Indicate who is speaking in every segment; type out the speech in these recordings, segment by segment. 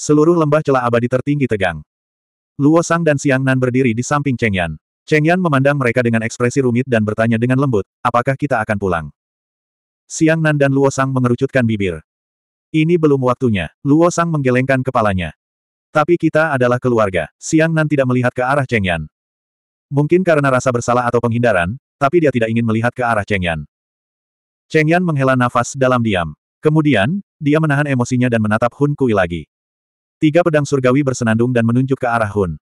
Speaker 1: Seluruh lembah celah abadi tertinggi tegang. Luo Sang dan Siang Nan berdiri di samping Cheng Yan. Cheng Yan memandang mereka dengan ekspresi rumit dan bertanya dengan lembut, apakah kita akan pulang? Siang Nan dan Luo Sang mengerucutkan bibir. Ini belum waktunya. Luo Sang menggelengkan kepalanya. Tapi kita adalah keluarga. Siang Nan tidak melihat ke arah Cheng Yan. Mungkin karena rasa bersalah atau penghindaran, tapi dia tidak ingin melihat ke arah Cheng Yan. Cheng Yan menghela nafas dalam diam. Kemudian, dia menahan emosinya dan menatap Hun Kui lagi. Tiga pedang surgawi bersenandung dan menunjuk ke arah Hun.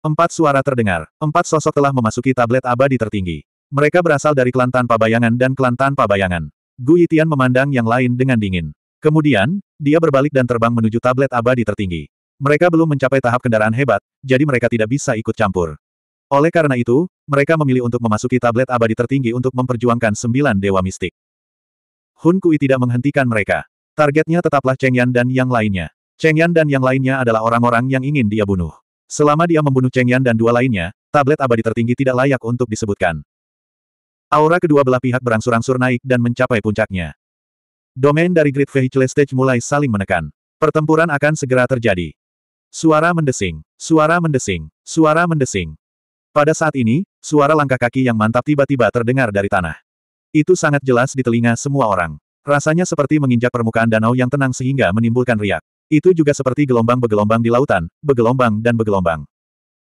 Speaker 1: Empat suara terdengar. Empat sosok telah memasuki tablet abadi tertinggi. Mereka berasal dari klan tanpa bayangan dan klan tanpa bayangan. Gu Yitian memandang yang lain dengan dingin. Kemudian, dia berbalik dan terbang menuju tablet abadi tertinggi. Mereka belum mencapai tahap kendaraan hebat, jadi mereka tidak bisa ikut campur. Oleh karena itu, mereka memilih untuk memasuki tablet abadi tertinggi untuk memperjuangkan sembilan dewa mistik. Hun Kui tidak menghentikan mereka. Targetnya tetaplah Cheng Yan dan yang lainnya. Cheng Yan dan yang lainnya adalah orang-orang yang ingin dia bunuh. Selama dia membunuh Cheng Yan dan dua lainnya, tablet abadi tertinggi tidak layak untuk disebutkan. Aura kedua belah pihak berangsur-angsur naik dan mencapai puncaknya. Domain dari Great Vehicle Stage mulai saling menekan. Pertempuran akan segera terjadi. Suara mendesing, suara mendesing, suara mendesing. Pada saat ini, suara langkah kaki yang mantap tiba-tiba terdengar dari tanah. Itu sangat jelas di telinga semua orang. Rasanya seperti menginjak permukaan danau yang tenang sehingga menimbulkan riak. Itu juga seperti gelombang bergelombang di lautan, bergelombang dan bergelombang.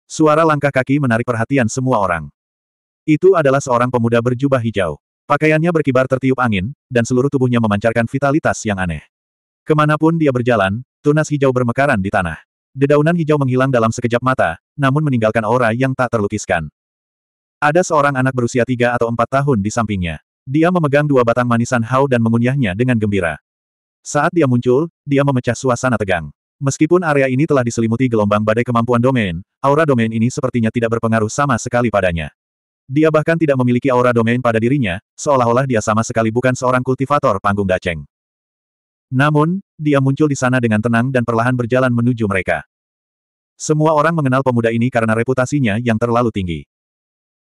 Speaker 1: Suara langkah kaki menarik perhatian semua orang. Itu adalah seorang pemuda berjubah hijau. Pakaiannya berkibar tertiup angin, dan seluruh tubuhnya memancarkan vitalitas yang aneh. Ke mana pun dia berjalan, tunas hijau bermekaran di tanah. Dedaunan hijau menghilang dalam sekejap mata, namun meninggalkan aura yang tak terlukiskan. Ada seorang anak berusia tiga atau empat tahun di sampingnya. Dia memegang dua batang manisan hau dan mengunyahnya dengan gembira. Saat dia muncul, dia memecah suasana tegang. Meskipun area ini telah diselimuti gelombang badai kemampuan domain, aura domain ini sepertinya tidak berpengaruh sama sekali padanya. Dia bahkan tidak memiliki aura domain pada dirinya, seolah-olah dia sama sekali bukan seorang kultivator panggung daceng. Namun, dia muncul di sana dengan tenang dan perlahan berjalan menuju mereka. Semua orang mengenal pemuda ini karena reputasinya yang terlalu tinggi.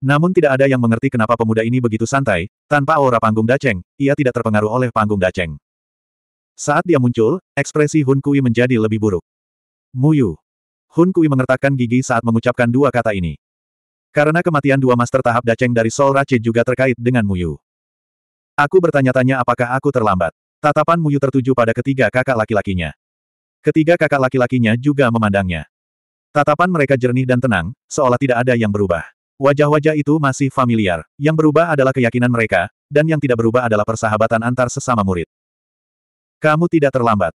Speaker 1: Namun tidak ada yang mengerti kenapa pemuda ini begitu santai, tanpa aura panggung daceng, ia tidak terpengaruh oleh panggung daceng. Saat dia muncul, ekspresi Hun Kui menjadi lebih buruk. Muyu. Hun Kui mengertakkan gigi saat mengucapkan dua kata ini. Karena kematian dua master tahap Daceng dari Soul Rache juga terkait dengan Muyu. Aku bertanya-tanya apakah aku terlambat. Tatapan Muyu tertuju pada ketiga kakak laki-lakinya. Ketiga kakak laki-lakinya juga memandangnya. Tatapan mereka jernih dan tenang, seolah tidak ada yang berubah. Wajah-wajah itu masih familiar. Yang berubah adalah keyakinan mereka, dan yang tidak berubah adalah persahabatan antar sesama murid. Kamu tidak terlambat.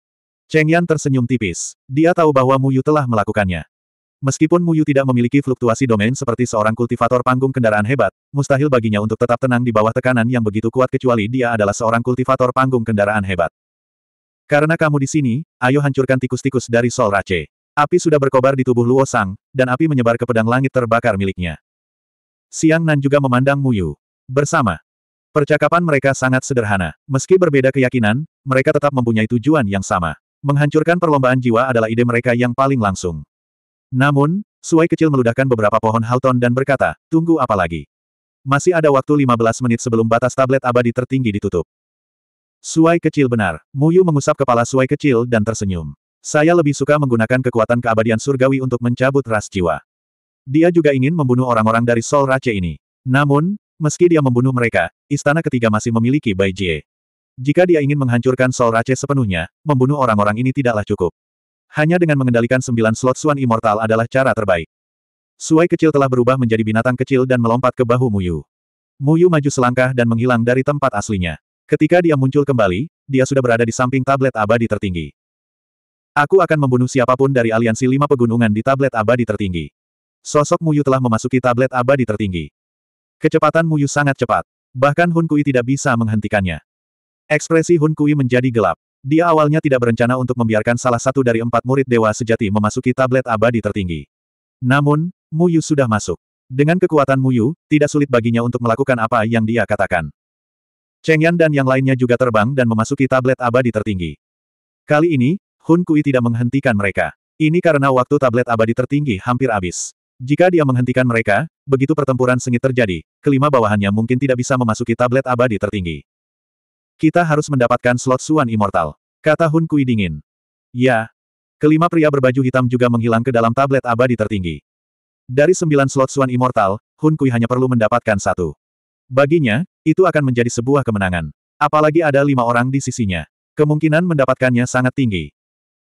Speaker 1: Cheng Yan tersenyum tipis. Dia tahu bahwa Mu Yu telah melakukannya. Meskipun Mu Yu tidak memiliki fluktuasi domain seperti seorang kultivator panggung kendaraan hebat, mustahil baginya untuk tetap tenang di bawah tekanan yang begitu kuat kecuali dia adalah seorang kultivator panggung kendaraan hebat. Karena kamu di sini, ayo hancurkan tikus-tikus dari Sol Rache. Api sudah berkobar di tubuh Luo Sang, dan api menyebar ke pedang langit terbakar miliknya. Siang Nan juga memandang Mu Yu. Bersama, Percakapan mereka sangat sederhana. Meski berbeda keyakinan, mereka tetap mempunyai tujuan yang sama. Menghancurkan perlombaan jiwa adalah ide mereka yang paling langsung. Namun, Suai kecil meludahkan beberapa pohon halton dan berkata, tunggu apa lagi? Masih ada waktu 15 menit sebelum batas tablet abadi tertinggi ditutup. Suai kecil benar. Muyu mengusap kepala Suai kecil dan tersenyum. Saya lebih suka menggunakan kekuatan keabadian surgawi untuk mencabut ras jiwa. Dia juga ingin membunuh orang-orang dari Sol Rache ini. Namun, Meski dia membunuh mereka, istana ketiga masih memiliki Bai Jie. Jika dia ingin menghancurkan Sol Rache sepenuhnya, membunuh orang-orang ini tidaklah cukup. Hanya dengan mengendalikan sembilan slot Suan Immortal adalah cara terbaik. Suai kecil telah berubah menjadi binatang kecil dan melompat ke bahu Muyu. Muyu maju selangkah dan menghilang dari tempat aslinya. Ketika dia muncul kembali, dia sudah berada di samping tablet abadi tertinggi. Aku akan membunuh siapa pun dari aliansi lima pegunungan di tablet abadi tertinggi. Sosok Muyu telah memasuki tablet abadi tertinggi. Kecepatan Muyu sangat cepat. Bahkan Hun Kui tidak bisa menghentikannya. Ekspresi Hun Kui menjadi gelap. Dia awalnya tidak berencana untuk membiarkan salah satu dari empat murid dewa sejati memasuki tablet abadi tertinggi. Namun, Muyu sudah masuk. Dengan kekuatan Muyu, tidak sulit baginya untuk melakukan apa yang dia katakan. Cheng Yan dan yang lainnya juga terbang dan memasuki tablet abadi tertinggi. Kali ini, Hun Kui tidak menghentikan mereka. Ini karena waktu tablet abadi tertinggi hampir habis. Jika dia menghentikan mereka, begitu pertempuran sengit terjadi, kelima bawahannya mungkin tidak bisa memasuki tablet abadi tertinggi. Kita harus mendapatkan slot Suan Immortal. Kata Hun Kui dingin. Ya. Kelima pria berbaju hitam juga menghilang ke dalam tablet abadi tertinggi. Dari sembilan slot Suan Immortal, Hun Kui hanya perlu mendapatkan satu. Baginya, itu akan menjadi sebuah kemenangan. Apalagi ada lima orang di sisinya. Kemungkinan mendapatkannya sangat tinggi.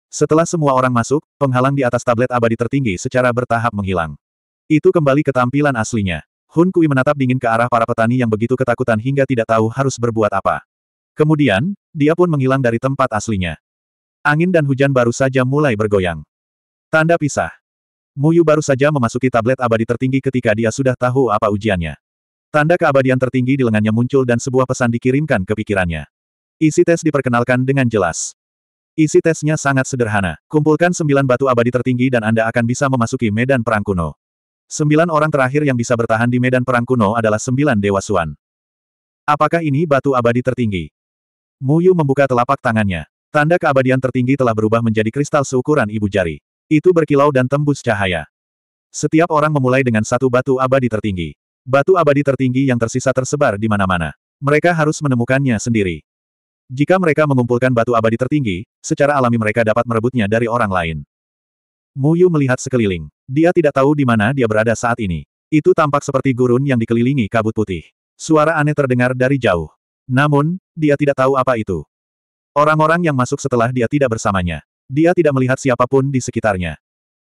Speaker 1: Setelah semua orang masuk, penghalang di atas tablet abadi tertinggi secara bertahap menghilang. Itu kembali ke tampilan aslinya. Hun Kui menatap dingin ke arah para petani yang begitu ketakutan hingga tidak tahu harus berbuat apa. Kemudian, dia pun menghilang dari tempat aslinya. Angin dan hujan baru saja mulai bergoyang. Tanda pisah. Muyu baru saja memasuki tablet abadi tertinggi ketika dia sudah tahu apa ujiannya. Tanda keabadian tertinggi di lengannya muncul dan sebuah pesan dikirimkan ke pikirannya. Isi tes diperkenalkan dengan jelas. Isi tesnya sangat sederhana. Kumpulkan sembilan batu abadi tertinggi dan Anda akan bisa memasuki medan perang kuno. Sembilan orang terakhir yang bisa bertahan di medan perang kuno adalah sembilan Dewa Suan. Apakah ini batu abadi tertinggi? Muyu membuka telapak tangannya. Tanda keabadian tertinggi telah berubah menjadi kristal seukuran ibu jari. Itu berkilau dan tembus cahaya. Setiap orang memulai dengan satu batu abadi tertinggi. Batu abadi tertinggi yang tersisa tersebar di mana-mana. Mereka harus menemukannya sendiri. Jika mereka mengumpulkan batu abadi tertinggi, secara alami mereka dapat merebutnya dari orang lain. Muyu melihat sekeliling. Dia tidak tahu di mana dia berada saat ini. Itu tampak seperti gurun yang dikelilingi kabut putih. Suara aneh terdengar dari jauh. Namun, dia tidak tahu apa itu. Orang-orang yang masuk setelah dia tidak bersamanya. Dia tidak melihat siapa pun di sekitarnya.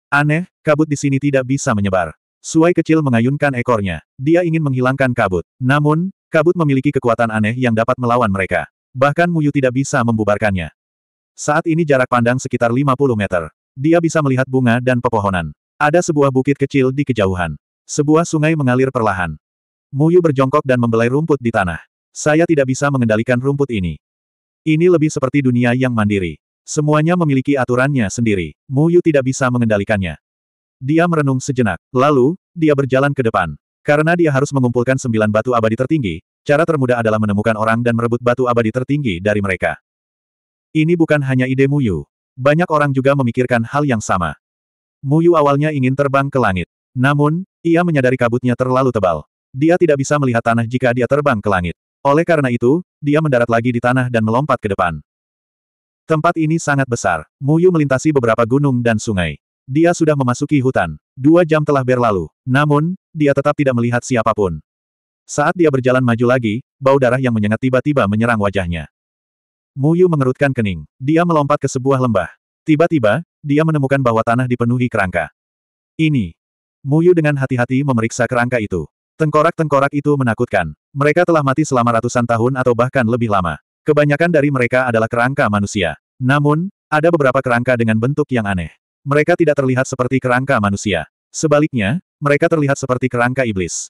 Speaker 1: Aneh, kabut di sini tidak bisa menyebar. Suai kecil mengayunkan ekornya. Dia ingin menghilangkan kabut. Namun, kabut memiliki kekuatan aneh yang dapat melawan mereka. Bahkan Muyu tidak bisa membubarkannya. Saat ini jarak pandang sekitar 50 meter. Dia bisa melihat bunga dan pepohonan. Ada sebuah bukit kecil di kejauhan. Sebuah sungai mengalir perlahan. Muyu berjongkok dan membelai rumput di tanah. Saya tidak bisa mengendalikan rumput ini. Ini lebih seperti dunia yang mandiri. Semuanya memiliki aturannya sendiri. Mu Yu tidak bisa mengendalikannya. Dia merenung sejenak. Lalu, dia berjalan ke depan. Karena dia harus mengumpulkan sembilan batu abadi tertinggi, cara termudah adalah menemukan orang dan merebut batu abadi tertinggi dari mereka. Ini bukan hanya ide Mu Yu. Banyak orang juga memikirkan hal yang sama. Mu Yu awalnya ingin terbang ke langit. Namun, ia menyadari kabutnya terlalu tebal. Dia tidak bisa melihat tanah jika dia terbang ke langit. Oleh karena itu, dia mendarat lagi di tanah dan melompat ke depan. Tempat ini sangat besar. Muyu melintasi beberapa gunung dan sungai. Dia sudah memasuki hutan. Dua jam telah berlalu. Namun, dia tetap tidak melihat siapa pun. Saat dia berjalan maju lagi, bau darah yang menyengat tiba-tiba menyerang wajahnya. Muyu mengerutkan kening. Dia melompat ke sebuah lembah. Tiba-tiba, dia menemukan bahwa tanah dipenuhi kerangka. Ini. Muyu dengan hati-hati memeriksa kerangka itu. Tengkorak-tengkorak itu menakutkan. Mereka telah mati selama ratusan tahun atau bahkan lebih lama. Kebanyakan dari mereka adalah kerangka manusia. Namun, ada beberapa kerangka dengan bentuk yang aneh. Mereka tidak terlihat seperti kerangka manusia. Sebaliknya, mereka terlihat seperti kerangka iblis.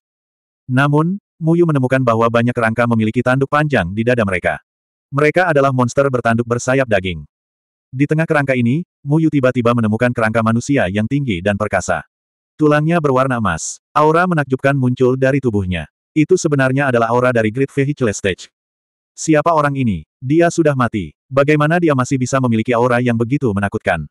Speaker 1: Namun, Muyu menemukan bahwa banyak kerangka memiliki tanduk panjang di dada mereka. Mereka adalah monster bertanduk bersayap daging. Di tengah kerangka ini, Muyu tiba-tiba menemukan kerangka manusia yang tinggi dan perkasa. Tulangnya berwarna emas. Aura menakjubkan muncul dari tubuhnya. Itu sebenarnya adalah aura dari Great Vehicle Stage. Siapa orang ini? Dia sudah mati. Bagaimana dia masih bisa memiliki aura yang begitu menakutkan?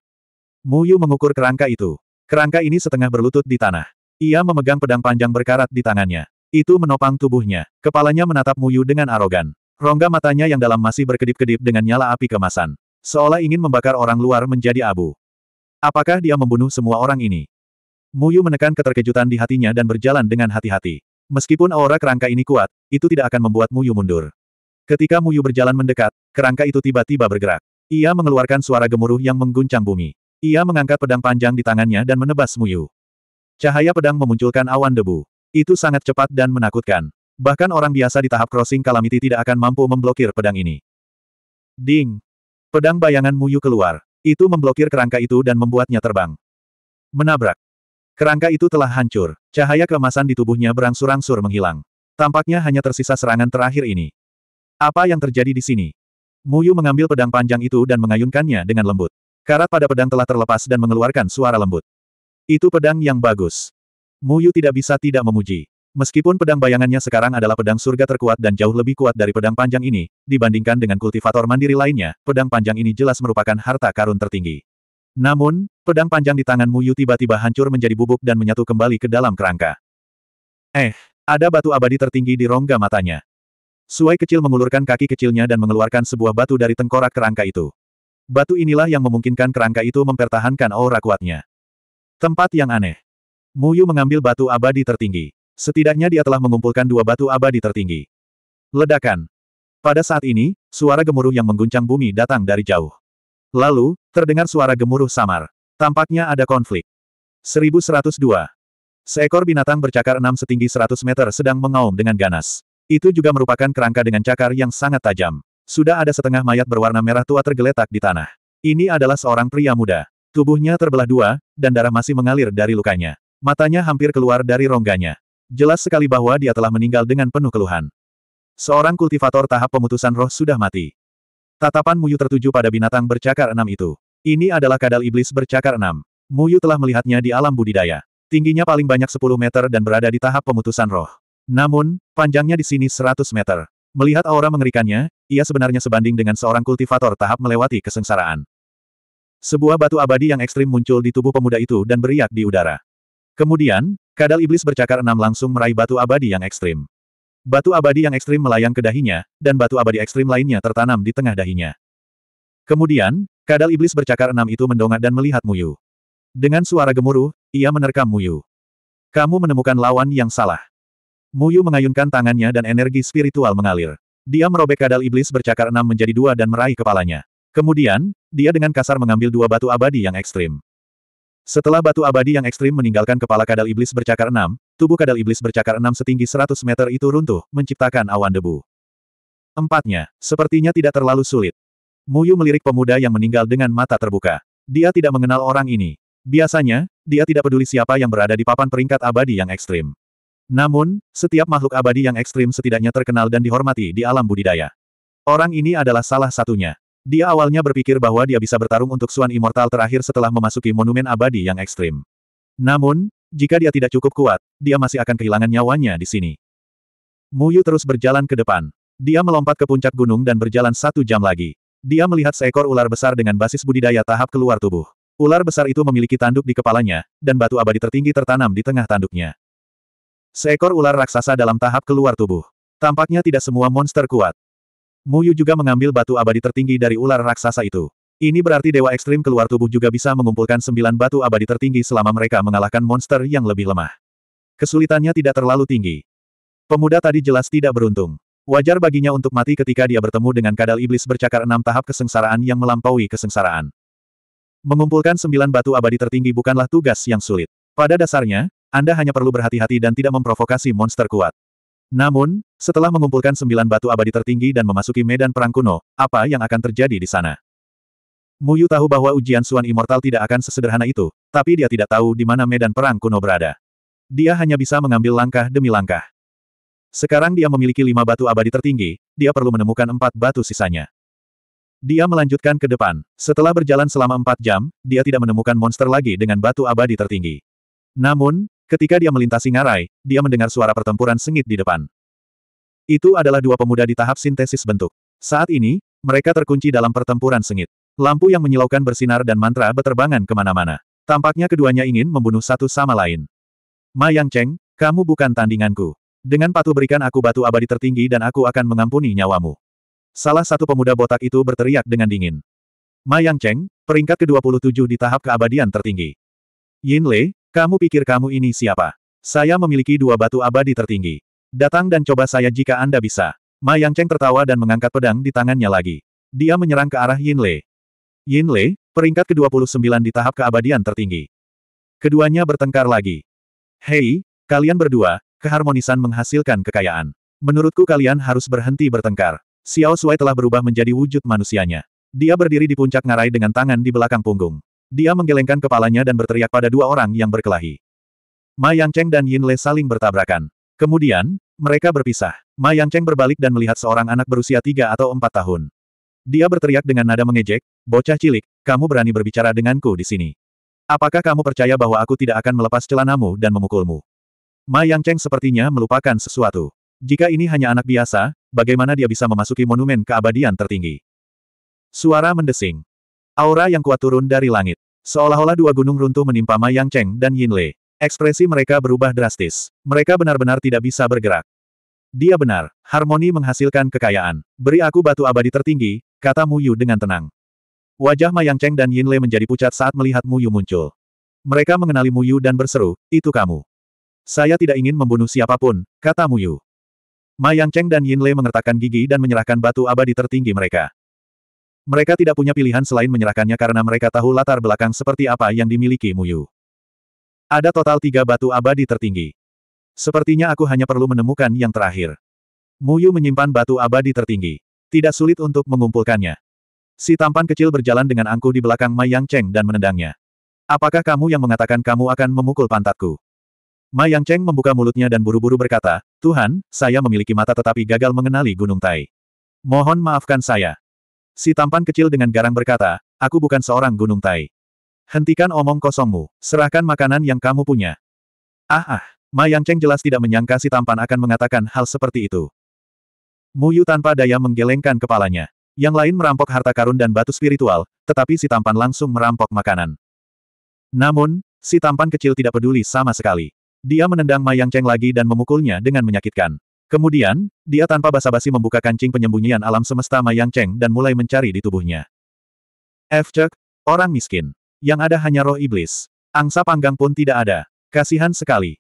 Speaker 1: Muyu mengukur kerangka itu. Kerangka ini setengah berlutut di tanah. Ia memegang pedang panjang berkarat di tangannya. Itu menopang tubuhnya. Kepalanya menatap Muyu dengan arogan. Rongga matanya yang dalam masih berkedip-kedip dengan nyala api kemasan. Seolah ingin membakar orang luar menjadi abu. Apakah dia membunuh semua orang ini? Muyu menekan keterkejutan di hatinya dan berjalan dengan hati-hati. Meskipun aura kerangka ini kuat, itu tidak akan membuat Muyu mundur. Ketika Muyu berjalan mendekat, kerangka itu tiba-tiba bergerak. Ia mengeluarkan suara gemuruh yang mengguncang bumi. Ia mengangkat pedang panjang di tangannya dan menebas Muyu. Cahaya pedang memunculkan awan debu. Itu sangat cepat dan menakutkan. Bahkan orang biasa di tahap crossing calamity tidak akan mampu memblokir pedang ini. Ding! Pedang bayangan Muyu keluar. Itu memblokir kerangka itu dan membuatnya terbang. Menabrak. Kerangka itu telah hancur. Cahaya keemasan di tubuhnya berangsur-angsur menghilang. Tampaknya hanya tersisa serangan terakhir ini. Apa yang terjadi di sini? Muyu mengambil pedang panjang itu dan mengayunkannya dengan lembut. Karat pada pedang telah terlepas dan mengeluarkan suara lembut. Itu pedang yang bagus. Muyu tidak bisa tidak memuji. Meskipun pedang bayangannya sekarang adalah pedang surga terkuat dan jauh lebih kuat dari pedang panjang ini, dibandingkan dengan kultivator mandiri lainnya, pedang panjang ini jelas merupakan harta karun tertinggi. Namun, pedang panjang di tangan Muyu tiba-tiba hancur menjadi bubuk dan menyatu kembali ke dalam kerangka. Eh, ada batu abadi tertinggi di rongga matanya. Suai kecil mengulurkan kaki kecilnya dan mengeluarkan sebuah batu dari tengkorak kerangka itu. Batu inilah yang memungkinkan kerangka itu mempertahankan aura kuatnya. Tempat yang aneh. Muyu mengambil batu abadi tertinggi. Setidaknya dia telah mengumpulkan dua batu abadi tertinggi. Ledakan. Pada saat ini, suara gemuruh yang mengguncang bumi datang dari jauh. Lalu, terdengar suara gemuruh samar. Tampaknya ada konflik. 1102. Seekor binatang bercakar enam setinggi 100 meter sedang mengaum dengan ganas. Itu juga merupakan kerangka dengan cakar yang sangat tajam. Sudah ada setengah mayat berwarna merah tua tergeletak di tanah. Ini adalah seorang pria muda. Tubuhnya terbelah dua, dan darah masih mengalir dari lukanya. Matanya hampir keluar dari rongganya. Jelas sekali bahwa dia telah meninggal dengan penuh keluhan. Seorang kultivator tahap pemutusan roh sudah mati. Tatapan Muyu tertuju pada binatang bercakar enam itu. Ini adalah kadal iblis bercakar enam. Muyu telah melihatnya di alam budidaya. Tingginya paling banyak 10 meter dan berada di tahap pemutusan roh. Namun, panjangnya di sini 100 meter. Melihat aura mengerikannya, ia sebenarnya sebanding dengan seorang kultivator tahap melewati kesengsaraan. Sebuah batu abadi yang ekstrim muncul di tubuh pemuda itu dan beriak di udara. Kemudian, kadal iblis bercakar enam langsung meraih batu abadi yang ekstrim. Batu abadi yang ekstrim melayang ke dahinya, dan batu abadi ekstrim lainnya tertanam di tengah dahinya. Kemudian, kadal iblis bercakar enam itu mendongak dan melihat Muyu. Dengan suara gemuruh, ia menerkam Muyu. Kamu menemukan lawan yang salah. Muyu mengayunkan tangannya dan energi spiritual mengalir. Dia merobek kadal iblis bercakar enam menjadi dua dan meraih kepalanya. Kemudian, dia dengan kasar mengambil dua batu abadi yang ekstrim. Setelah batu abadi yang ekstrim meninggalkan kepala kadal iblis bercakar enam, tubuh kadal iblis bercakar enam setinggi 100 meter itu runtuh, menciptakan awan debu. Empatnya, sepertinya tidak terlalu sulit. Muyu melirik pemuda yang meninggal dengan mata terbuka. Dia tidak mengenal orang ini. Biasanya, dia tidak peduli siapa yang berada di papan peringkat abadi yang ekstrim. Namun, setiap makhluk abadi yang ekstrim setidaknya terkenal dan dihormati di alam budidaya. Orang ini adalah salah satunya. Dia awalnya berpikir bahwa dia bisa bertarung untuk Suan Immortal terakhir setelah memasuki monumen abadi yang ekstrim. Namun, jika dia tidak cukup kuat, dia masih akan kehilangan nyawanya di sini. Muyu terus berjalan ke depan. Dia melompat ke puncak gunung dan berjalan satu jam lagi. Dia melihat seekor ular besar dengan basis budidaya tahap keluar tubuh. Ular besar itu memiliki tanduk di kepalanya, dan batu abadi tertinggi tertanam di tengah tanduknya. Seekor ular raksasa dalam tahap keluar tubuh. Tampaknya tidak semua monster kuat. Muyu juga mengambil batu abadi tertinggi dari ular raksasa itu. Ini berarti dewa ekstrim keluar tubuh juga bisa mengumpulkan sembilan batu abadi tertinggi selama mereka mengalahkan monster yang lebih lemah. Kesulitannya tidak terlalu tinggi. Pemuda tadi jelas tidak beruntung. Wajar baginya untuk mati ketika dia bertemu dengan kadal iblis bercakar enam tahap kesengsaraan yang melampaui kesengsaraan. Mengumpulkan sembilan batu abadi tertinggi bukanlah tugas yang sulit. Pada dasarnya, Anda hanya perlu berhati-hati dan tidak memprovokasi monster kuat. Namun, setelah mengumpulkan sembilan batu abadi tertinggi dan memasuki medan perang kuno, apa yang akan terjadi di sana? Muyu tahu bahwa ujian Suan Immortal tidak akan sesederhana itu, tapi dia tidak tahu di mana medan perang kuno berada. Dia hanya bisa mengambil langkah demi langkah. Sekarang dia memiliki lima batu abadi tertinggi, dia perlu menemukan empat batu sisanya. Dia melanjutkan ke depan. Setelah berjalan selama empat jam, dia tidak menemukan monster lagi dengan batu abadi tertinggi. Namun, ketika dia melintasi ngarai, dia mendengar suara pertempuran sengit di depan. Itu adalah dua pemuda di tahap sintesis bentuk. Saat ini, mereka terkunci dalam pertempuran sengit. Lampu yang menyilaukan bersinar dan mantra berterbangan ke mana-mana. Tampaknya keduanya ingin membunuh satu sama lain. Ma Yang Cheng, kamu bukan tandinganku. Dengan patuh berikan aku batu abadi tertinggi dan aku akan mengampuni nyawamu. Salah satu pemuda botak itu berteriak dengan dingin. Ma Yang Cheng, peringkat ke-27 di tahap keabadian tertinggi. Yin Lei, kamu pikir kamu ini siapa? Saya memiliki dua batu abadi tertinggi. Datang dan coba saya jika Anda bisa. Ma Yang Cheng tertawa dan mengangkat pedang di tangannya lagi. Dia menyerang ke arah Yin Lei. Yin Lei, peringkat ke-29 di tahap keabadian tertinggi. Keduanya bertengkar lagi. Hei, kalian berdua, keharmonisan menghasilkan kekayaan. Menurutku kalian harus berhenti bertengkar. Xiao Shuai telah berubah menjadi wujud manusianya. Dia berdiri di puncak ngarai dengan tangan di belakang punggung. Dia menggelengkan kepalanya dan berteriak pada dua orang yang berkelahi. Ma Yang Cheng dan Yin Le saling bertabrakan. Kemudian, mereka berpisah. Ma Yang Cheng berbalik dan melihat seorang anak berusia tiga atau empat tahun. Dia berteriak dengan nada mengejek, bocah cilik, kamu berani berbicara denganku di sini. Apakah kamu percaya bahwa aku tidak akan melepas celanamu dan memukulmu? Ma Yang Cheng sepertinya melupakan sesuatu. Jika ini hanya anak biasa, bagaimana dia bisa memasuki monumen keabadian tertinggi? Suara mendesing. Aura yang kuat turun dari langit. Seolah-olah dua gunung runtuh menimpa Ma Yang Cheng dan Yin Lei. Ekspresi mereka berubah drastis. Mereka benar-benar tidak bisa bergerak. Dia benar. Harmoni menghasilkan kekayaan. Beri aku batu abadi tertinggi, kata Mu Yu dengan tenang. Wajah Ma Yang Cheng dan Yin Lei menjadi pucat saat melihat Mu Yu muncul. Mereka mengenali Mu Yu dan berseru, itu kamu. Saya tidak ingin membunuh siapa pun, kata Mu Yu. Ma Yang Cheng dan Yin Lei mengertakkan gigi dan menyerahkan batu abadi tertinggi mereka. Mereka tidak punya pilihan selain menyerahkannya karena mereka tahu latar belakang seperti apa yang dimiliki Muyu. Ada total tiga batu abadi tertinggi. Sepertinya aku hanya perlu menemukan yang terakhir. Muyu menyimpan batu abadi tertinggi. Tidak sulit untuk mengumpulkannya. Si tampan kecil berjalan dengan angkuh di belakang Ma Yang Cheng dan menendangnya. Apakah kamu yang mengatakan kamu akan memukul pantatku? Ma Yang Cheng membuka mulutnya dan buru-buru berkata, Tuhan, saya memiliki mata tetapi gagal mengenali Gunung Tai. Mohon maafkan saya. Si tampan kecil dengan garang berkata, aku bukan seorang gunung tai. Hentikan omong kosongmu, serahkan makanan yang kamu punya. Ah ah, Ma Yang Cheng jelas tidak menyangka si tampan akan mengatakan hal seperti itu. Mu Yu tanpa daya menggelengkan kepalanya. Yang lain merampok harta karun dan batu spiritual, tetapi si tampan langsung merampok makanan. Namun, si tampan kecil tidak peduli sama sekali. Dia menendang Ma Yang Cheng lagi dan memukulnya dengan menyakitkan. Kemudian, dia tanpa basa-basi membuka kancing penyembunyian alam semesta Mayang Cheng dan mulai mencari di tubuhnya. F. Cek, orang miskin. Yang ada hanya roh iblis. Angsa panggang pun tidak ada. Kasihan sekali.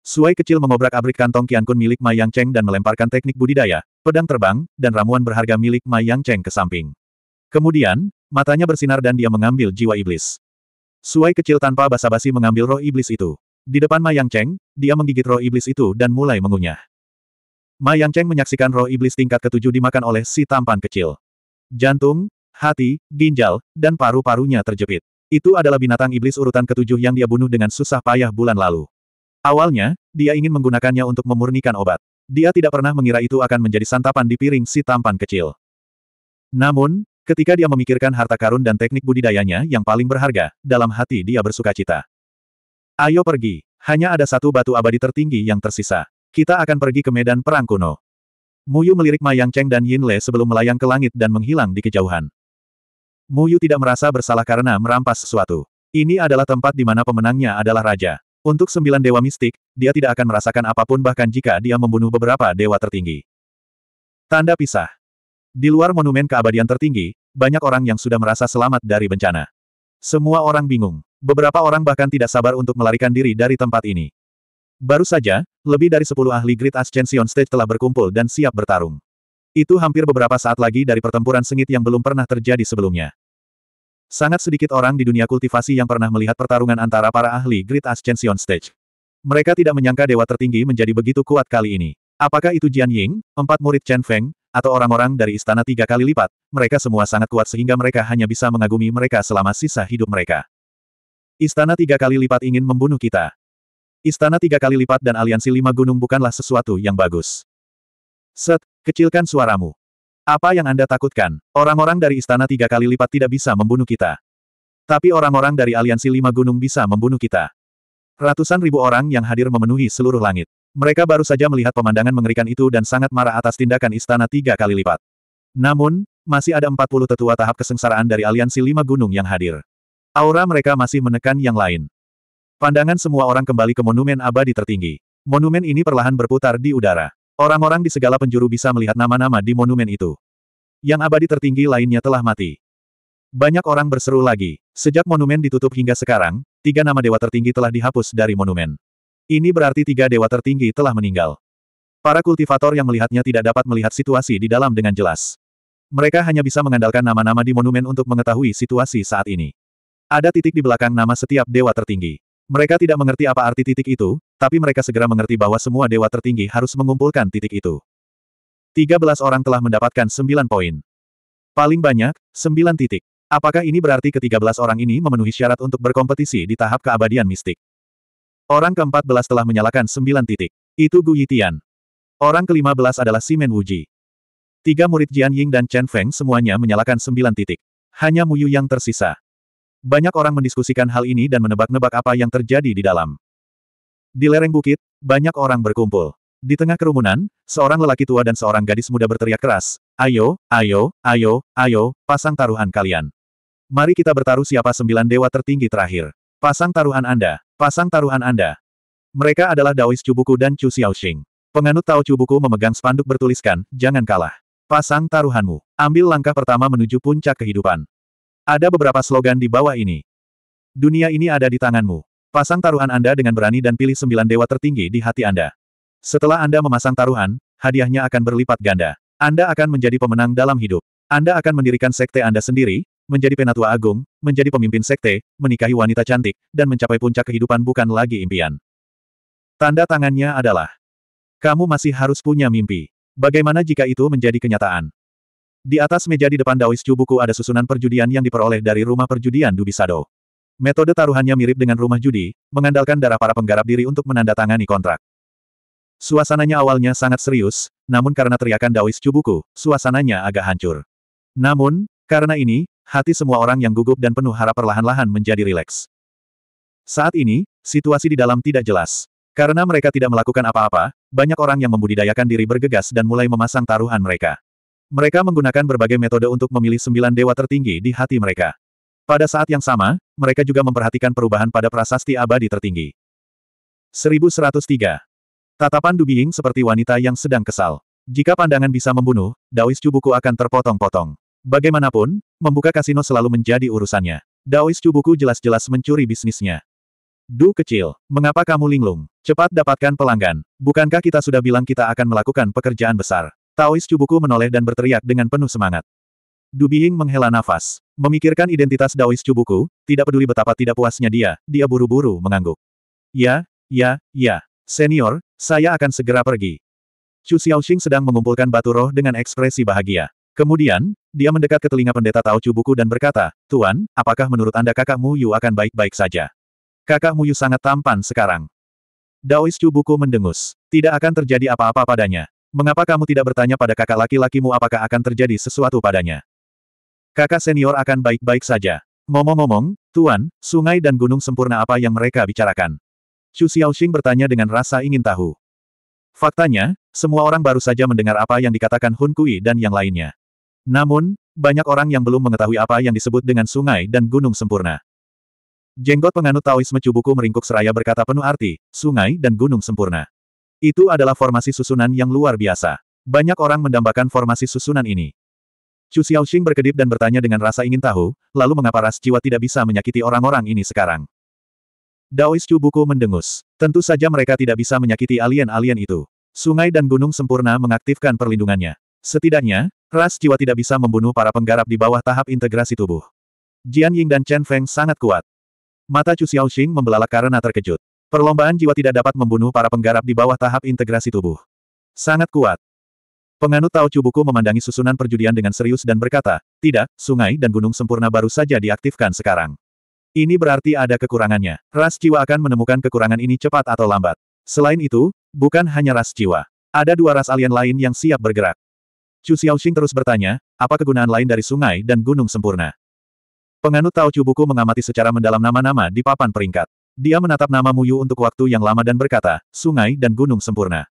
Speaker 1: Suai kecil mengobrak-abrik kantong Kun milik Mayang Cheng dan melemparkan teknik budidaya, pedang terbang, dan ramuan berharga milik Mayang Cheng ke samping. Kemudian, matanya bersinar dan dia mengambil jiwa iblis. Suai kecil tanpa basa-basi mengambil roh iblis itu. Di depan Mayang Cheng, dia menggigit roh iblis itu dan mulai mengunyah. Ma Yang Cheng menyaksikan roh iblis tingkat ketujuh dimakan oleh si tampan kecil. Jantung, hati, ginjal, dan paru-parunya terjepit. Itu adalah binatang iblis urutan ketujuh yang dia bunuh dengan susah payah bulan lalu. Awalnya, dia ingin menggunakannya untuk memurnikan obat. Dia tidak pernah mengira itu akan menjadi santapan di piring si tampan kecil. Namun, ketika dia memikirkan harta karun dan teknik budidayanya yang paling berharga, dalam hati dia bersuka cita. Ayo pergi, hanya ada satu batu abadi tertinggi yang tersisa. Kita akan pergi ke medan perang kuno. Muyu melirik Mayang Cheng dan Yin Le sebelum melayang ke langit dan menghilang di kejauhan. Muyu tidak merasa bersalah karena merampas sesuatu. Ini adalah tempat di mana pemenangnya adalah raja. Untuk sembilan dewa mistik, dia tidak akan merasakan apa pun bahkan jika dia membunuh beberapa dewa tertinggi. Tanda pisah. Di luar monumen keabadian tertinggi, banyak orang yang sudah merasa selamat dari bencana. Semua orang bingung. Beberapa orang bahkan tidak sabar untuk melarikan diri dari tempat ini. Baru saja, lebih dari sepuluh ahli Great Ascension Stage telah berkumpul dan siap bertarung. Itu hampir beberapa saat lagi dari pertempuran sengit yang belum pernah terjadi sebelumnya. Sangat sedikit orang di dunia kultivasi yang pernah melihat pertarungan antara para ahli Great Ascension Stage. Mereka tidak menyangka dewa tertinggi menjadi begitu kuat kali ini. Apakah itu Jian Ying, empat murid Chen Feng, atau orang-orang dari istana tiga kali lipat, mereka semua sangat kuat sehingga mereka hanya bisa mengagumi mereka selama sisa hidup mereka. Istana tiga kali lipat ingin membunuh kita. Istana tiga kali lipat dan aliansi lima gunung bukanlah sesuatu yang bagus. Set, kecilkan suaramu. Apa yang Anda takutkan? Orang-orang dari istana tiga kali lipat tidak bisa membunuh kita. Tapi orang-orang dari aliansi lima gunung bisa membunuh kita. Ratusan ribu orang yang hadir memenuhi seluruh langit. Mereka baru saja melihat pemandangan mengerikan itu dan sangat marah atas tindakan istana tiga kali lipat. Namun, masih ada empat puluh tetua tahap kesengsaraan dari aliansi lima gunung yang hadir. Aura mereka masih menekan yang lain. Pandangan semua orang kembali ke monumen abadi tertinggi. Monumen ini perlahan berputar di udara. Orang-orang di segala penjuru bisa melihat nama-nama di monumen itu. Yang abadi tertinggi lainnya telah mati. Banyak orang berseru lagi. Sejak monumen ditutup hingga sekarang, tiga nama dewa tertinggi telah dihapus dari monumen. Ini berarti tiga dewa tertinggi telah meninggal. Para kultivator yang melihatnya tidak dapat melihat situasi di dalam dengan jelas. Mereka hanya bisa mengandalkan nama-nama di monumen untuk mengetahui situasi saat ini. Ada titik di belakang nama setiap dewa tertinggi. Mereka tidak mengerti apa arti titik itu, tapi mereka segera mengerti bahwa semua dewa tertinggi harus mengumpulkan titik itu. 13 orang telah mendapatkan 9 poin. Paling banyak, 9 titik. Apakah ini berarti ke-13 orang ini memenuhi syarat untuk berkompetisi di tahap keabadian mistik? Orang ke-14 telah menyalakan 9 titik. Itu Gu Yitian. Orang ke-15 adalah Simen Wuji. Tiga murid Jian Ying dan Chen Feng semuanya menyalakan 9 titik. Hanya Muyu yang tersisa. Banyak orang mendiskusikan hal ini dan menebak-nebak apa yang terjadi di dalam. Di lereng bukit, banyak orang berkumpul. Di tengah kerumunan, seorang lelaki tua dan seorang gadis muda berteriak keras, Ayo, ayo, ayo, ayo, pasang taruhan kalian. Mari kita bertaruh siapa sembilan dewa tertinggi terakhir. Pasang taruhan Anda, pasang taruhan Anda. Mereka adalah Daois Cubuku dan Chu Xiaoxing. Penganut Tao Cubuku memegang spanduk bertuliskan, jangan kalah. Pasang taruhanmu. Ambil langkah pertama menuju puncak kehidupan. Ada beberapa slogan di bawah ini. Dunia ini ada di tanganmu. Pasang taruhan Anda dengan berani dan pilih sembilan dewa tertinggi di hati Anda. Setelah Anda memasang taruhan, hadiahnya akan berlipat ganda. Anda akan menjadi pemenang dalam hidup. Anda akan mendirikan sekte Anda sendiri, menjadi penatua agung, menjadi pemimpin sekte, menikahi wanita cantik, dan mencapai puncak kehidupan bukan lagi impian. Tanda tangannya adalah, kamu masih harus punya mimpi. Bagaimana jika itu menjadi kenyataan? Di atas meja di depan Daois buku ada susunan perjudian yang diperoleh dari rumah perjudian Dubisado. Metode taruhannya mirip dengan rumah judi, mengandalkan darah para penggarap diri untuk menandatangani kontrak. Suasananya awalnya sangat serius, namun karena teriakan Daois buku, suasananya agak hancur. Namun, karena ini, hati semua orang yang gugup dan penuh harap perlahan-lahan menjadi rileks. Saat ini, situasi di dalam tidak jelas. Karena mereka tidak melakukan apa-apa, banyak orang yang membudidayakan diri bergegas dan mulai memasang taruhan mereka. Mereka menggunakan berbagai metode untuk memilih sembilan dewa tertinggi di hati mereka. Pada saat yang sama, mereka juga memperhatikan perubahan pada prasasti abadi tertinggi. 1103. Tatapan Dubiying seperti wanita yang sedang kesal. Jika pandangan bisa membunuh, Daois Cubuku akan terpotong-potong. Bagaimanapun, membuka kasino selalu menjadi urusannya. Daois Cubuku jelas-jelas mencuri bisnisnya. Du kecil, mengapa kamu linglung? Cepat dapatkan pelanggan. Bukankah kita sudah bilang kita akan melakukan pekerjaan besar? Taois Cubuku menoleh dan berteriak dengan penuh semangat. Du Biying menghela nafas. Memikirkan identitas Daois Cubuku, tidak peduli betapa tidak puasnya dia, dia buru-buru mengangguk. Ya, ya, ya. Senior, saya akan segera pergi. Chu Xiaoxing sedang mengumpulkan batu roh dengan ekspresi bahagia. Kemudian, dia mendekat ke telinga pendeta Tao Cubuku dan berkata, Tuan, apakah menurut Anda kakak Yu akan baik-baik saja? Kakak Yu sangat tampan sekarang. Daois Cubuku mendengus. Tidak akan terjadi apa-apa padanya. Mengapa kamu tidak bertanya pada kakak laki-lakimu apakah akan terjadi sesuatu padanya? Kakak senior akan baik-baik saja. Ngomong-ngomong, Tuan, sungai dan gunung sempurna apa yang mereka bicarakan? Chu Xiaoxing bertanya dengan rasa ingin tahu. Faktanya, semua orang baru saja mendengar apa yang dikatakan Hun Kui dan yang lainnya. Namun, banyak orang yang belum mengetahui apa yang disebut dengan sungai dan gunung sempurna. Jenggot penganut Taoisme Cubuku meringkuk seraya berkata penuh arti, sungai dan gunung sempurna. Itu adalah formasi susunan yang luar biasa. Banyak orang mendambakan formasi susunan ini. Chu Xiaoxing berkedip dan bertanya dengan rasa ingin tahu, lalu mengapa ras jiwa tidak bisa menyakiti orang-orang ini sekarang. Daois Chu Buku mendengus. Tentu saja mereka tidak bisa menyakiti alien-alien itu. Sungai dan gunung sempurna mengaktifkan perlindungannya. Setidaknya, ras jiwa tidak bisa membunuh para penggarap di bawah tahap integrasi tubuh. Jian Ying dan Chen Feng sangat kuat. Mata Chu Xiaoxing membelalak karena terkejut. Perlombaan jiwa tidak dapat membunuh para penggarap di bawah tahap integrasi tubuh. Sangat kuat. Penganut Tao Cubuku memandangi susunan perjudian dengan serius dan berkata, tidak, sungai dan gunung sempurna baru saja diaktifkan sekarang. Ini berarti ada kekurangannya. Ras jiwa akan menemukan kekurangan ini cepat atau lambat. Selain itu, bukan hanya ras jiwa. Ada dua ras alien lain yang siap bergerak. Chu Xiaoxing terus bertanya, apa kegunaan lain dari sungai dan gunung sempurna? Penganut Tao Cubuku mengamati secara mendalam nama-nama di papan peringkat. Dia menatap nama Muyu untuk waktu yang lama dan berkata, sungai dan gunung sempurna.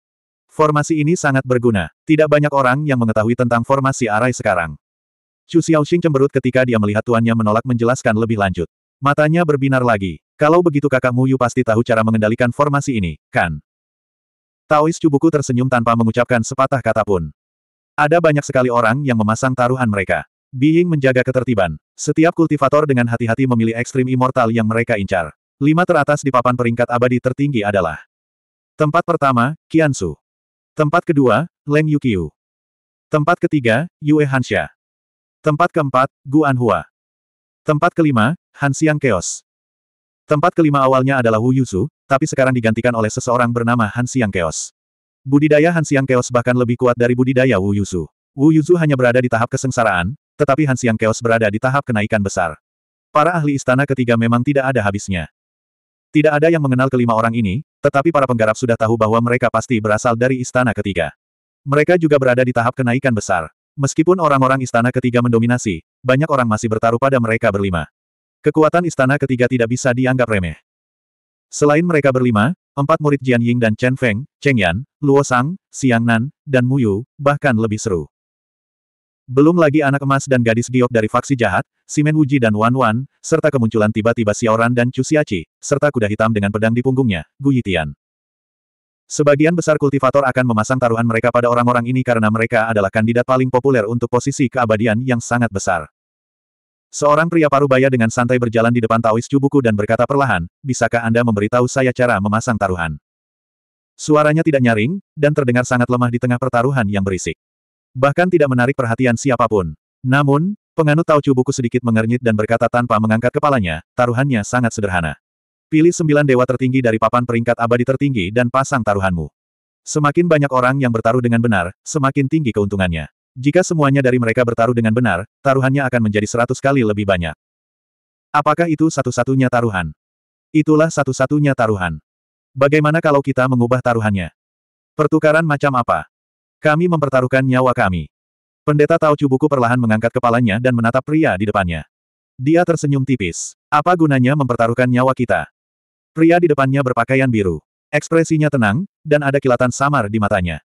Speaker 1: Formasi ini sangat berguna. Tidak banyak orang yang mengetahui tentang formasi arai sekarang. Chu Xiaoxing cemberut ketika dia melihat tuannya menolak menjelaskan lebih lanjut. Matanya berbinar lagi. Kalau begitu kakak Muyu pasti tahu cara mengendalikan formasi ini, kan? Taois Cubuku tersenyum tanpa mengucapkan sepatah kata pun. Ada banyak sekali orang yang memasang taruhan mereka. Being menjaga ketertiban. Setiap kultivator dengan hati-hati memilih ekstrim immortal yang mereka incar. Lima teratas di papan peringkat abadi tertinggi adalah Tempat pertama, Qiansu. Tempat kedua, Leng Yuqiu. Tempat ketiga, Yue Hansha. Tempat keempat, Gu Anhua. Tempat kelima, Han Xiang Chaos. Tempat kelima awalnya adalah Wu Yusu, tapi sekarang digantikan oleh seseorang bernama Han Xiang Chaos. Budidaya Han Xiang Chaos bahkan lebih kuat dari budidaya Wu Yusu. Wu Yusu hanya berada di tahap kesengsaraan, tetapi Han Xiang Chaos berada di tahap kenaikan besar. Para ahli istana ketiga memang tidak ada habisnya. Tidak ada yang mengenal kelima orang ini, tetapi para penggarap sudah tahu bahwa mereka pasti berasal dari istana ketiga. Mereka juga berada di tahap kenaikan besar. Meskipun orang-orang istana ketiga mendominasi, banyak orang masih bertaruh pada mereka berlima. Kekuatan istana ketiga tidak bisa dianggap remeh. Selain mereka berlima, empat murid Jian Ying dan Chen Feng, Cheng Yan, Luo Sang, Xiang Nan, dan Mu Yu, bahkan lebih seru. Belum lagi anak emas dan gadis giok dari faksi jahat, Simen Wuji dan Wan Wan, serta kemunculan tiba-tiba Xiaoran dan Chu Xiachi, serta kuda hitam dengan pedang di punggungnya, Gu Yitian. Sebagian besar kultivator akan memasang taruhan mereka pada orang-orang ini karena mereka adalah kandidat paling populer untuk posisi keabadian yang sangat besar. Seorang pria parubaya dengan santai berjalan di depan Taois Cubuku dan berkata perlahan, bisakah Anda memberitahu saya cara memasang taruhan? Suaranya tidak nyaring, dan terdengar sangat lemah di tengah pertaruhan yang berisik. Bahkan tidak menarik perhatian siapa pun. Namun, penganut Tao Cubuku sedikit mengernyit dan berkata tanpa mengangkat kepalanya, taruhannya sangat sederhana. Pilih sembilan dewa tertinggi dari papan peringkat abadi tertinggi dan pasang taruhanmu. Semakin banyak orang yang bertaruh dengan benar, semakin tinggi keuntungannya. Jika semuanya dari mereka bertaruh dengan benar, taruhannya akan menjadi seratus kali lebih banyak. Apakah itu satu-satunya taruhan? Itulah satu-satunya taruhan. Bagaimana kalau kita mengubah taruhannya? Pertukaran macam apa? Kami mempertaruhkan nyawa kami. Pendeta Tao Cubuku perlahan mengangkat kepalanya dan menatap pria di depannya. Dia tersenyum tipis. Apa gunanya mempertaruhkan nyawa kita? Pria di depannya berpakaian biru. Ekspresinya tenang, dan ada kilatan samar di matanya.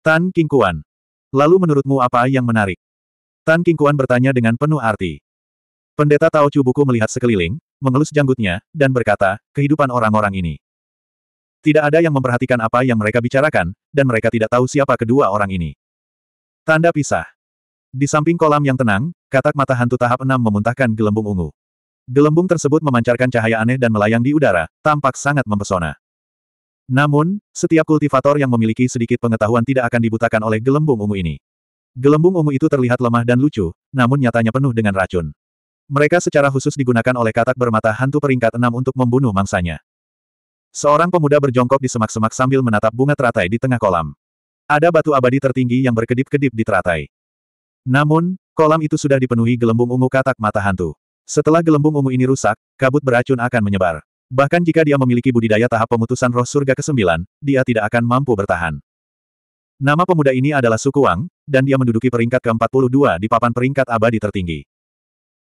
Speaker 1: Tan Kingkuan. Lalu menurutmu apa yang menarik? Tan Kingkuan bertanya dengan penuh arti. Pendeta Tao Chu Buku melihat sekeliling, mengelus janggutnya, dan berkata, kehidupan orang-orang ini. Tidak ada yang memperhatikan apa yang mereka bicarakan, dan mereka tidak tahu siapa kedua orang ini. Tanda pisah. Di samping kolam yang tenang, katak mata hantu tahap 6 memuntahkan gelembung ungu. Gelembung tersebut memancarkan cahaya aneh dan melayang di udara, tampak sangat mempesona. Namun, setiap kultivator yang memiliki sedikit pengetahuan tidak akan dibutakan oleh gelembung ungu ini. Gelembung ungu itu terlihat lemah dan lucu, namun nyatanya penuh dengan racun. Mereka secara khusus digunakan oleh katak bermata hantu peringkat enam untuk membunuh mangsanya. Seorang pemuda berjongkok di semak-semak sambil menatap bunga teratai di tengah kolam. Ada batu abadi tertinggi yang berkedip-kedip di teratai. Namun, kolam itu sudah dipenuhi gelembung ungu katak mata hantu. Setelah gelembung ungu ini rusak, kabut beracun akan menyebar. Bahkan jika dia memiliki budidaya tahap pemutusan roh surga ke-9, dia tidak akan mampu bertahan. Nama pemuda ini adalah Suku Wang, dan dia menduduki peringkat ke-42 di papan peringkat abadi tertinggi.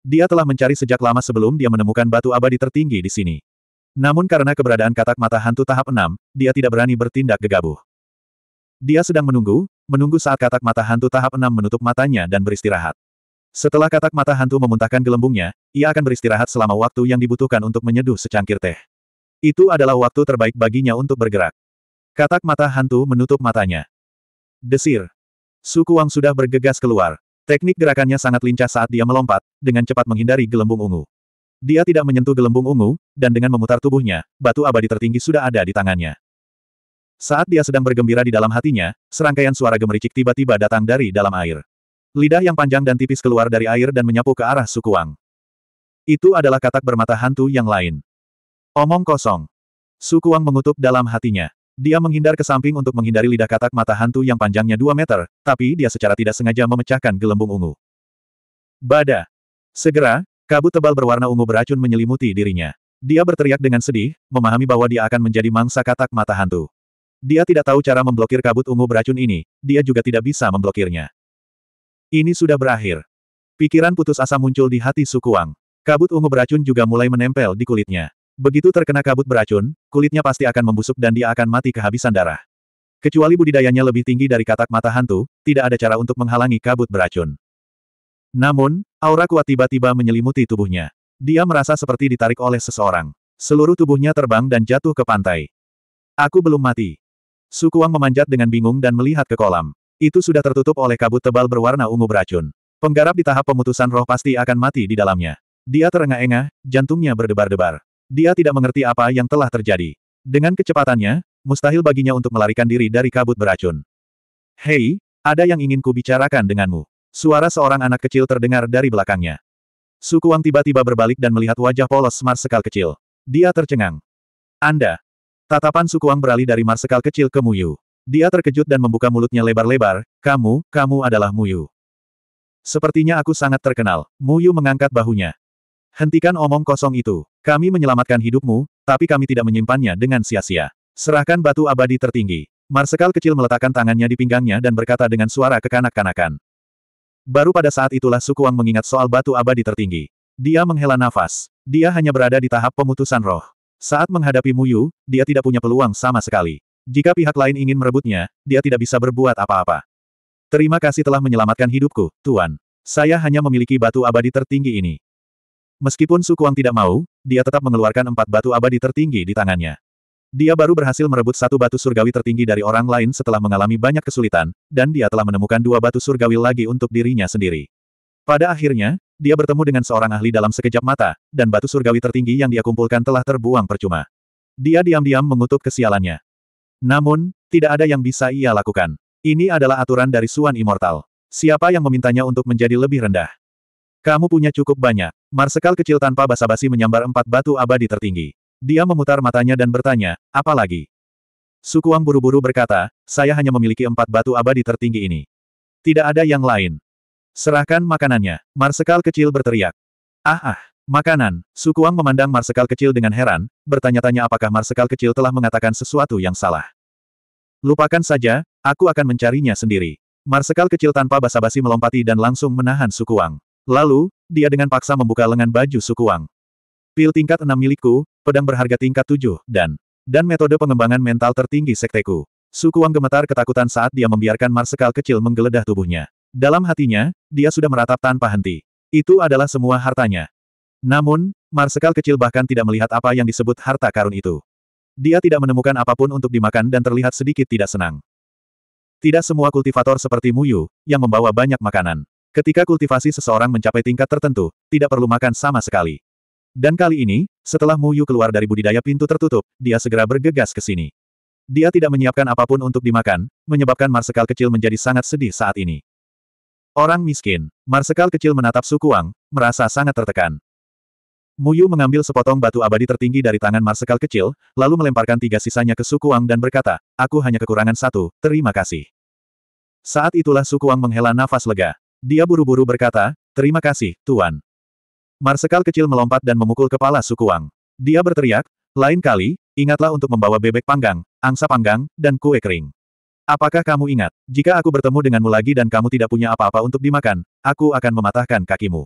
Speaker 1: Dia telah mencari sejak lama sebelum dia menemukan batu abadi tertinggi di sini. Namun karena keberadaan katak mata hantu tahap 6, dia tidak berani bertindak gegabah. Dia sedang menunggu, menunggu saat katak mata hantu tahap 6 menutup matanya dan beristirahat. Setelah katak mata hantu memuntahkan gelembungnya, ia akan beristirahat selama waktu yang dibutuhkan untuk menyeduh secangkir teh. Itu adalah waktu terbaik baginya untuk bergerak. Katak mata hantu menutup matanya. Desir. Suku Wang sudah bergegas keluar. Teknik gerakannya sangat lincah saat dia melompat, dengan cepat menghindari gelembung ungu. Dia tidak menyentuh gelembung ungu, dan dengan memutar tubuhnya, batu abadi tertinggi sudah ada di tangannya. Saat dia sedang bergembira di dalam hatinya, serangkaian suara gemericik tiba-tiba datang dari dalam air. Lidah yang panjang dan tipis keluar dari air dan menyapu ke arah suku Wang. Itu adalah katak bermata hantu yang lain. Omong kosong. Suku Wang mengutuk dalam hatinya. Dia menghindar ke samping untuk menghindari lidah katak mata hantu yang panjangnya 2 meter, tapi dia secara tidak sengaja memecahkan gelembung ungu. Bada. Segera, kabut tebal berwarna ungu beracun menyelimuti dirinya. Dia berteriak dengan sedih, memahami bahwa dia akan menjadi mangsa katak mata hantu. Dia tidak tahu cara memblokir kabut ungu beracun ini, dia juga tidak bisa memblokirnya. Ini sudah berakhir. Pikiran putus asa muncul di hati Suku Wang. Kabut ungu beracun juga mulai menempel di kulitnya. Begitu terkena kabut beracun, kulitnya pasti akan membusuk dan dia akan mati kehabisan darah. Kecuali budidayanya lebih tinggi dari katak mata hantu, tidak ada cara untuk menghalangi kabut beracun. Namun, aura kuat tiba-tiba menyelimuti tubuhnya. Dia merasa seperti ditarik oleh seseorang. Seluruh tubuhnya terbang dan jatuh ke pantai. Aku belum mati. Suku Wang memanjat dengan bingung dan melihat ke kolam. Itu sudah tertutup oleh kabut tebal berwarna ungu beracun. Penggarap di tahap pemutusan roh pasti akan mati di dalamnya. Dia terengah-engah, jantungnya berdebar-debar. Dia tidak mengerti apa yang telah terjadi. Dengan kecepatannya, mustahil baginya untuk melarikan diri dari kabut beracun. Hei, ada yang ingin kubicarakan denganmu. Suara seorang anak kecil terdengar dari belakangnya. Suku Wang tiba-tiba berbalik dan melihat wajah polos Marsekal kecil. Dia tercengang. Anda. Tatapan Suku Wang beralih dari Marsekal kecil ke Muyu. Dia terkejut dan membuka mulutnya lebar-lebar, kamu, kamu adalah Muyu. Sepertinya aku sangat terkenal. Muyu mengangkat bahunya. Hentikan omong kosong itu. Kami menyelamatkan hidupmu, tapi kami tidak menyimpannya dengan sia-sia. Serahkan batu abadi tertinggi. Marsekal kecil meletakkan tangannya di pinggangnya dan berkata dengan suara kekanak-kanakan. Baru pada saat itulah Sukuang mengingat soal batu abadi tertinggi. Dia menghela nafas. Dia hanya berada di tahap pemutusan roh. Saat menghadapi Muyu, dia tidak punya peluang sama sekali. Jika pihak lain ingin merebutnya, dia tidak bisa berbuat apa-apa. Terima kasih telah menyelamatkan hidupku, Tuan. Saya hanya memiliki batu abadi tertinggi ini. Meskipun Sukuang tidak mau, dia tetap mengeluarkan empat batu abadi tertinggi di tangannya. Dia baru berhasil merebut satu batu surgawi tertinggi dari orang lain setelah mengalami banyak kesulitan, dan dia telah menemukan dua batu surgawi lagi untuk dirinya sendiri. Pada akhirnya, dia bertemu dengan seorang ahli dalam sekejap mata, dan batu surgawi tertinggi yang dia kumpulkan telah terbuang percuma. Dia diam-diam mengutuk kesialannya. Namun, tidak ada yang bisa ia lakukan. Ini adalah aturan dari Suan Immortal. Siapa yang memintanya untuk menjadi lebih rendah? Kamu punya cukup banyak. Marsekal kecil tanpa basa-basi menyambar empat batu abadi tertinggi. Dia memutar matanya dan bertanya, apa lagi? Sukuang buru-buru berkata, saya hanya memiliki empat batu abadi tertinggi ini. Tidak ada yang lain. Serahkan makanannya. Marsekal kecil berteriak. Ah ah, makanan. Sukuang memandang Marsekal kecil dengan heran, bertanya-tanya apakah Marsekal kecil telah mengatakan sesuatu yang salah. Lupakan saja, aku akan mencarinya sendiri. Marsekal kecil tanpa basa-basi melompati dan langsung menahan Sukuang. Lalu, dia dengan paksa membuka lengan baju Sukuang. Pil tingkat enam milikku, pedang berharga tingkat tujuh, dan dan metode pengembangan mental tertinggi sekteku. Sukuang gemetar ketakutan saat dia membiarkan Marsekal kecil menggeledah tubuhnya. Dalam hatinya, dia sudah meratap tanpa henti. Itu adalah semua hartanya. Namun, Marsekal kecil bahkan tidak melihat apa yang disebut harta karun itu. Dia tidak menemukan apa pun untuk dimakan dan terlihat sedikit tidak senang. Tidak semua kultivator seperti Muyu, yang membawa banyak makanan. Ketika kultivasi seseorang mencapai tingkat tertentu, tidak perlu makan sama sekali. Dan kali ini, setelah Muyu keluar dari budidaya pintu tertutup, dia segera bergegas ke sini. Dia tidak menyiapkan apa pun untuk dimakan, menyebabkan Marsekal kecil menjadi sangat sedih saat ini. Orang miskin. Marsekal kecil menatap Sukuang, merasa sangat tertekan. Muyu mengambil sepotong batu abadi tertinggi dari tangan Marsekal kecil, lalu melemparkan tiga sisanya ke Sukuang dan berkata, aku hanya kekurangan satu, terima kasih. Saat itulah Sukuang menghela nafas lega. Dia buru-buru berkata, terima kasih, Tuan. Marsekal kecil melompat dan memukul kepala Sukuang. Dia berteriak, lain kali, ingatlah untuk membawa bebek panggang, angsa panggang, dan kue kering. Apakah kamu ingat, jika aku bertemu denganmu lagi dan kamu tidak punya apa-apa untuk dimakan, aku akan mematahkan kakimu.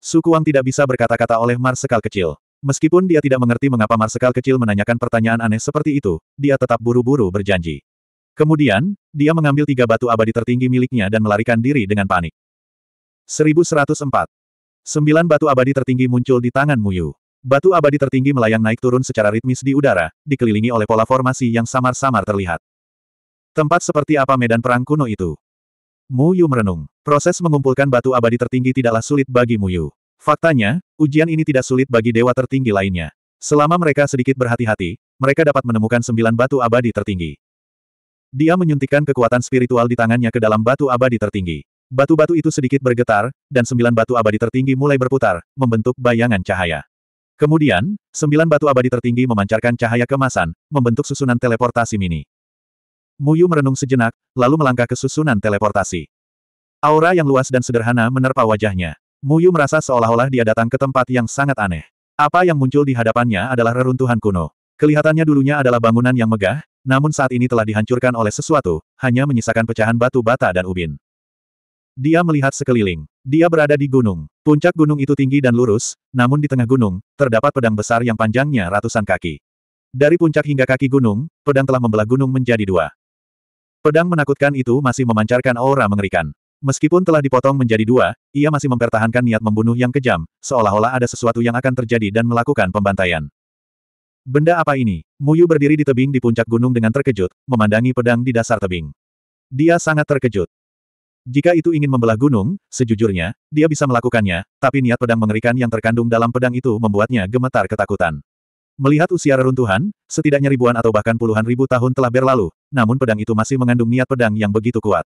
Speaker 1: Sukuang tidak bisa berkata-kata oleh Marsekal kecil. Meskipun dia tidak mengerti mengapa Marsekal kecil menanyakan pertanyaan aneh seperti itu, dia tetap buru-buru berjanji. Kemudian, dia mengambil tiga batu abadi tertinggi miliknya dan melarikan diri dengan panik. 1104. Sembilan batu abadi tertinggi muncul di tangan Muyu. Batu abadi tertinggi melayang naik turun secara ritmis di udara, dikelilingi oleh pola formasi yang samar-samar terlihat. Tempat seperti apa medan perang kuno itu? Mu Yu merenung. Proses mengumpulkan batu abadi tertinggi tidaklah sulit bagi Mu Yu. Faktanya, ujian ini tidak sulit bagi dewa tertinggi lainnya. Selama mereka sedikit berhati-hati, mereka dapat menemukan sembilan batu abadi tertinggi. Dia menyuntikkan kekuatan spiritual di tangannya ke dalam batu abadi tertinggi. Batu-batu itu sedikit bergetar, dan sembilan batu abadi tertinggi mulai berputar, membentuk bayangan cahaya. Kemudian, sembilan batu abadi tertinggi memancarkan cahaya kemasan, membentuk susunan teleportasi mini. Muyu merenung sejenak, lalu melangkah ke susunan teleportasi. Aura yang luas dan sederhana menerpa wajahnya. Muyu merasa seolah-olah dia datang ke tempat yang sangat aneh. Apa yang muncul di hadapannya adalah reruntuhan kuno. Kelihatannya dulunya adalah bangunan yang megah, namun saat ini telah dihancurkan oleh sesuatu, hanya menyisakan pecahan batu bata dan ubin. Dia melihat sekeliling. Dia berada di gunung. Puncak gunung itu tinggi dan lurus, namun di tengah gunung, terdapat pedang besar yang panjangnya ratusan kaki. Dari puncak hingga kaki gunung, pedang telah membelah gunung menjadi dua. Pedang menakutkan itu masih memancarkan aura mengerikan. Meskipun telah dipotong menjadi dua, ia masih mempertahankan niat membunuh yang kejam, seolah-olah ada sesuatu yang akan terjadi dan melakukan pembantaian. Benda apa ini? Muyu berdiri di tebing di puncak gunung dengan terkejut, memandangi pedang di dasar tebing. Dia sangat terkejut. Jika itu ingin membelah gunung, sejujurnya, dia bisa melakukannya, tapi niat pedang mengerikan yang terkandung dalam pedang itu membuatnya gemetar ketakutan. Melihat usia reruntuhan, setidaknya ribuan atau bahkan puluhan ribu tahun telah berlalu, namun pedang itu masih mengandung niat pedang yang begitu kuat.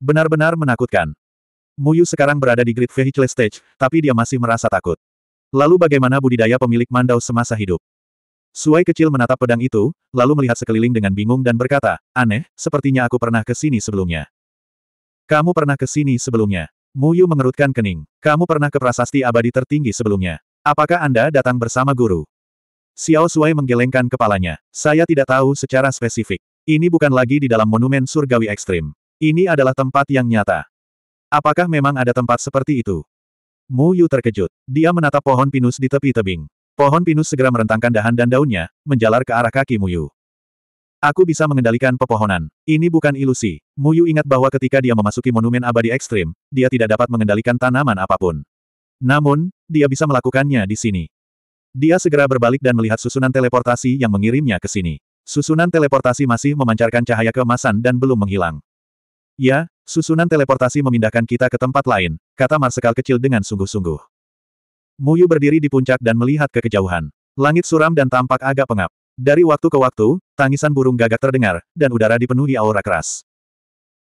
Speaker 1: Benar-benar menakutkan. Muyu sekarang berada di Great Vehicle Stage, tapi dia masih merasa takut. Lalu bagaimana budidaya pemilik Mandau semasa hidup? Suai kecil menatap pedang itu, lalu melihat sekeliling dengan bingung dan berkata, aneh, sepertinya aku pernah ke sini sebelumnya. Kamu pernah ke sini sebelumnya. Muyu mengerutkan kening. Kamu pernah ke prasasti abadi tertinggi sebelumnya. Apakah Anda datang bersama guru? Xiao Shuai menggelengkan kepalanya. Saya tidak tahu secara spesifik. Ini bukan lagi di dalam monumen surgawi ekstrim. Ini adalah tempat yang nyata. Apakah memang ada tempat seperti itu? Mu Yu terkejut. Dia menatap pohon pinus di tepi tebing. Pohon pinus segera merentangkan dahan dan daunnya, menjalar ke arah kaki Mu Yu. Aku bisa mengendalikan pepohonan. Ini bukan ilusi. Mu Yu ingat bahwa ketika dia memasuki monumen abadi ekstrim, dia tidak dapat mengendalikan tanaman apa pun. Namun, dia bisa melakukannya di sini. Dia segera berbalik dan melihat susunan teleportasi yang mengirimnya ke sini. Susunan teleportasi masih memancarkan cahaya keemasan dan belum menghilang. Ya, Susunan teleportasi memindahkan kita ke tempat lain, kata Marsekal kecil dengan sungguh-sungguh. Muyu berdiri di puncak dan melihat ke kejauhan. Langit suram dan tampak agak pengap. Dari waktu ke waktu, tangisan burung gagak terdengar, dan udara dipenuhi aura keras.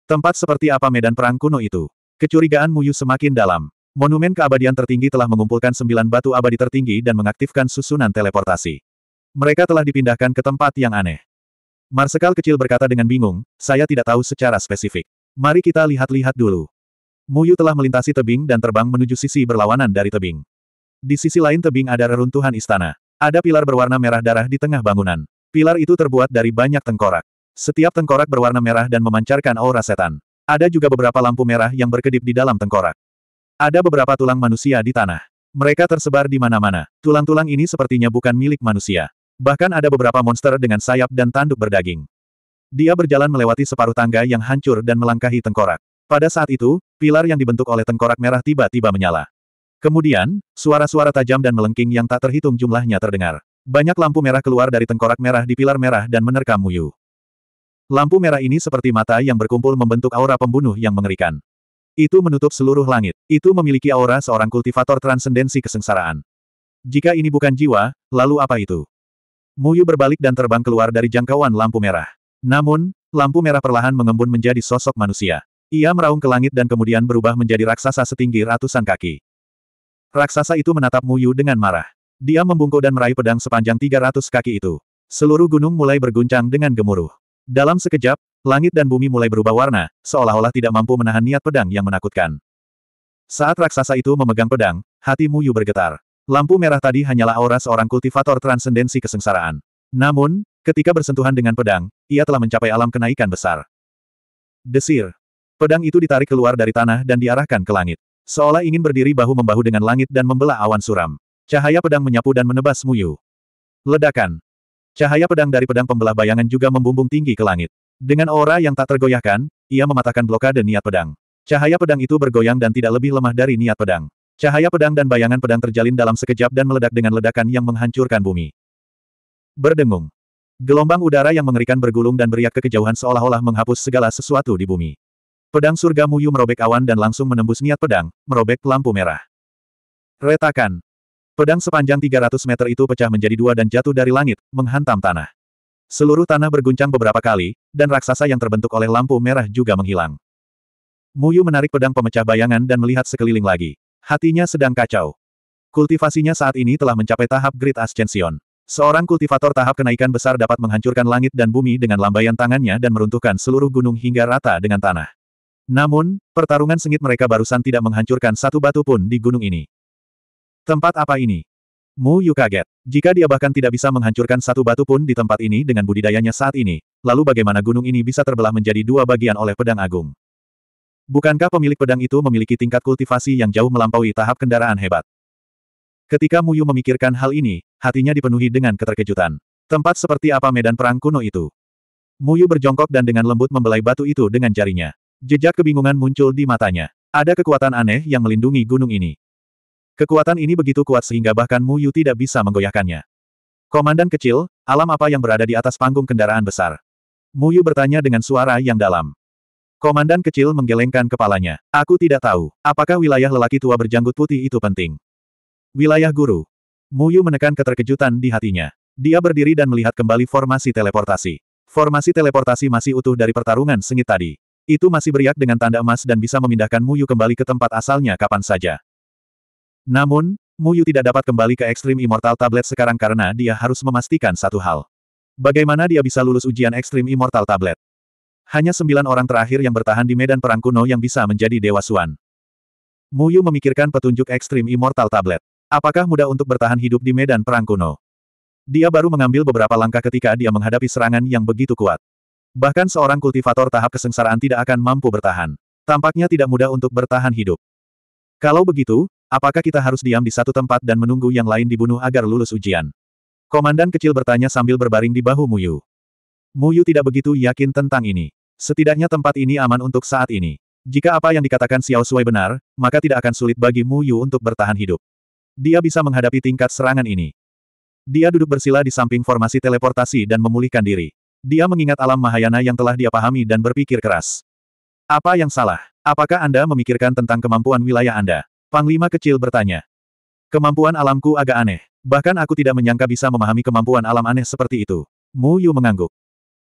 Speaker 1: Tempat seperti apa medan perang kuno itu? Kecurigaan Muyu semakin dalam. Monumen keabadian tertinggi telah mengumpulkan sembilan batu abadi tertinggi dan mengaktifkan susunan teleportasi. Mereka telah dipindahkan ke tempat yang aneh. Marsekal kecil berkata dengan bingung, saya tidak tahu secara spesifik. Mari kita lihat-lihat dulu. Muyu telah melintasi tebing dan terbang menuju sisi berlawanan dari tebing. Di sisi lain tebing ada reruntuhan istana. Ada pilar berwarna merah darah di tengah bangunan. Pilar itu terbuat dari banyak tengkorak. Setiap tengkorak berwarna merah dan memancarkan aura setan. Ada juga beberapa lampu merah yang berkedip di dalam tengkorak. Ada beberapa tulang manusia di tanah. Mereka tersebar di mana-mana. Tulang-tulang ini sepertinya bukan milik manusia. Bahkan ada beberapa monster dengan sayap dan tanduk berdaging. Dia berjalan melewati separuh tangga yang hancur dan melangkahi tengkorak. Pada saat itu, pilar yang dibentuk oleh tengkorak merah tiba-tiba menyala. Kemudian, suara-suara tajam dan melengking yang tak terhitung jumlahnya terdengar. Banyak lampu merah keluar dari tengkorak merah di pilar merah dan menerkam Muyu. Lampu merah ini seperti mata yang berkumpul membentuk aura pembunuh yang mengerikan. Itu menutup seluruh langit. Itu memiliki aura seorang kultivator transendensi kesengsaraan. Jika ini bukan jiwa, lalu apa itu? Muyu berbalik dan terbang keluar dari jangkauan lampu merah. Namun, lampu merah perlahan mengembun menjadi sosok manusia. Ia meraung ke langit dan kemudian berubah menjadi raksasa setinggi ratusan kaki. Raksasa itu menatap Muyu dengan marah. Dia membungkuk dan meraih pedang sepanjang 300 kaki itu. Seluruh gunung mulai berguncang dengan gemuruh. Dalam sekejap, langit dan bumi mulai berubah warna, seolah-olah tidak mampu menahan niat pedang yang menakutkan. Saat raksasa itu memegang pedang, hati Muyu bergetar. Lampu merah tadi hanyalah aura seorang kultivator transendensi kesengsaraan. Namun, Ketika bersentuhan dengan pedang, ia telah mencapai alam kenaikan besar. Desir. Pedang itu ditarik keluar dari tanah dan diarahkan ke langit. Seolah ingin berdiri bahu-membahu dengan langit dan membelah awan suram. Cahaya pedang menyapu dan menebas Muyu. Ledakan. Cahaya pedang dari pedang pembelah bayangan juga membumbung tinggi ke langit. Dengan aura yang tak tergoyahkan, ia mematahkan blokade niat pedang. Cahaya pedang itu bergoyang dan tidak lebih lemah dari niat pedang. Cahaya pedang dan bayangan pedang terjalin dalam sekejap dan meledak dengan ledakan yang menghancurkan bumi. Berdengung. Gelombang udara yang mengerikan bergulung dan beriak ke kejauhan seolah-olah menghapus segala sesuatu di bumi. Pedang surga Muyu merobek awan dan langsung menembus niat pedang, merobek lampu merah. Retakan. Pedang sepanjang 300 meter itu pecah menjadi dua dan jatuh dari langit, menghantam tanah. Seluruh tanah berguncang beberapa kali, dan raksasa yang terbentuk oleh lampu merah juga menghilang. Muyu menarik pedang pemecah bayangan dan melihat sekeliling lagi. Hatinya sedang kacau. Kultivasinya saat ini telah mencapai tahap Great Ascension. Seorang kultivator tahap kenaikan besar dapat menghancurkan langit dan bumi dengan lambaian tangannya dan meruntuhkan seluruh gunung hingga rata dengan tanah. Namun, pertarungan sengit mereka barusan tidak menghancurkan satu batu pun di gunung ini. Tempat apa ini? Mu Yu kaget. Jika dia bahkan tidak bisa menghancurkan satu batu pun di tempat ini dengan budidayanya saat ini, lalu bagaimana gunung ini bisa terbelah menjadi dua bagian oleh pedang agung? Bukankah pemilik pedang itu memiliki tingkat kultivasi yang jauh melampaui tahap kendaraan hebat? Ketika Muyu memikirkan hal ini, hatinya dipenuhi dengan keterkejutan. Tempat seperti apa medan perang kuno itu? Muyu berjongkok dan dengan lembut membelai batu itu dengan jarinya. Jejak kebingungan muncul di matanya. Ada kekuatan aneh yang melindungi gunung ini. Kekuatan ini begitu kuat sehingga bahkan Muyu tidak bisa menggoyahkannya. Komandan kecil, alam apa yang berada di atas panggung kendaraan besar? Muyu bertanya dengan suara yang dalam. Komandan kecil menggelengkan kepalanya. Aku tidak tahu, apakah wilayah lelaki tua berjanggut putih itu penting. Wilayah Guru. Muyu menekan keterkejutan di hatinya. Dia berdiri dan melihat kembali formasi teleportasi. Formasi teleportasi masih utuh dari pertarungan sengit tadi. Itu masih beriak dengan tanda emas dan bisa memindahkan Muyu kembali ke tempat asalnya kapan saja. Namun, Muyu tidak dapat kembali ke Extreme Immortal Tablet sekarang karena dia harus memastikan satu hal. Bagaimana dia bisa lulus ujian Extreme Immortal Tablet? Hanya sembilan orang terakhir yang bertahan di medan perang kuno yang bisa menjadi Dewa Suan. Muyu memikirkan petunjuk Extreme Immortal Tablet. Apakah mudah untuk bertahan hidup di medan perang kuno? Dia baru mengambil beberapa langkah ketika dia menghadapi serangan yang begitu kuat. Bahkan seorang kultivator tahap kesengsaraan tidak akan mampu bertahan. Tampaknya tidak mudah untuk bertahan hidup. Kalau begitu, apakah kita harus diam di satu tempat dan menunggu yang lain dibunuh agar lulus ujian? Komandan kecil bertanya sambil berbaring di bahu Muyu. Muyu tidak begitu yakin tentang ini. Setidaknya tempat ini aman untuk saat ini. Jika apa yang dikatakan Xiao Sui benar, maka tidak akan sulit bagi Muyu untuk bertahan hidup. Dia bisa menghadapi tingkat serangan ini. Dia duduk bersila di samping formasi teleportasi dan memulihkan diri. Dia mengingat alam Mahayana yang telah dia pahami dan berpikir keras. Apa yang salah? Apakah Anda memikirkan tentang kemampuan wilayah Anda? Panglima kecil bertanya. Kemampuan alamku agak aneh. Bahkan aku tidak menyangka bisa memahami kemampuan alam aneh seperti itu. Mu Yu mengangguk.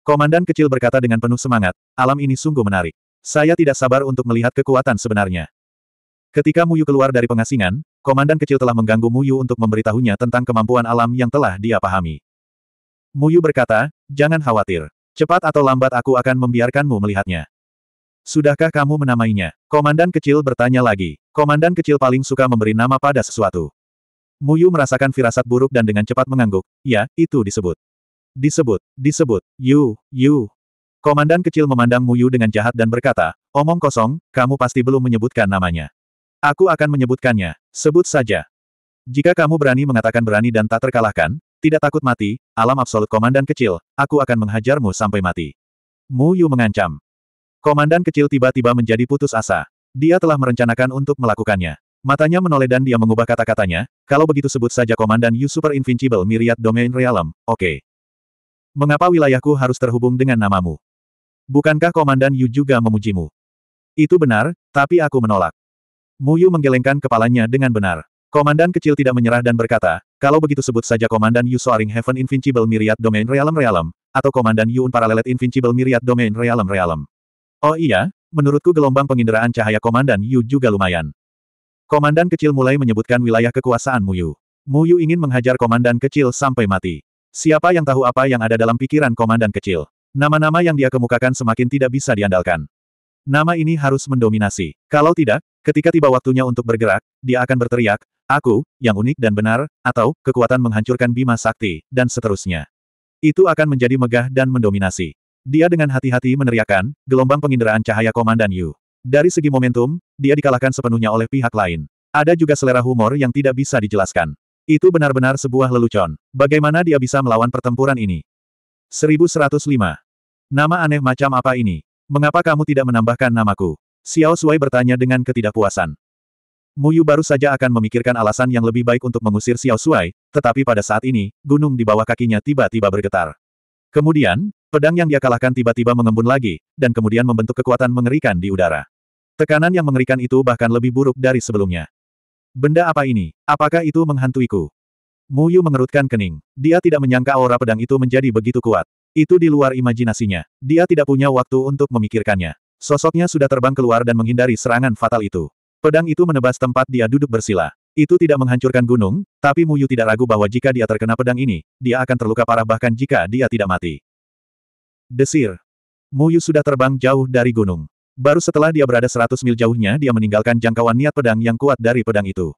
Speaker 1: Komandan kecil berkata dengan penuh semangat, alam ini sungguh menarik. Saya tidak sabar untuk melihat kekuatan sebenarnya. Ketika Mu Yu keluar dari pengasingan, komandan kecil telah mengganggu Mu Yu untuk memberitahunya tentang kemampuan alam yang telah dia pahami. Mu Yu berkata, jangan khawatir. Cepat atau lambat aku akan membiarkanmu melihatnya. Sudahkah kamu menamainya? Komandan kecil bertanya lagi. Komandan kecil paling suka memberi nama pada sesuatu. Muyu merasakan firasat buruk dan dengan cepat mengangguk. Ya, itu disebut. Disebut, disebut, Yu, Yu. Komandan kecil memandang Muyu dengan jahat dan berkata, omong kosong, kamu pasti belum menyebutkan namanya. Aku akan menyebutkannya, sebut saja. Jika kamu berani mengatakan berani dan tak terkalahkan, tidak takut mati, alam absolut komandan kecil, aku akan menghajarmu sampai mati. Muyu mengancam. Komandan kecil tiba-tiba menjadi putus asa. Dia telah merencanakan untuk melakukannya. Matanya menoleh dan dia mengubah kata-katanya, kalau begitu sebut saja Komandan Yu Super Invincible Myriad Domain Realm, oke. Okay. Mengapa wilayahku harus terhubung dengan namamu? Bukankah Komandan Yu juga memujimu? Itu benar, tapi aku menolak. Mu Yu menggelengkan kepalanya dengan benar. Komandan kecil tidak menyerah dan berkata, kalau begitu sebut saja Komandan Yu Soaring Heaven Invincible Myriad Domain Realm Realm, atau Komandan Yu Unparalleled Invincible Myriad Domain Realm Realm. Oh iya, menurutku gelombang penginderaan cahaya Komandan Yu juga lumayan. Komandan kecil mulai menyebutkan wilayah kekuasaan Muyu. Muyu ingin menghajar komandan kecil sampai mati. Siapa yang tahu apa yang ada dalam pikiran komandan kecil? Nama-nama yang dia kemukakan semakin tidak bisa diandalkan. Nama ini harus mendominasi. Kalau tidak, ketika tiba waktunya untuk bergerak, dia akan berteriak, aku, yang unik dan benar, atau, kekuatan menghancurkan Bima Sakti, dan seterusnya. Itu akan menjadi megah dan mendominasi. Dia dengan hati-hati meneriakkan, gelombang penginderaan cahaya Komandan Yu. Dari segi momentum, dia dikalahkan sepenuhnya oleh pihak lain. Ada juga selera humor yang tidak bisa dijelaskan. Itu benar-benar sebuah lelucon. Bagaimana dia bisa melawan pertempuran ini? 1105. Nama aneh macam apa ini? Mengapa kamu tidak menambahkan namaku? Xiao Shuai bertanya dengan ketidakpuasan. Muyu baru saja akan memikirkan alasan yang lebih baik untuk mengusir Xiao Shuai, tetapi pada saat ini, gunung di bawah kakinya tiba-tiba bergetar. Kemudian, pedang yang dia kalahkan tiba-tiba mengembun lagi, dan kemudian membentuk kekuatan mengerikan di udara. Tekanan yang mengerikan itu bahkan lebih buruk dari sebelumnya. Benda apa ini? Apakah itu menghantuiku? Mu Yu mengerutkan kening. Dia tidak menyangka aura pedang itu menjadi begitu kuat. Itu di luar imajinasinya. Dia tidak punya waktu untuk memikirkannya. Sosoknya sudah terbang keluar dan menghindari serangan fatal itu. Pedang itu menebas tempat dia duduk bersila. Itu tidak menghancurkan gunung, tapi Mu Yu tidak ragu bahwa jika dia terkena pedang ini, dia akan terluka parah bahkan jika dia tidak mati. Desir. Mu Yu sudah terbang jauh dari gunung. Baru setelah dia berada seratus mil jauhnya dia meninggalkan jangkauan niat pedang yang kuat dari pedang itu.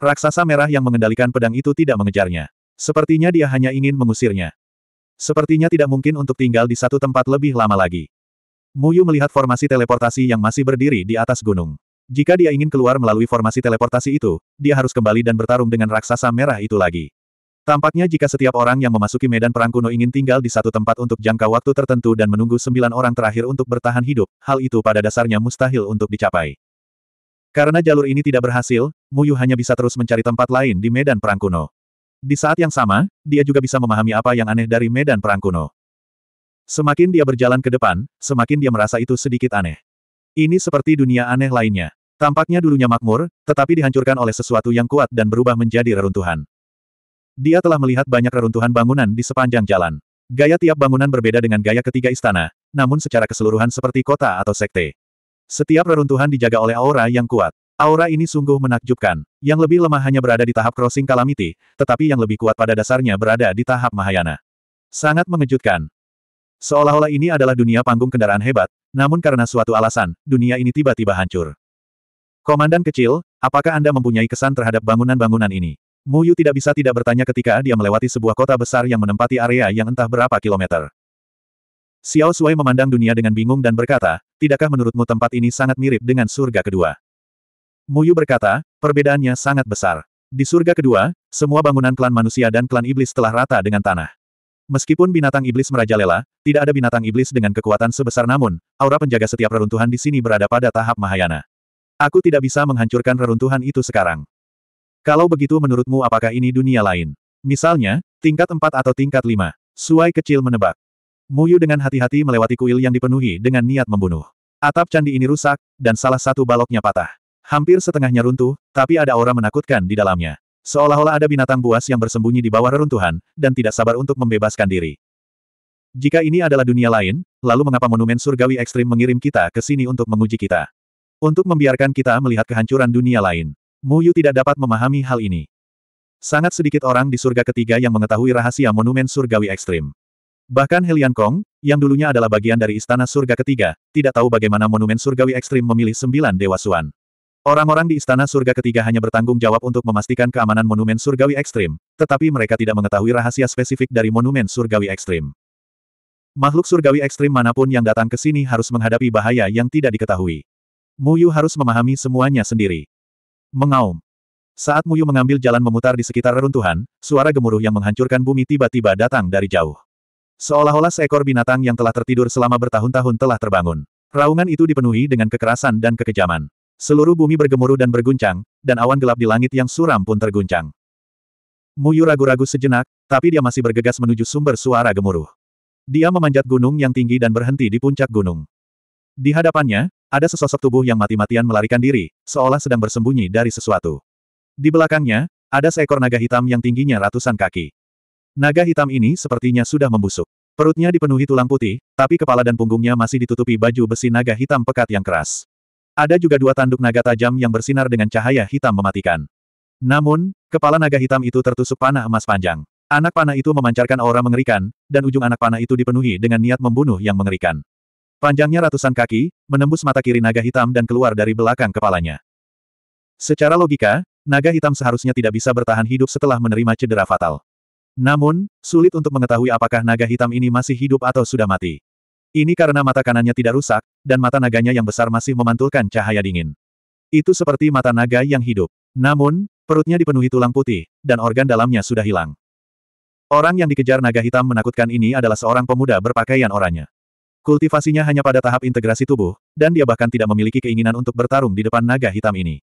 Speaker 1: Raksasa merah yang mengendalikan pedang itu tidak mengejarnya. Sepertinya dia hanya ingin mengusirnya. Sepertinya tidak mungkin untuk tinggal di satu tempat lebih lama lagi. Mu Yu melihat formasi teleportasi yang masih berdiri di atas gunung. Jika dia ingin keluar melalui formasi teleportasi itu, dia harus kembali dan bertarung dengan raksasa merah itu lagi. Tampaknya jika setiap orang yang memasuki medan perang kuno ingin tinggal di satu tempat untuk jangka waktu tertentu dan menunggu sembilan orang terakhir untuk bertahan hidup, hal itu pada dasarnya mustahil untuk dicapai. Karena jalur ini tidak berhasil, Muyu hanya bisa terus mencari tempat lain di medan perang kuno. Di saat yang sama, dia juga bisa memahami apa yang aneh dari medan perang kuno. Semakin dia berjalan ke depan, semakin dia merasa itu sedikit aneh. Ini seperti dunia aneh lainnya. Tampaknya dulunya makmur, tetapi dihancurkan oleh sesuatu yang kuat dan berubah menjadi reruntuhan. Dia telah melihat banyak reruntuhan bangunan di sepanjang jalan. Gaya tiap bangunan berbeda dengan gaya ketiga istana, namun secara keseluruhan seperti kota atau sekte. Setiap reruntuhan dijaga oleh aura yang kuat. Aura ini sungguh menakjubkan. Yang lebih lemah hanya berada di tahap crossing calamity, tetapi yang lebih kuat pada dasarnya berada di tahap Mahayana. Sangat mengejutkan. Seolah-olah ini adalah dunia panggung kendaraan hebat, namun karena suatu alasan, dunia ini tiba-tiba hancur. Komandan kecil, apakah Anda mempunyai kesan terhadap bangunan-bangunan ini? Mu Yu tidak bisa tidak bertanya ketika dia melewati sebuah kota besar yang menempati area yang entah berapa kilometer. Xiao Shuai memandang dunia dengan bingung dan berkata, tidakkah menurutmu tempat ini sangat mirip dengan surga kedua? Mu Yu berkata, perbedaannya sangat besar. Di surga kedua, semua bangunan klan manusia dan klan iblis telah rata dengan tanah. Meskipun binatang iblis merajalela, tidak ada binatang iblis dengan kekuatan sebesar namun, aura penjaga setiap reruntuhan di sini berada pada tahap Mahayana. Aku tidak bisa menghancurkan reruntuhan itu sekarang. Kalau begitu menurutmu apakah ini dunia lain? Misalnya, tingkat 4 atau tingkat 5. Suai kecil menebak. Muyu dengan hati-hati melewati kuil yang dipenuhi dengan niat membunuh. Atap candi ini rusak, dan salah satu baloknya patah. Hampir setengahnya runtuh, tapi ada aura menakutkan di dalamnya. Seolah-olah ada binatang buas yang bersembunyi di bawah reruntuhan, dan tidak sabar untuk membebaskan diri. Jika ini adalah dunia lain, lalu mengapa monumen surgawi ekstrim mengirim kita ke sini untuk menguji kita? Untuk membiarkan kita melihat kehancuran dunia lain. Muyu tidak dapat memahami hal ini. Sangat sedikit orang di surga ketiga yang mengetahui rahasia monumen surgawi ekstrim. Bahkan Helian Kong, yang dulunya adalah bagian dari istana surga ketiga, tidak tahu bagaimana monumen surgawi ekstrim memilih sembilan dewa suan. Orang-orang di Istana Surga Ketiga hanya bertanggung jawab untuk memastikan keamanan monumen surgawi ekstrim, tetapi mereka tidak mengetahui rahasia spesifik dari monumen surgawi ekstrim. Makhluk surgawi ekstrim mana pun yang datang ke sini harus menghadapi bahaya yang tidak diketahui. Muyu harus memahami semuanya sendiri. Mengaum. Saat Muyu mengambil jalan memutar di sekitar reruntuhan, suara gemuruh yang menghancurkan bumi tiba-tiba datang dari jauh. Seolah-olah seekor binatang yang telah tertidur selama bertahun-tahun telah terbangun. Raungan itu dipenuhi dengan kekerasan dan kekejaman. Seluruh bumi bergemuruh dan berguncang, dan awan gelap di langit yang suram pun terguncang. Muyu ragu-ragu sejenak, tapi dia masih bergegas menuju sumber suara gemuruh. Dia memanjat gunung yang tinggi dan berhenti di puncak gunung. Di hadapannya, ada sesosok tubuh yang mati-matian melarikan diri, seolah sedang bersembunyi dari sesuatu. Di belakangnya, ada seekor naga hitam yang tingginya ratusan kaki. Naga hitam ini sepertinya sudah membusuk. Perutnya dipenuhi tulang putih, tapi kepala dan punggungnya masih ditutupi baju besi naga hitam pekat yang keras. Ada juga dua tanduk naga tajam yang bersinar dengan cahaya hitam mematikan. Namun, kepala naga hitam itu tertusuk panah emas panjang. Anak panah itu memancarkan aura mengerikan, dan ujung anak panah itu dipenuhi dengan niat membunuh yang mengerikan. Panjangnya ratusan kaki, menembus mata kiri naga hitam dan keluar dari belakang kepalanya. Secara logika, naga hitam seharusnya tidak bisa bertahan hidup setelah menerima cedera fatal. Namun, sulit untuk mengetahui apakah naga hitam ini masih hidup atau sudah mati. Ini karena mata kanannya tidak rusak, dan mata naganya yang besar masih memantulkan cahaya dingin. Itu seperti mata naga yang hidup. Namun, perutnya dipenuhi tulang putih, dan organ dalamnya sudah hilang. Orang yang dikejar naga hitam menakutkan ini adalah seorang pemuda berpakaian oranye. Kultivasinya hanya pada tahap integrasi tubuh, dan dia bahkan tidak memiliki keinginan untuk bertarung di depan naga hitam ini.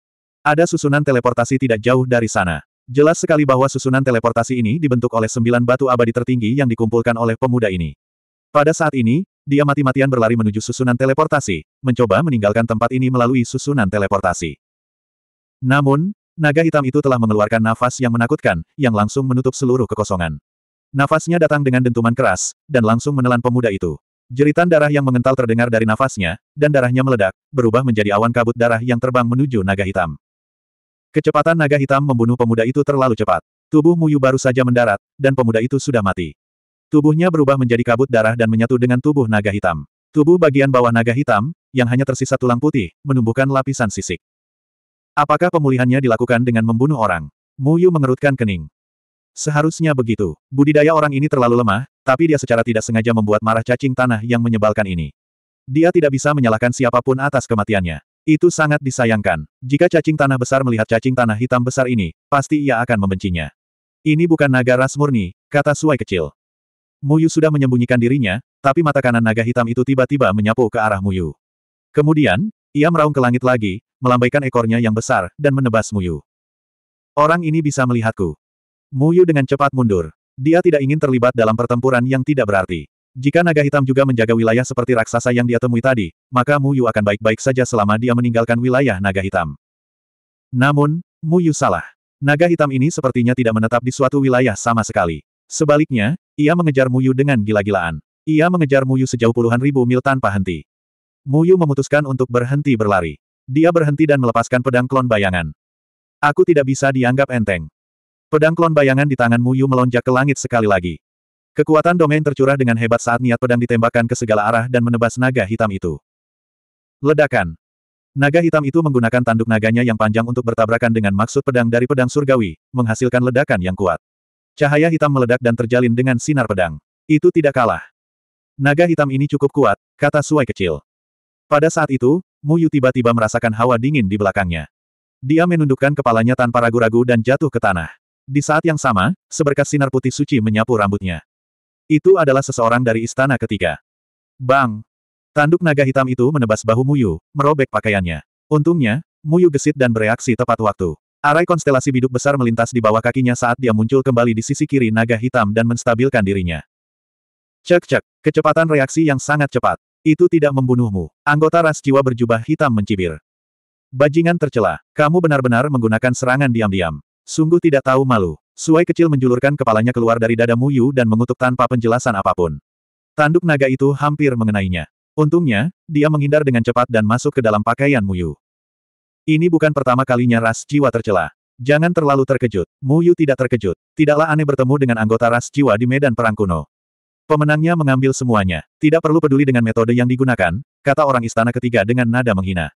Speaker 1: Ada susunan teleportasi tidak jauh dari sana. Jelas sekali bahwa susunan teleportasi ini dibentuk oleh sembilan batu abadi tertinggi yang dikumpulkan oleh pemuda ini. Pada saat ini, dia mati-matian berlari menuju susunan teleportasi, mencoba meninggalkan tempat ini melalui susunan teleportasi. Namun, naga hitam itu telah mengeluarkan nafas yang menakutkan, yang langsung menutup seluruh kekosongan. Nafasnya datang dengan dentuman keras, dan langsung menelan pemuda itu. Jeritan darah yang mengental terdengar dari nafasnya, dan darahnya meledak, berubah menjadi awan kabut darah yang terbang menuju naga hitam. Kecepatan naga hitam membunuh pemuda itu terlalu cepat. Tubuh Muyu baru saja mendarat, dan pemuda itu sudah mati. Tubuhnya berubah menjadi kabut darah dan menyatu dengan tubuh naga hitam. Tubuh bagian bawah naga hitam, yang hanya tersisa tulang putih, menumbuhkan lapisan sisik. Apakah pemulihannya dilakukan dengan membunuh orang? Muyu mengerutkan kening. Seharusnya begitu. Budidaya orang ini terlalu lemah, tapi dia secara tidak sengaja membuat marah cacing tanah yang menyebalkan ini. Dia tidak bisa menyalahkan siapa pun atas kematiannya. Itu sangat disayangkan. Jika cacing tanah besar melihat cacing tanah hitam besar ini, pasti ia akan membencinya. Ini bukan naga ras murni, kata Suai kecil. Muyu sudah menyembunyikan dirinya, tapi mata kanan naga hitam itu tiba-tiba menyapu ke arah Muyu. Kemudian, ia meraung ke langit lagi, melambaikan ekornya yang besar, dan menebas Muyu. Orang ini bisa melihatku. Muyu dengan cepat mundur. Dia tidak ingin terlibat dalam pertempuran yang tidak berarti. Jika naga hitam juga menjaga wilayah seperti raksasa yang dia temui tadi, maka Muyu akan baik-baik saja selama dia meninggalkan wilayah naga hitam. Namun, Muyu salah. Naga hitam ini sepertinya tidak menetap di suatu wilayah sama sekali. Sebaliknya, ia mengejar Muyu dengan gila-gilaan. Ia mengejar Muyu sejauh puluhan ribu mil tanpa henti. Muyu memutuskan untuk berhenti berlari. Dia berhenti dan melepaskan pedang klon bayangan. Aku tidak bisa dianggap enteng. Pedang klon bayangan di tangan Muyu melonjak ke langit sekali lagi. Kekuatan domain tercurah dengan hebat saat niat pedang ditembakkan ke segala arah dan menebas naga hitam itu. Ledakan. Naga hitam itu menggunakan tanduk naganya yang panjang untuk bertabrakan dengan maksud pedang dari pedang surgawi, menghasilkan ledakan yang kuat. Cahaya hitam meledak dan terjalin dengan sinar pedang. Itu tidak kalah. Naga hitam ini cukup kuat, kata Suai kecil. Pada saat itu, Muyu tiba-tiba merasakan hawa dingin di belakangnya. Dia menundukkan kepalanya tanpa ragu-ragu dan jatuh ke tanah. Di saat yang sama, seberkas sinar putih suci menyapu rambutnya. Itu adalah seseorang dari istana ketiga. Bang! Tanduk naga hitam itu menebas bahu Muyu, merobek pakaiannya. Untungnya, Muyu gesit dan bereaksi tepat waktu. Arai konstelasi biduk besar melintas di bawah kakinya saat dia muncul kembali di sisi kiri naga hitam dan menstabilkan dirinya. Cek-cek, kecepatan reaksi yang sangat cepat. Itu tidak membunuhmu. Anggota ras jiwa berjubah hitam mencibir. Bajingan tercela. Kamu benar-benar menggunakan serangan diam-diam. Sungguh tidak tahu malu. Suai kecil menjulurkan kepalanya keluar dari dada Muyu dan mengutuk tanpa penjelasan apa pun. Tanduk naga itu hampir mengenainya. Untungnya, dia menghindar dengan cepat dan masuk ke dalam pakaian Muyu. Ini bukan pertama kalinya ras jiwa tercela. Jangan terlalu terkejut. Muyu tidak terkejut. Tidaklah aneh bertemu dengan anggota ras jiwa di medan perang kuno. Pemenangnya mengambil semuanya. Tidak perlu peduli dengan metode yang digunakan, kata orang istana ketiga dengan nada menghina.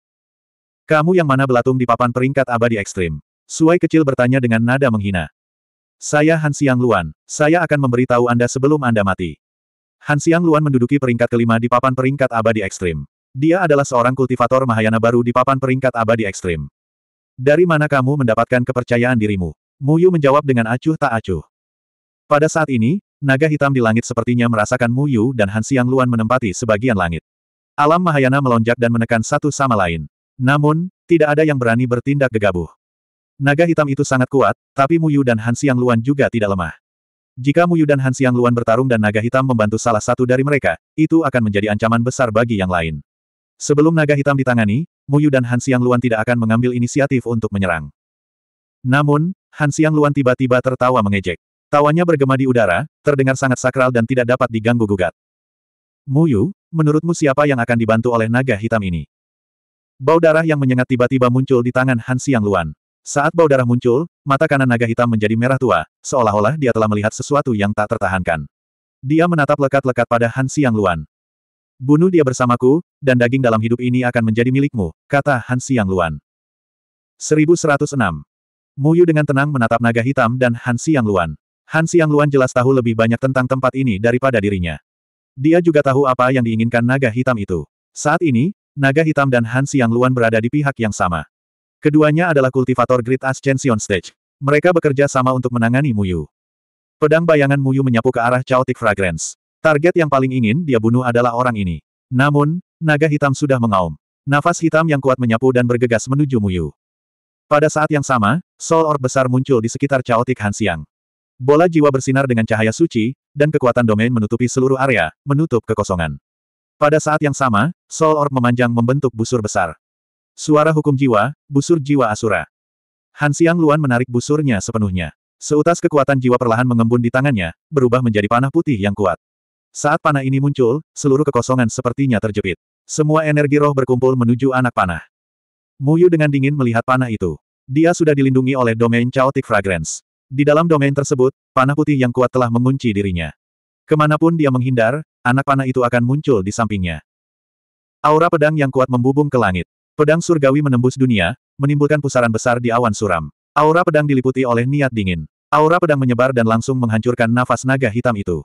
Speaker 1: Kamu yang mana belatung di papan peringkat abadi ekstrim? Suai kecil bertanya dengan nada menghina. Saya Han Xiang Luan. Saya akan memberitahu Anda sebelum Anda mati. Han Xiang Luan menduduki peringkat kelima di papan peringkat abadi ekstrim. Dia adalah seorang kultivator Mahayana baru di papan peringkat abadi ekstrim. Dari mana kamu mendapatkan kepercayaan dirimu? Muyu menjawab dengan acuh tak acuh. Pada saat ini, naga hitam di langit sepertinya merasakan Muyu dan Han Xiang Luan menempati sebagian langit. Alam Mahayana melonjak dan menekan satu sama lain. Namun, tidak ada yang berani bertindak gegabah. Naga hitam itu sangat kuat, tapi Muyu dan Han Xiang Luan juga tidak lemah. Jika Muyu dan Han Xiang Luan bertarung dan naga hitam membantu salah satu dari mereka, itu akan menjadi ancaman besar bagi yang lain. Sebelum naga hitam ditangani, Muyu dan Han Xiang Luan tidak akan mengambil inisiatif untuk menyerang. Namun, Han Xiang Luan tiba-tiba tertawa mengejek. Tawanya bergema di udara, terdengar sangat sakral dan tidak dapat diganggu-gugat. Muyu, menurutmu siapa yang akan dibantu oleh naga hitam ini? Bau darah yang menyengat tiba-tiba muncul di tangan Han Xiang Luan. Saat bau darah muncul, mata kanan naga hitam menjadi merah tua, seolah-olah dia telah melihat sesuatu yang tak tertahankan. Dia menatap lekat-lekat pada Han Xiang Luan. Bunuh dia bersamaku, dan daging dalam hidup ini akan menjadi milikmu, kata Han Xiang Luan. 1106. Muyu dengan tenang menatap naga hitam dan Han Xiang Luan. Han Xiang Luan jelas tahu lebih banyak tentang tempat ini daripada dirinya. Dia juga tahu apa yang diinginkan naga hitam itu. Saat ini, Naga Hitam dan Han Xiang Luan berada di pihak yang sama. Keduanya adalah kultivator Great Ascension Stage. Mereka bekerja sama untuk menangani Muyu. Pedang bayangan Muyu menyapu ke arah Chaotic Fragrance. Target yang paling ingin dia bunuh adalah orang ini. Namun, naga hitam sudah mengaum. Nafas hitam yang kuat menyapu dan bergegas menuju Muyu. Pada saat yang sama, Soul Orb besar muncul di sekitar Chaotic Han Xiang. Bola jiwa bersinar dengan cahaya suci, dan kekuatan domain menutupi seluruh area, menutup kekosongan. Pada saat yang sama, Soul Orb memanjang membentuk busur besar. Suara hukum jiwa, busur jiwa Asura. Han Xiang Luan menarik busurnya sepenuhnya. Seutas kekuatan jiwa perlahan mengembun di tangannya, berubah menjadi panah putih yang kuat. Saat panah ini muncul, seluruh kekosongan sepertinya terjepit. Semua energi roh berkumpul menuju anak panah. Muyu dengan dingin melihat panah itu. Dia sudah dilindungi oleh domain Chaotic Fragrance. Di dalam domain tersebut, panah putih yang kuat telah mengunci dirinya. Ke mana pun dia menghindar, anak panah itu akan muncul di sampingnya. Aura pedang yang kuat membubung ke langit. Pedang surgawi menembus dunia, menimbulkan pusaran besar di awan suram. Aura pedang diliputi oleh niat dingin. Aura pedang menyebar dan langsung menghancurkan nafas naga hitam itu.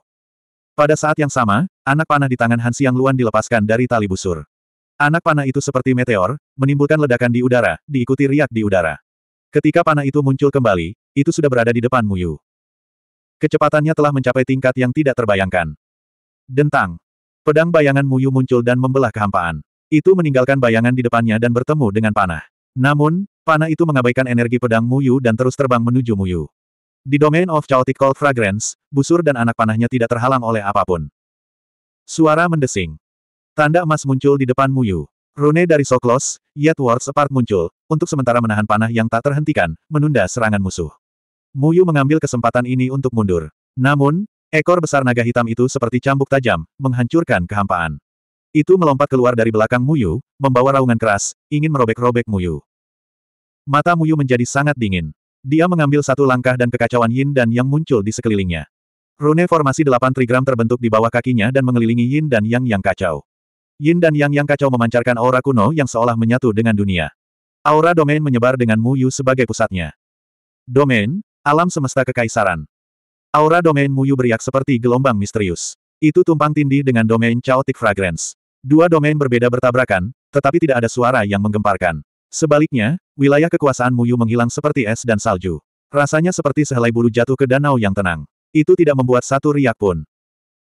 Speaker 1: Pada saat yang sama, anak panah di tangan Han Xiang Luan dilepaskan dari tali busur. Anak panah itu seperti meteor, menimbulkan ledakan di udara, diikuti riak di udara. Ketika panah itu muncul kembali, itu sudah berada di depan Muyu. Kecepatannya telah mencapai tingkat yang tidak terbayangkan. Dentang. Pedang bayangan Muyu muncul dan membelah kehampaan. Itu meninggalkan bayangan di depannya dan bertemu dengan panah. Namun, panah itu mengabaikan energi pedang Muyu dan terus terbang menuju Muyu. Di domain of Chaotic Cold Fragrance, busur dan anak panahnya tidak terhalang oleh apa pun. Suara mendesing. Tanda emas muncul di depan Muyu. Rune dari Soklos, Yet Words Apart muncul, untuk sementara menahan panah yang tak terhentikan, menunda serangan musuh. Muyu mengambil kesempatan ini untuk mundur. Namun, ekor besar naga hitam itu seperti cambuk tajam, menghancurkan kehampaan. Itu melompat keluar dari belakang Muyu, membawa raungan keras, ingin merobek-robek Muyu. Mata Muyu menjadi sangat dingin. Dia mengambil satu langkah dan kekacauan Yin dan Yang muncul di sekelilingnya. Rune formasi delapan trigram terbentuk di bawah kakinya dan mengelilingi Yin dan Yang yang kacau. Yin dan Yang yang kacau memancarkan aura kuno yang seolah menyatu dengan dunia. Aura domain menyebar dengan Muyu sebagai pusatnya. Domain, Alam semesta kekaisaran. Aura domain Muyu beriak seperti gelombang misterius. Itu tumpang tindih dengan domain Chaotic Fragrance. Dua domain berbeda bertabrakan, tetapi tidak ada suara yang menggemparkan. Sebaliknya, wilayah kekuasaan Muyu menghilang seperti es dan salju. Rasanya seperti sehelai bulu jatuh ke danau yang tenang. Itu tidak membuat satu riak pun.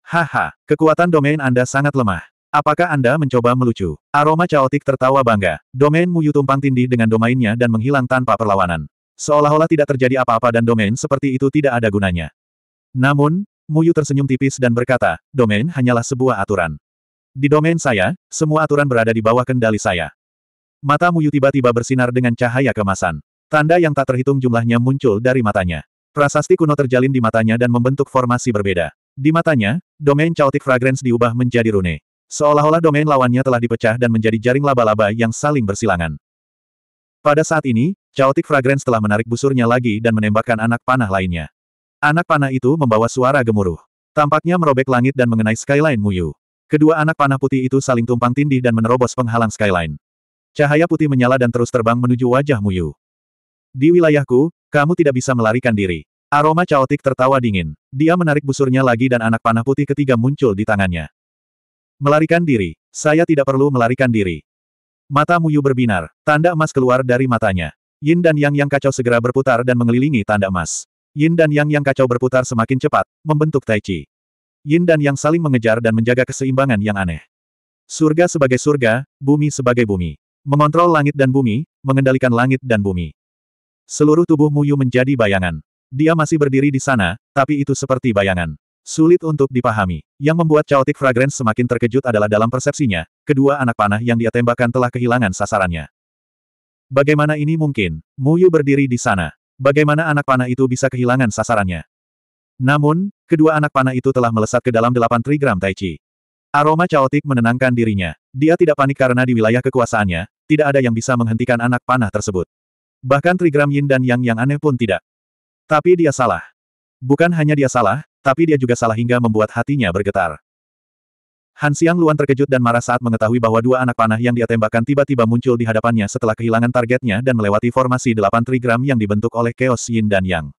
Speaker 1: Haha, kekuatan domain Anda sangat lemah. Apakah Anda mencoba melucu? Aroma caotik tertawa bangga. Domain Muyu tumpang tindih dengan domainnya dan menghilang tanpa perlawanan. Seolah-olah tidak terjadi apa-apa dan domain seperti itu tidak ada gunanya. Namun, Muyu tersenyum tipis dan berkata, domain hanyalah sebuah aturan. Di domain saya, semua aturan berada di bawah kendali saya. Mata Muyu tiba-tiba bersinar dengan cahaya kemasan. Tanda yang tak terhitung jumlahnya muncul dari matanya. Prasasti kuno terjalin di matanya dan membentuk formasi berbeda. Di matanya, domain Chaotic Fragrance diubah menjadi rune. Seolah-olah domain lawannya telah dipecah dan menjadi jaring laba-laba yang saling bersilangan. Pada saat ini, Chaotic Fragrance telah menarik busurnya lagi dan menembakkan anak panah lainnya. Anak panah itu membawa suara gemuruh. Tampaknya merobek langit dan mengenai skyline Muyu. Kedua anak panah putih itu saling tumpang tindih dan menerobos penghalang skyline. Cahaya putih menyala dan terus terbang menuju wajah Muyu. Di wilayahku, kamu tidak bisa melarikan diri. Aroma caotik tertawa dingin. Dia menarik busurnya lagi dan anak panah putih ketiga muncul di tangannya. Melarikan diri. Saya tidak perlu melarikan diri. Mata Muyu berbinar. Tanda emas keluar dari matanya. Yin dan Yang yang kacau segera berputar dan mengelilingi tanda emas. Yin dan Yang yang kacau berputar semakin cepat, membentuk Tai Chi. Yin dan Yang saling mengejar dan menjaga keseimbangan yang aneh. Surga sebagai surga, bumi sebagai bumi. Mengontrol langit dan bumi, mengendalikan langit dan bumi. Seluruh tubuh Muyu menjadi bayangan. Dia masih berdiri di sana, tapi itu seperti bayangan. Sulit untuk dipahami. Yang membuat Chaotic Fragrance semakin terkejut adalah dalam persepsinya, kedua anak panah yang dia tembakkan telah kehilangan sasarannya. Bagaimana ini mungkin? Muyu berdiri di sana. Bagaimana anak panah itu bisa kehilangan sasarannya? Namun, kedua anak panah itu telah melesat ke dalam delapan trigram Tai Chi. Aroma caotik menenangkan dirinya. Dia tidak panik karena di wilayah kekuasaannya, tidak ada yang bisa menghentikan anak panah tersebut. Bahkan trigram Yin dan Yang yang aneh pun tidak. Tapi dia salah. Bukan hanya dia salah, tapi dia juga salah hingga membuat hatinya bergetar. Han Xiang Luan terkejut dan marah saat mengetahui bahwa dua anak panah yang dia tembakkan tiba-tiba muncul di hadapannya setelah kehilangan targetnya dan melewati formasi delapan trigram yang dibentuk oleh Chaos Yin dan Yang.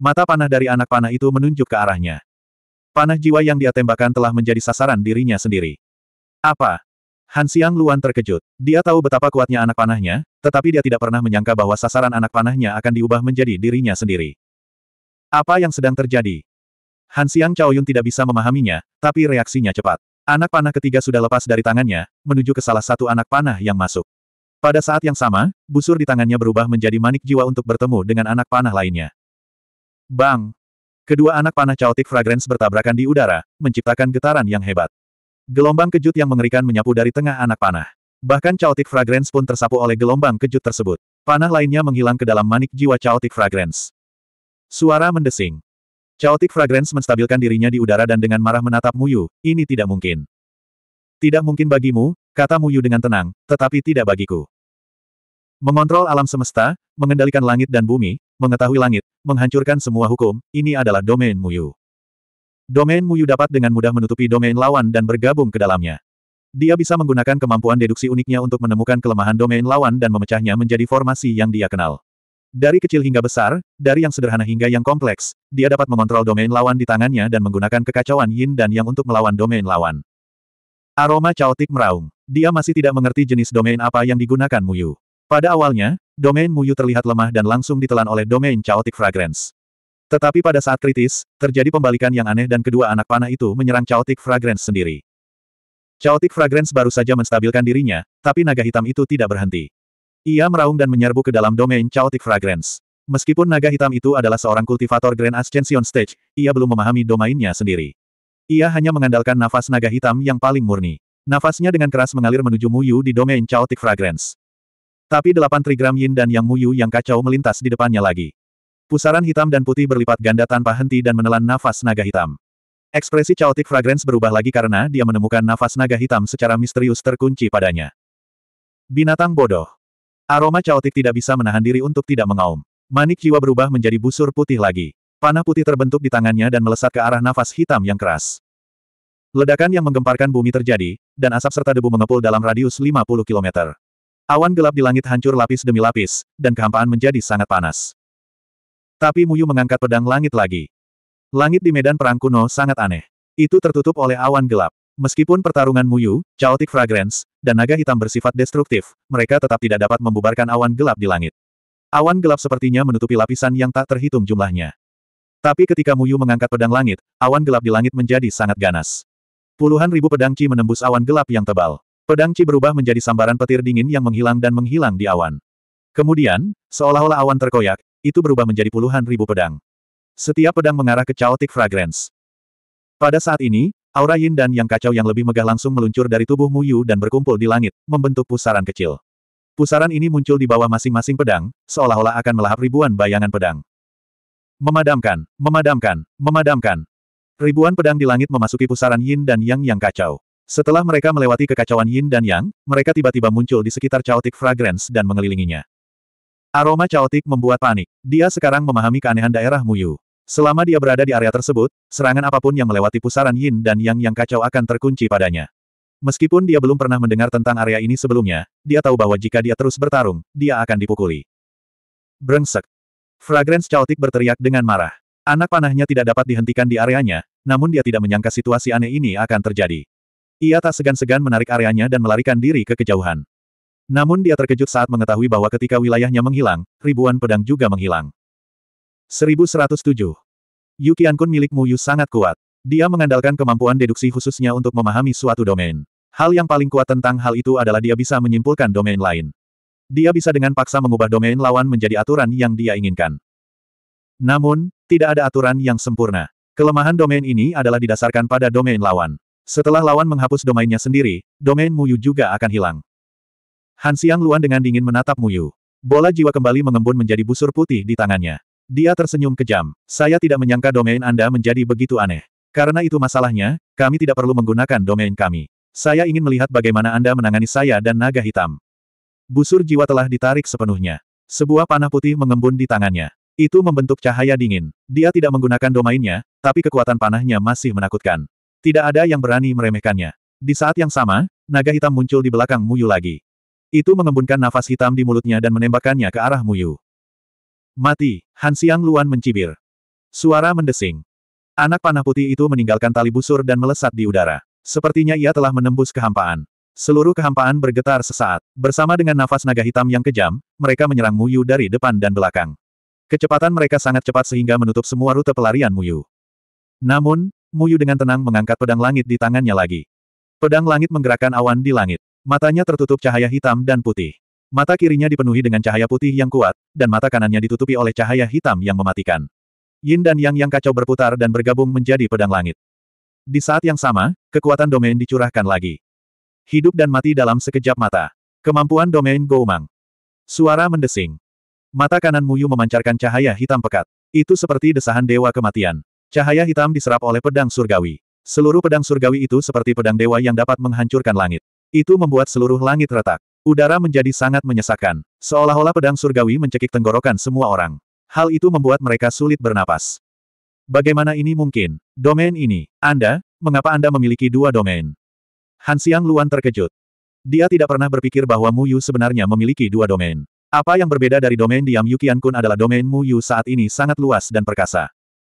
Speaker 1: Mata panah dari anak panah itu menunjuk ke arahnya. Panah jiwa yang dia tembakkan telah menjadi sasaran dirinya sendiri. Apa? Han Xiang Luan terkejut. Dia tahu betapa kuatnya anak panahnya, tetapi dia tidak pernah menyangka bahwa sasaran anak panahnya akan diubah menjadi dirinya sendiri. Apa yang sedang terjadi? Han Xiang Chaoyun tidak bisa memahaminya, tapi reaksinya cepat. Anak panah ketiga sudah lepas dari tangannya, menuju ke salah satu anak panah yang masuk. Pada saat yang sama, busur di tangannya berubah menjadi manik jiwa untuk bertemu dengan anak panah lainnya. Bang! Kedua anak panah Chaotic Fragrance bertabrakan di udara, menciptakan getaran yang hebat. Gelombang kejut yang mengerikan menyapu dari tengah anak panah. Bahkan Chaotic Fragrance pun tersapu oleh gelombang kejut tersebut. Panah lainnya menghilang ke dalam manik jiwa Chaotic Fragrance. Suara mendesing. Chaotic Fragrance menstabilkan dirinya di udara dan dengan marah menatap Muyu, ini tidak mungkin. Tidak mungkin bagimu, kata Muyu dengan tenang, tetapi tidak bagiku. Mengontrol alam semesta, mengendalikan langit dan bumi, mengetahui langit, menghancurkan semua hukum, ini adalah domain Muyu. Domain Muyu dapat dengan mudah menutupi domain lawan dan bergabung ke dalamnya. Dia bisa menggunakan kemampuan deduksi uniknya untuk menemukan kelemahan domain lawan dan memecahnya menjadi formasi yang dia kenal. Dari kecil hingga besar, dari yang sederhana hingga yang kompleks, dia dapat mengontrol domain lawan di tangannya dan menggunakan kekacauan yin dan yang untuk melawan domain lawan. Aroma caotik meraung. Dia masih tidak mengerti jenis domain apa yang digunakan Muyu. Pada awalnya, domain Muyu terlihat lemah dan langsung ditelan oleh domain caotik fragrance. Tetapi pada saat kritis, terjadi pembalikan yang aneh dan kedua anak panah itu menyerang caotik fragrance sendiri. Chaotic Fragrance baru saja menstabilkan dirinya, tapi naga hitam itu tidak berhenti. Ia meraung dan menyerbu ke dalam domain Chaotic Fragrance. Meskipun naga hitam itu adalah seorang kultivator Grand Ascension Stage, ia belum memahami domainnya sendiri. Ia hanya mengandalkan nafas naga hitam yang paling murni. Nafasnya dengan keras mengalir menuju Muyu di domain Chaotic Fragrance. Tapi delapan trigram yin dan yang Muyu yang kacau melintas di depannya lagi. Pusaran hitam dan putih berlipat ganda tanpa henti dan menelan nafas naga hitam. Ekspresi Chaotic Fragrance berubah lagi karena dia menemukan nafas naga hitam secara misterius terkunci padanya. Binatang bodoh. Aroma caotik tidak bisa menahan diri untuk tidak mengaum. Manik jiwa berubah menjadi busur putih lagi. Panah putih terbentuk di tangannya dan melesat ke arah nafas hitam yang keras. Ledakan yang menggemparkan bumi terjadi, dan asap serta debu mengepul dalam radius 50 km. Awan gelap di langit hancur lapis demi lapis, dan kehampaan menjadi sangat panas. Tapi Muyu mengangkat pedang langit lagi. Langit di medan perang kuno sangat aneh. Itu tertutup oleh awan gelap. Meskipun pertarungan Muyu, Chaotic Fragrance, dan naga hitam bersifat destruktif, mereka tetap tidak dapat membubarkan awan gelap di langit. Awan gelap sepertinya menutupi lapisan yang tak terhitung jumlahnya. Tapi ketika Muyu mengangkat pedang langit, awan gelap di langit menjadi sangat ganas. Puluhan ribu pedang Qi menembus awan gelap yang tebal. Pedang Qi berubah menjadi sambaran petir dingin yang menghilang dan menghilang di awan. Kemudian, seolah-olah awan terkoyak, itu berubah menjadi puluhan ribu pedang. Setiap pedang mengarah ke Chaotic Fragrance. Pada saat ini, Aura yin dan yang kacau yang lebih megah langsung meluncur dari tubuh Mu Yu dan berkumpul di langit, membentuk pusaran kecil. Pusaran ini muncul di bawah masing-masing pedang, seolah-olah akan melahap ribuan bayangan pedang. Memadamkan, memadamkan, memadamkan. Ribuan pedang di langit memasuki pusaran yin dan yang yang kacau. Setelah mereka melewati kekacauan yin dan yang, mereka tiba-tiba muncul di sekitar Chaotic Fragrance dan mengelilinginya. Aroma Chaotic membuat panik. Dia sekarang memahami keanehan daerah Muyu. Selama dia berada di area tersebut, serangan apa pun yang melewati pusaran yin dan yang yang kacau akan terkunci padanya. Meskipun dia belum pernah mendengar tentang area ini sebelumnya, dia tahu bahwa jika dia terus bertarung, dia akan dipukuli. Brengsek. Fragrance Chaotic berteriak dengan marah. Anak panahnya tidak dapat dihentikan di areanya, namun dia tidak menyangka situasi aneh ini akan terjadi. Ia tak segan-segan menarik areanya dan melarikan diri ke kejauhan. Namun dia terkejut saat mengetahui bahwa ketika wilayahnya menghilang, ribuan pedang juga menghilang. 1107. Yukian Kun milik Mu Yu sangat kuat. Dia mengandalkan kemampuan deduksi khususnya untuk memahami suatu domain. Hal yang paling kuat tentang hal itu adalah dia bisa menyimpulkan domain lain. Dia bisa dengan paksa mengubah domain lawan menjadi aturan yang dia inginkan. Namun, tidak ada aturan yang sempurna. Kelemahan domain ini adalah didasarkan pada domain lawan. Setelah lawan menghapus domainnya sendiri, domain Mu Yu juga akan hilang. Han Xiang Luan dengan dingin menatap Mu Yu. Bola jiwa kembali mengembun menjadi busur putih di tangannya. Dia tersenyum kejam. Saya tidak menyangka domain Anda menjadi begitu aneh. Karena itu masalahnya, kami tidak perlu menggunakan domain kami. Saya ingin melihat bagaimana Anda menangani saya dan naga hitam. Busur jiwa telah ditarik sepenuhnya. Sebuah panah putih mengembun di tangannya. Itu membentuk cahaya dingin. Dia tidak menggunakan domainnya, tapi kekuatan panahnya masih menakutkan. Tidak ada yang berani meremehkannya. Di saat yang sama, naga hitam muncul di belakang Muyu lagi. Itu mengembunkan nafas hitam di mulutnya dan menembakkannya ke arah Muyu. Mati, Han Xiang Luan mencibir. Suara mendesing. Anak panah putih itu meninggalkan tali busur dan melesat di udara. Sepertinya ia telah menembus kehampaan. Seluruh kehampaan bergetar sesaat. Bersama dengan nafas naga hitam yang kejam, mereka menyerang Muyu dari depan dan belakang. Kecepatan mereka sangat cepat sehingga menutup semua rute pelarian Muyu. Namun, Muyu dengan tenang mengangkat pedang langit di tangannya lagi. Pedang langit menggerakkan awan di langit. Matanya tertutup cahaya hitam dan putih. Mata kirinya dipenuhi dengan cahaya putih yang kuat, dan mata kanannya ditutupi oleh cahaya hitam yang mematikan. Yin dan Yang yang kacau berputar dan bergabung menjadi pedang langit. Di saat yang sama, kekuatan domain dicurahkan lagi. Hidup dan mati dalam sekejap mata. Kemampuan domain Goumang. Suara mendesing. Mata kanan Muyu memancarkan cahaya hitam pekat. Itu seperti desahan dewa kematian. Cahaya hitam diserap oleh pedang surgawi. Seluruh pedang surgawi itu seperti pedang dewa yang dapat menghancurkan langit. Itu membuat seluruh langit retak. Udara menjadi sangat menyesakkan. Seolah-olah pedang surgawi mencekik tenggorokan semua orang. Hal itu membuat mereka sulit bernapas. Bagaimana ini mungkin? Domain ini. Anda, mengapa Anda memiliki dua domain? Han Xiang Luan terkejut. Dia tidak pernah berpikir bahwa Mu Yu sebenarnya memiliki dua domain. Apa yang berbeda dari domain diam Yukian Kun adalah domain Mu Yu saat ini sangat luas dan perkasa.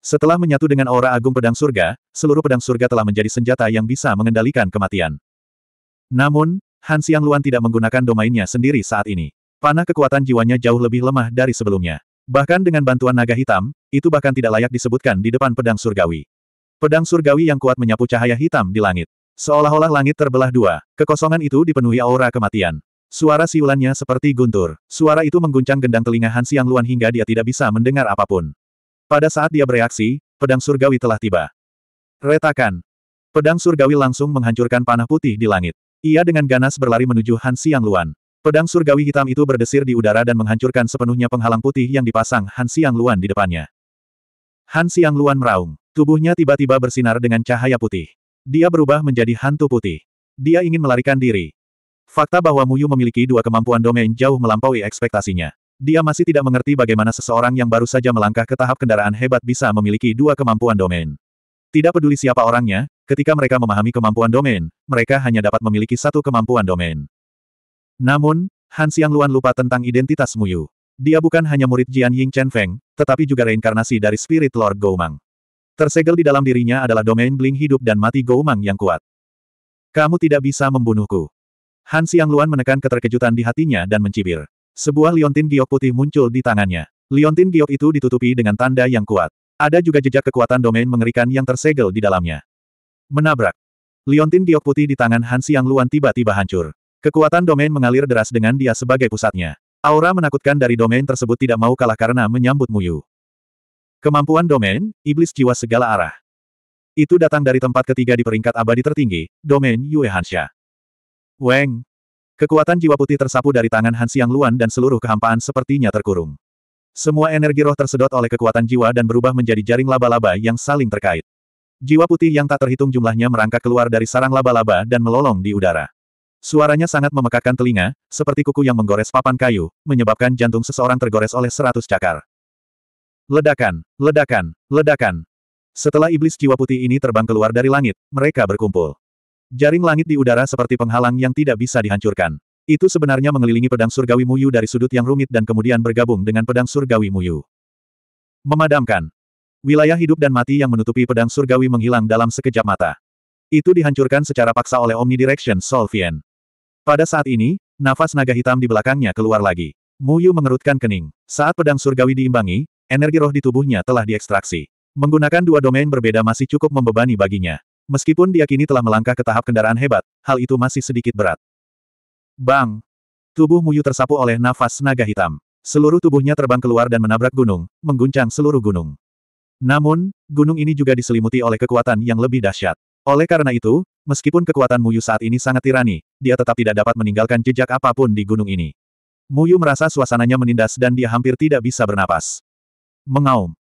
Speaker 1: Setelah menyatu dengan aura agung pedang surga, seluruh pedang surga telah menjadi senjata yang bisa mengendalikan kematian. Namun, Han Xiang Luan tidak menggunakan domainnya sendiri saat ini. Panah kekuatan jiwanya jauh lebih lemah dari sebelumnya. Bahkan dengan bantuan naga hitam, itu bahkan tidak layak disebutkan di depan pedang surgawi. Pedang surgawi yang kuat menyapu cahaya hitam di langit. Seolah-olah langit terbelah dua, kekosongan itu dipenuhi aura kematian. Suara siulannya seperti guntur. Suara itu mengguncang gendang telinga Han Xiang Luan hingga dia tidak bisa mendengar apa pun. Pada saat dia bereaksi, pedang surgawi telah tiba. Retakan. Pedang surgawi langsung menghancurkan panah putih di langit. Ia dengan ganas berlari menuju Han Xiang Luan. Pedang surgawi hitam itu berdesir di udara dan menghancurkan sepenuhnya penghalang putih yang dipasang Han Xiang Luan di depannya. Han Xiang Luan meraung. Tubuhnya tiba-tiba bersinar dengan cahaya putih. Dia berubah menjadi hantu putih. Dia ingin melarikan diri. Fakta bahwa Muyu memiliki dua kemampuan domain jauh melampaui ekspektasinya. Dia masih tidak mengerti bagaimana seseorang yang baru saja melangkah ke tahap kendaraan hebat bisa memiliki dua kemampuan domain. Tidak peduli siapa orangnya, ketika mereka memahami kemampuan domain, mereka hanya dapat memiliki satu kemampuan domain. Namun, Han Xiang Luan lupa tentang identitas Muyu. Dia bukan hanya murid Jian Ying Chen Feng, tetapi juga reinkarnasi dari Spirit Lord Goumang. Tersegel di dalam dirinya adalah domain bling hidup dan mati Goumang yang kuat. Kamu tidak bisa membunuhku. Han Xiang Luan menekan keterkejutan di hatinya dan mencibir. Sebuah liontin giok putih muncul di tangannya. Liontin giok itu ditutupi dengan tanda yang kuat. Ada juga jejak kekuatan domain mengerikan yang tersegel di dalamnya. Menabrak. Liontin giok putih di tangan Han Xiang Luan tiba-tiba hancur. Kekuatan domain mengalir deras dengan dia sebagai pusatnya. Aura menakutkan dari domain tersebut tidak mau kalah karena menyambut Muyu. Kemampuan domain, iblis jiwa segala arah. Itu datang dari tempat ketiga di peringkat abadi tertinggi, domain Yue Hansha. Weng. Kekuatan jiwa putih tersapu dari tangan Han Xiang Luan dan seluruh kehampaan sepertinya terkurung. Semua energi roh tersedot oleh kekuatan jiwa dan berubah menjadi jaring laba-laba yang saling terkait. Jiwa putih yang tak terhitung jumlahnya merangkak keluar dari sarang laba-laba dan melolong di udara. Suaranya sangat memekakkan telinga, seperti kuku yang menggores papan kayu, menyebabkan jantung seseorang tergores oleh seratus cakar. Ledakan, ledakan, ledakan. Setelah iblis jiwa putih ini terbang keluar dari langit, mereka berkumpul. Jaring langit di udara seperti penghalang yang tidak bisa dihancurkan. Itu sebenarnya mengelilingi pedang surgawi Muyu dari sudut yang rumit dan kemudian bergabung dengan pedang surgawi Muyu. Memadamkan. Wilayah hidup dan mati yang menutupi pedang surgawi menghilang dalam sekejap mata. Itu dihancurkan secara paksa oleh Omnidirection Solvien. Pada saat ini, nafas naga hitam di belakangnya keluar lagi. Muyu mengerutkan kening. Saat pedang surgawi diimbangi, energi roh di tubuhnya telah diekstraksi. Menggunakan dua domain berbeda masih cukup membebani baginya. Meskipun dia kini telah melangkah ke tahap kendaraan hebat, hal itu masih sedikit berat. Bang! Tubuh Muyu tersapu oleh nafas naga hitam. Seluruh tubuhnya terbang keluar dan menabrak gunung, mengguncang seluruh gunung. Namun, gunung ini juga diselimuti oleh kekuatan yang lebih dahsyat. Oleh karena itu, meskipun kekuatan Muyu saat ini sangat tirani, dia tetap tidak dapat meninggalkan jejak apa pun di gunung ini. Muyu merasa suasananya menindas dan dia hampir tidak bisa bernapas. Mengaum.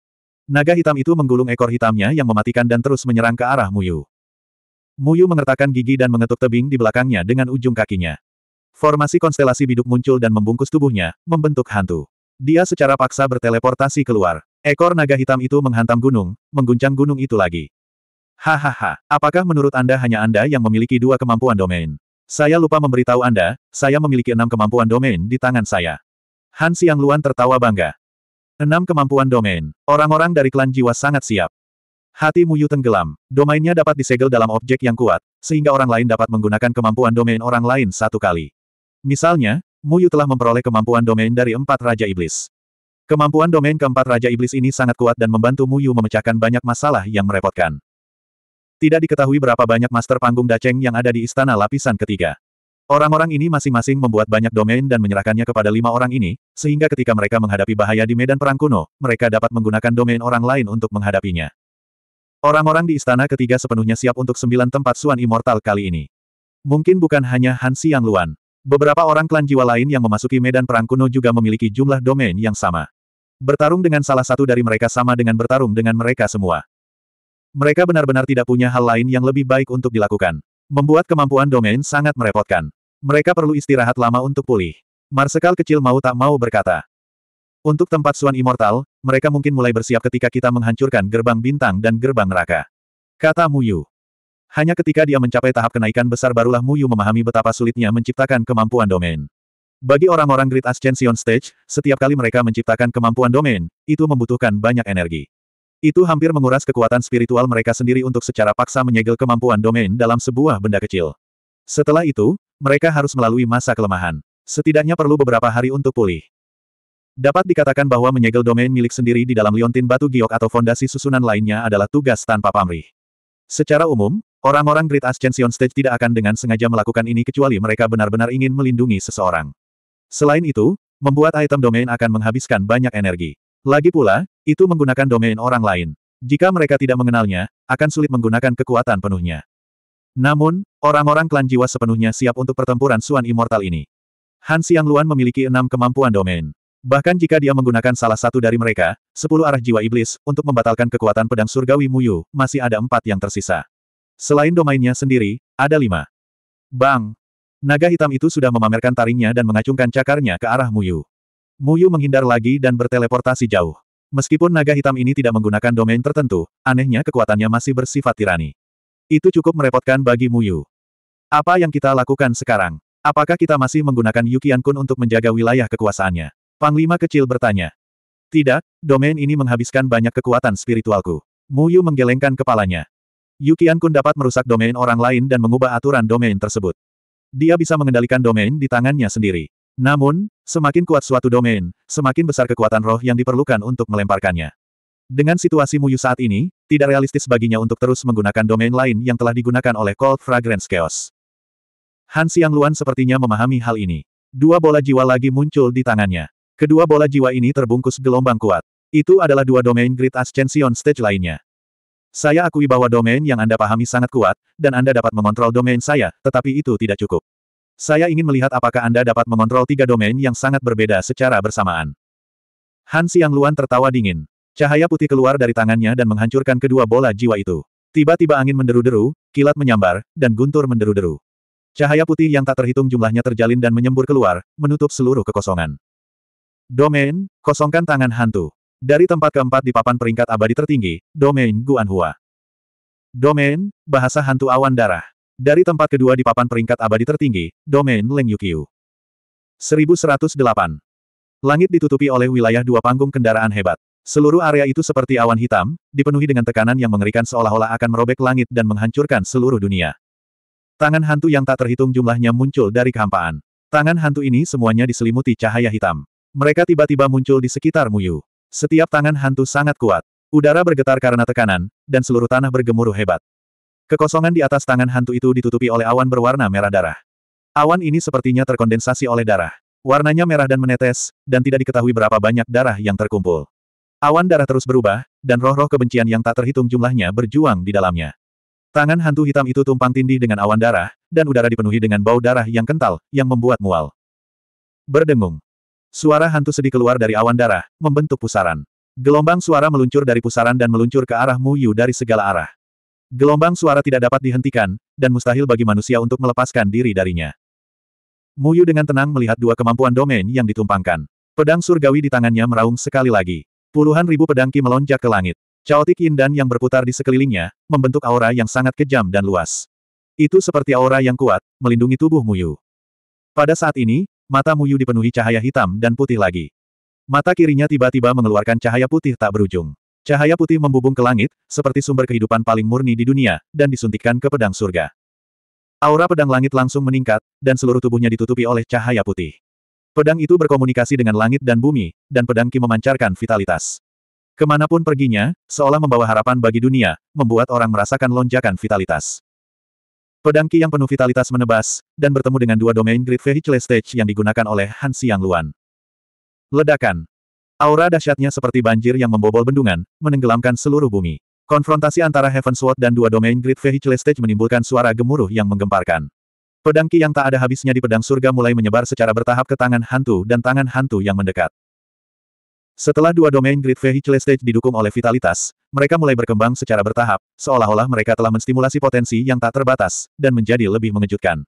Speaker 1: Naga hitam itu menggulung ekor hitamnya yang mematikan dan terus menyerang ke arah Muyu. Muyu mengertakkan gigi dan mengetuk tebing di belakangnya dengan ujung kakinya. Formasi konstelasi biduk muncul dan membungkus tubuhnya, membentuk hantu. Dia secara paksa berteleportasi keluar. Ekor naga hitam itu menghantam gunung, mengguncang gunung itu lagi. Hahaha, apakah menurut Anda hanya Anda yang memiliki dua kemampuan domain? Saya lupa memberitahu Anda, saya memiliki enam kemampuan domain di tangan saya. Han Xiang Luan tertawa bangga. Enam kemampuan domain. Orang-orang dari klan jiwa sangat siap. Hati Muyu tenggelam. Domainnya dapat disegel dalam objek yang kuat, sehingga orang lain dapat menggunakan kemampuan domain orang lain satu kali. Misalnya, Muyu telah memperoleh kemampuan domain dari empat Raja Iblis. Kemampuan domain keempat Raja Iblis ini sangat kuat dan membantu Muyu memecahkan banyak masalah yang merepotkan. Tidak diketahui berapa banyak master panggung Daceng yang ada di istana lapisan ketiga. Orang-orang ini masing-masing membuat banyak domain dan menyerahkannya kepada lima orang ini, sehingga ketika mereka menghadapi bahaya di medan perang kuno, mereka dapat menggunakan domain orang lain untuk menghadapinya. Orang-orang di istana ketiga sepenuhnya siap untuk sembilan tempat Suan Immortal kali ini. Mungkin bukan hanya Han Xiang Luan. Beberapa orang klan jiwa lain yang memasuki medan perang kuno juga memiliki jumlah domain yang sama. Bertarung dengan salah satu dari mereka sama dengan bertarung dengan mereka semua. Mereka benar-benar tidak punya hal lain yang lebih baik untuk dilakukan. Membuat kemampuan domain sangat merepotkan. Mereka perlu istirahat lama untuk pulih. Marsekal kecil mau tak mau berkata. Untuk tempat Suan Immortal, mereka mungkin mulai bersiap ketika kita menghancurkan gerbang bintang dan gerbang neraka. Kata Muyu. Hanya ketika dia mencapai tahap kenaikan besar barulah Muyu memahami betapa sulitnya menciptakan kemampuan domain. Bagi orang-orang Great Ascension Stage, setiap kali mereka menciptakan kemampuan domain, itu membutuhkan banyak energi. Itu hampir menguras kekuatan spiritual mereka sendiri untuk secara paksa menyegel kemampuan domain dalam sebuah benda kecil. Setelah itu, mereka harus melalui masa kelemahan. Setidaknya perlu beberapa hari untuk pulih. Dapat dikatakan bahwa menyegel domain milik sendiri di dalam liontin batu giok atau fondasi susunan lainnya adalah tugas tanpa pamrih. Secara umum, orang-orang Great Ascension Stage tidak akan dengan sengaja melakukan ini kecuali mereka benar-benar ingin melindungi seseorang. Selain itu, membuat item domain akan menghabiskan banyak energi. Lagi pula, itu menggunakan domain orang lain. Jika mereka tidak mengenalnya, akan sulit menggunakan kekuatan penuhnya. Namun, orang-orang klan jiwa sepenuhnya siap untuk pertempuran Suan Immortal ini. Han Xiang Luan memiliki enam kemampuan domain. Bahkan jika dia menggunakan salah satu dari mereka, sepuluh arah jiwa iblis, untuk membatalkan kekuatan pedang surgawi Muyu, masih ada empat yang tersisa. Selain domainnya sendiri, ada lima. Bang! Naga hitam itu sudah memamerkan taringnya dan mengacungkan cakarnya ke arah Muyu. Muyu menghindar lagi dan berteleportasi jauh. Meskipun naga hitam ini tidak menggunakan domain tertentu, anehnya kekuatannya masih bersifat tirani. Itu cukup merepotkan bagi Muyu. Apa yang kita lakukan sekarang? Apakah kita masih menggunakan Yukian Kun untuk menjaga wilayah kekuasaannya? Panglima kecil bertanya. Tidak, domain ini menghabiskan banyak kekuatan spiritualku. Muyu menggelengkan kepalanya. Yukian Kun dapat merusak domain orang lain dan mengubah aturan domain tersebut. Dia bisa mengendalikan domain di tangannya sendiri. Namun, semakin kuat suatu domain, semakin besar kekuatan roh yang diperlukan untuk melemparkannya. Dengan situasi Muyu saat ini, tidak realistis baginya untuk terus menggunakan domain lain yang telah digunakan oleh Cold Fragrance Chaos. Han Xiang Luan sepertinya memahami hal ini. Dua bola jiwa lagi muncul di tangannya. Kedua bola jiwa ini terbungkus gelombang kuat. Itu adalah dua domain Great Ascension Stage lainnya. Saya akui bahwa domain yang Anda pahami sangat kuat, dan Anda dapat mengontrol domain saya, tetapi itu tidak cukup. Saya ingin melihat apakah Anda dapat mengontrol tiga domain yang sangat berbeda secara bersamaan. Han Xiang Luan tertawa dingin. Cahaya putih keluar dari tangannya dan menghancurkan kedua bola jiwa itu. Tiba-tiba angin menderu-deru, kilat menyambar, dan guntur menderu-deru. Cahaya putih yang tak terhitung jumlahnya terjalin dan menyembur keluar, menutup seluruh kekosongan. Domain, kosongkan tangan hantu. Dari tempat keempat di papan peringkat abadi tertinggi, domain Guan Hua. Domain, bahasa hantu awan darah. Dari tempat kedua di papan peringkat abadi tertinggi, domain Leng Yukiu. 1108. Langit ditutupi oleh wilayah dua panggung kendaraan hebat. Seluruh area itu seperti awan hitam, dipenuhi dengan tekanan yang mengerikan seolah-olah akan merobek langit dan menghancurkan seluruh dunia. Tangan hantu yang tak terhitung jumlahnya muncul dari kehampaan. Tangan hantu ini semuanya diselimuti cahaya hitam. Mereka tiba-tiba muncul di sekitar Muyu. Setiap tangan hantu sangat kuat. Udara bergetar karena tekanan, dan seluruh tanah bergemuruh hebat. Kekosongan di atas tangan hantu itu ditutupi oleh awan berwarna merah darah. Awan ini sepertinya terkondensasi oleh darah. Warnanya merah dan menetes, dan tidak diketahui berapa banyak darah yang terkumpul. Awan darah terus berubah, dan roh-roh kebencian yang tak terhitung jumlahnya berjuang di dalamnya. Tangan hantu hitam itu tumpang tindih dengan awan darah, dan udara dipenuhi dengan bau darah yang kental, yang membuat mual. Berdengung. Suara hantu sedih keluar dari awan darah, membentuk pusaran. Gelombang suara meluncur dari pusaran dan meluncur ke arah Mu Yu dari segala arah. Gelombang suara tidak dapat dihentikan, dan mustahil bagi manusia untuk melepaskan diri darinya. Mu Yu dengan tenang melihat dua kemampuan domain yang ditumpangkan. Pedang surgawi di tangannya meraung sekali lagi. Puluhan ribu pedang ki melonjak ke langit. Chaotic Yin dan yang berputar di sekelilingnya, membentuk aura yang sangat kejam dan luas. Itu seperti aura yang kuat, melindungi tubuh Mu Yu. Pada saat ini, mata Muyu dipenuhi cahaya hitam dan putih lagi. Mata kirinya tiba-tiba mengeluarkan cahaya putih tak berujung. Cahaya putih membubung ke langit, seperti sumber kehidupan paling murni di dunia, dan disuntikkan ke pedang surga. Aura pedang langit langsung meningkat, dan seluruh tubuhnya ditutupi oleh cahaya putih. Pedang itu berkomunikasi dengan langit dan bumi, dan pedang Ki memancarkan vitalitas. Ke mana pun perginya, seolah membawa harapan bagi dunia, membuat orang merasakan lonjakan vitalitas. Pedang Ki yang penuh vitalitas menebas, dan bertemu dengan dua domain Great Vehicle Stage yang digunakan oleh Han Xiang Luan. Ledakan. Aura dahsyatnya seperti banjir yang membobol bendungan, menenggelamkan seluruh bumi. Konfrontasi antara Heaven Sword dan dua domain Great Vehicle Stage menimbulkan suara gemuruh yang menggemparkan. Pedang Ki yang tak ada habisnya di pedang surga mulai menyebar secara bertahap ke tangan hantu dan tangan hantu yang mendekat. Setelah dua domain Great Vehicle Stage didukung oleh vitalitas, mereka mulai berkembang secara bertahap, seolah-olah mereka telah menstimulasi potensi yang tak terbatas, dan menjadi lebih mengejutkan.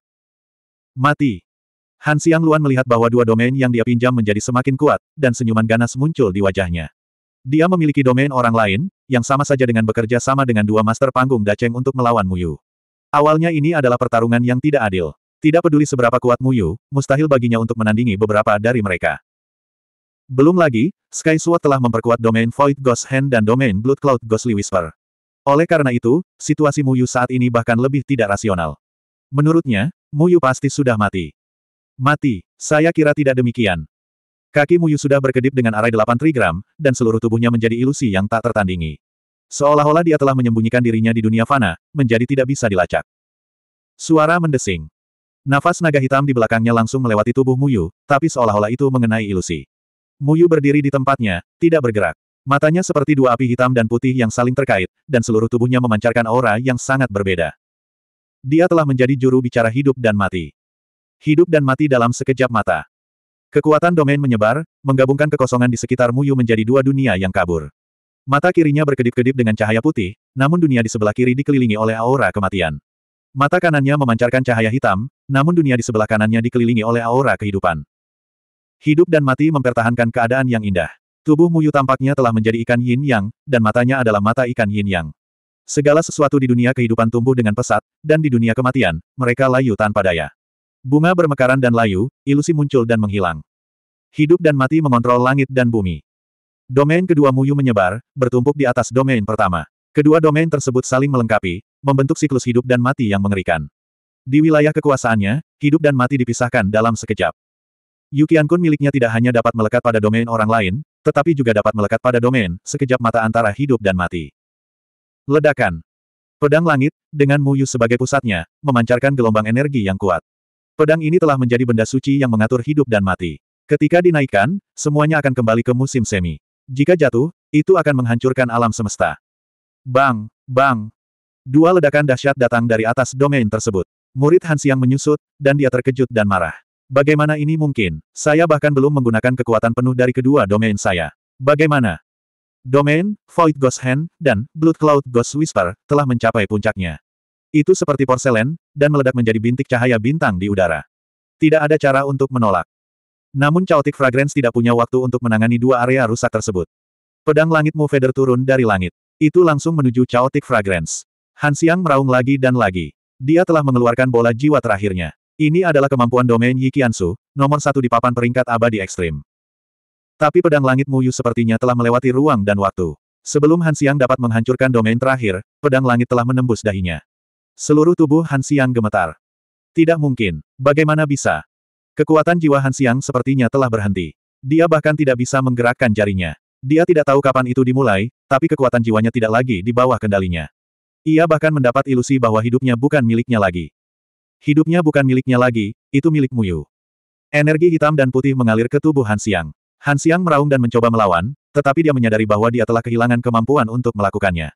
Speaker 1: Mati. Han Xiang Luan melihat bahwa dua domain yang dia pinjam menjadi semakin kuat, dan senyuman ganas muncul di wajahnya. Dia memiliki domain orang lain, yang sama saja dengan bekerja sama dengan dua master panggung Dacheng untuk melawan Muyu. Awalnya ini adalah pertarungan yang tidak adil. Tidak peduli seberapa kuat Muyu, mustahil baginya untuk menandingi beberapa dari mereka. Belum lagi, Sky Sword telah memperkuat domain Void Ghost Hand dan domain Blood Cloud Ghostly Whisper. Oleh karena itu, situasi Muyu saat ini bahkan lebih tidak rasional. Menurutnya, Muyu pasti sudah mati. Mati, saya kira tidak demikian. Kaki Muyu sudah berkedip dengan arai delapan trigram, dan seluruh tubuhnya menjadi ilusi yang tak tertandingi. Seolah-olah dia telah menyembunyikan dirinya di dunia fana, menjadi tidak bisa dilacak. Suara mendesing. Nafas naga hitam di belakangnya langsung melewati tubuh Muyu, tapi seolah-olah itu mengenai ilusi. Muyu berdiri di tempatnya, tidak bergerak. Matanya seperti dua api hitam dan putih yang saling terkait, dan seluruh tubuhnya memancarkan aura yang sangat berbeda. Dia telah menjadi juru bicara hidup dan mati. Hidup dan mati dalam sekejap mata. Kekuatan domain menyebar, menggabungkan kekosongan di sekitar Muyu menjadi dua dunia yang kabur. Mata kirinya berkedip-kedip dengan cahaya putih, namun dunia di sebelah kiri dikelilingi oleh aura kematian. Mata kanannya memancarkan cahaya hitam, namun dunia di sebelah kanannya dikelilingi oleh aura kehidupan. Hidup dan mati mempertahankan keadaan yang indah. Tubuh Muyu tampaknya telah menjadi ikan yin yang, dan matanya adalah mata ikan yin yang. Segala sesuatu di dunia kehidupan tumbuh dengan pesat, dan di dunia kematian, mereka layu tanpa daya. Bunga bermekaran dan layu, ilusi muncul dan menghilang. Hidup dan mati mengontrol langit dan bumi. Domain kedua Muyu menyebar, bertumpuk di atas domain pertama. Kedua domain tersebut saling melengkapi, membentuk siklus hidup dan mati yang mengerikan. Di wilayah kekuasaannya, hidup dan mati dipisahkan dalam sekejap. Yukian Kun miliknya tidak hanya dapat melekat pada domain orang lain, tetapi juga dapat melekat pada domain, sekejap mata antara hidup dan mati. Ledakan. Pedang langit, dengan Muyu sebagai pusatnya, memancarkan gelombang energi yang kuat. Pedang ini telah menjadi benda suci yang mengatur hidup dan mati. Ketika dinaikkan, semuanya akan kembali ke musim semi. Jika jatuh, itu akan menghancurkan alam semesta. Bang, Bang! Dua ledakan dahsyat datang dari atas domain tersebut. Murid Han Xiang menyusut, dan dia terkejut dan marah. Bagaimana ini mungkin? Saya bahkan belum menggunakan kekuatan penuh dari kedua domain saya. Bagaimana? Domain, Void Ghost Hand, dan Blood Cloud Ghost Whisper telah mencapai puncaknya. Itu seperti porselen, dan meledak menjadi bintik cahaya bintang di udara. Tidak ada cara untuk menolak. Namun Chaotic Fragrance tidak punya waktu untuk menangani dua area rusak tersebut. Pedang langitmu Feather turun dari langit. Itu langsung menuju Chaotic Fragrance. Han Xiang meraung lagi dan lagi. Dia telah mengeluarkan bola jiwa terakhirnya. Ini adalah kemampuan domain Yi Qiansu, nomor satu di papan peringkat abadi ekstrim. Tapi pedang langit Muyu sepertinya telah melewati ruang dan waktu. Sebelum Han Xiang dapat menghancurkan domain terakhir, pedang langit telah menembus dahinya. Seluruh tubuh Han Xiang gemetar. Tidak mungkin. Bagaimana bisa? Kekuatan jiwa Han Xiang sepertinya telah berhenti. Dia bahkan tidak bisa menggerakkan jarinya. Dia tidak tahu kapan itu dimulai, tapi kekuatan jiwanya tidak lagi di bawah kendalinya. Ia bahkan mendapat ilusi bahwa hidupnya bukan miliknya lagi. Hidupnya bukan miliknya lagi, itu milik Muyu. Energi hitam dan putih mengalir ke tubuh Han Xiang. Han Xiang meraung dan mencoba melawan, tetapi dia menyadari bahwa dia telah kehilangan kemampuan untuk melakukannya.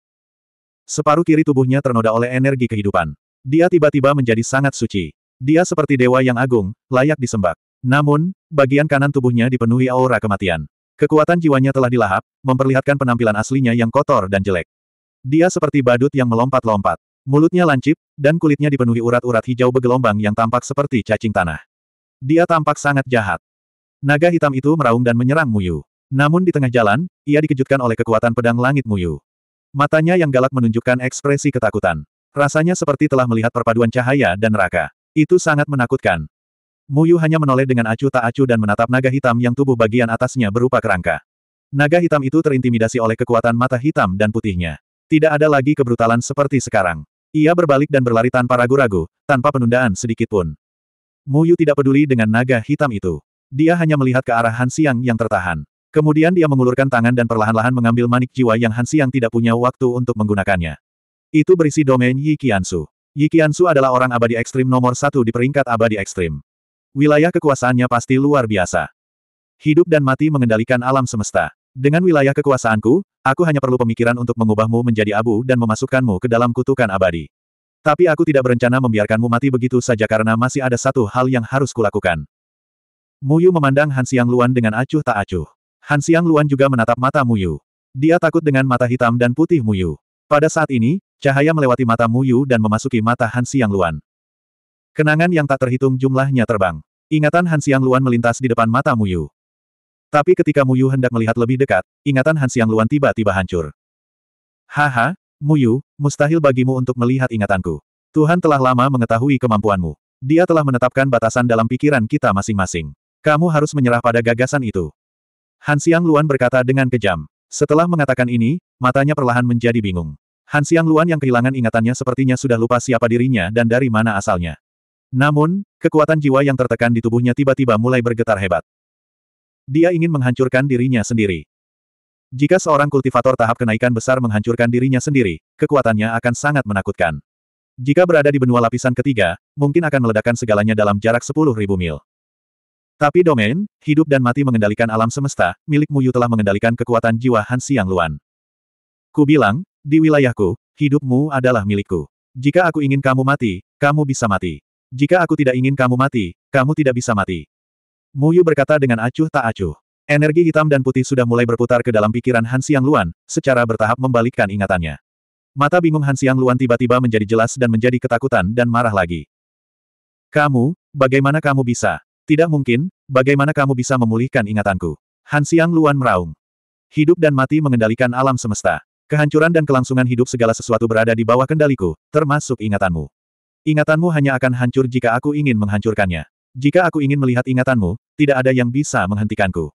Speaker 1: Separuh kiri tubuhnya ternoda oleh energi kehidupan. Dia tiba-tiba menjadi sangat suci. Dia seperti dewa yang agung, layak disembah. Namun, bagian kanan tubuhnya dipenuhi aura kematian. Kekuatan jiwanya telah dilahap, memperlihatkan penampilan aslinya yang kotor dan jelek. Dia seperti badut yang melompat-lompat. Mulutnya lancip, dan kulitnya dipenuhi urat-urat hijau bergelombang yang tampak seperti cacing tanah. Dia tampak sangat jahat. Naga hitam itu meraung dan menyerang Muyu. Namun di tengah jalan, ia dikejutkan oleh kekuatan pedang langit Muyu. Matanya yang galak menunjukkan ekspresi ketakutan. Rasanya seperti telah melihat perpaduan cahaya dan neraka. Itu sangat menakutkan. Muyu hanya menoleh dengan acuh tak acuh dan menatap naga hitam yang tubuh bagian atasnya berupa kerangka. Naga hitam itu terintimidasi oleh kekuatan mata hitam dan putihnya. Tidak ada lagi kebrutalan seperti sekarang. Ia berbalik dan berlari tanpa ragu-ragu, tanpa penundaan sedikit pun. Mu Yu tidak peduli dengan naga hitam itu. Dia hanya melihat ke arah Han Xiang yang tertahan. Kemudian dia mengulurkan tangan dan perlahan-lahan mengambil manik jiwa yang Han Xiang tidak punya waktu untuk menggunakannya. Itu berisi domain Yi Qiansu. Yi Qiansu adalah orang abadi ekstrim nomor satu di peringkat abadi ekstrim. Wilayah kekuasaannya pasti luar biasa. Hidup dan mati mengendalikan alam semesta. Dengan wilayah kekuasaanku, aku hanya perlu pemikiran untuk mengubahmu menjadi abu dan memasukkanmu ke dalam kutukan abadi. Tapi aku tidak berencana membiarkanmu mati begitu saja karena masih ada satu hal yang harus kulakukan. Muyu memandang Han Xiang Luan dengan acuh tak acuh. Han Xiang Luan juga menatap mata Muyu. Dia takut dengan mata hitam dan putih Muyu. Pada saat ini, cahaya melewati mata Muyu dan memasuki mata Han Xiang Luan. Kenangan yang tak terhitung jumlahnya terbang. Ingatan Han Xiang Luan melintas di depan mata Muyu. Tapi ketika Muyu hendak melihat lebih dekat, ingatan Han Xiang Luan tiba-tiba hancur. Haha, Muyu, mustahil bagimu untuk melihat ingatanku. Tuhan telah lama mengetahui kemampuanmu. Dia telah menetapkan batasan dalam pikiran kita masing-masing. Kamu harus menyerah pada gagasan itu. Han Xiang Luan berkata dengan kejam. Setelah mengatakan ini, matanya perlahan menjadi bingung. Han Xiang Luan yang kehilangan ingatannya sepertinya sudah lupa siapa dirinya dan dari mana asalnya. Namun, kekuatan jiwa yang tertekan di tubuhnya tiba-tiba mulai bergetar hebat. Dia ingin menghancurkan dirinya sendiri. Jika seorang kultivator tahap kenaikan besar menghancurkan dirinya sendiri, kekuatannya akan sangat menakutkan. Jika berada di benua lapisan ketiga, mungkin akan meledakkan segalanya dalam jarak 10.000 mil. Tapi domain, hidup dan mati mengendalikan alam semesta, milik Muyu telah mengendalikan kekuatan jiwa Han Xiang Luan. Ku bilang, di wilayahku, hidupmu adalah milikku. Jika aku ingin kamu mati, kamu bisa mati. Jika aku tidak ingin kamu mati, kamu tidak bisa mati. Muyu berkata dengan acuh tak acuh. Energi hitam dan putih sudah mulai berputar ke dalam pikiran Han Xiang Luan, secara bertahap membalikkan ingatannya. Mata bingung Han Xiang Luan tiba-tiba menjadi jelas dan menjadi ketakutan dan marah lagi. Kamu, bagaimana kamu bisa? Tidak mungkin, bagaimana kamu bisa memulihkan ingatanku? Han Xiang Luan meraung. Hidup dan mati mengendalikan alam semesta. Kehancuran dan kelangsungan hidup segala sesuatu berada di bawah kendaliku, termasuk ingatanmu. Ingatanmu hanya akan hancur jika aku ingin menghancurkannya. Jika aku ingin melihat ingatanmu, tidak ada yang bisa menghentikanku.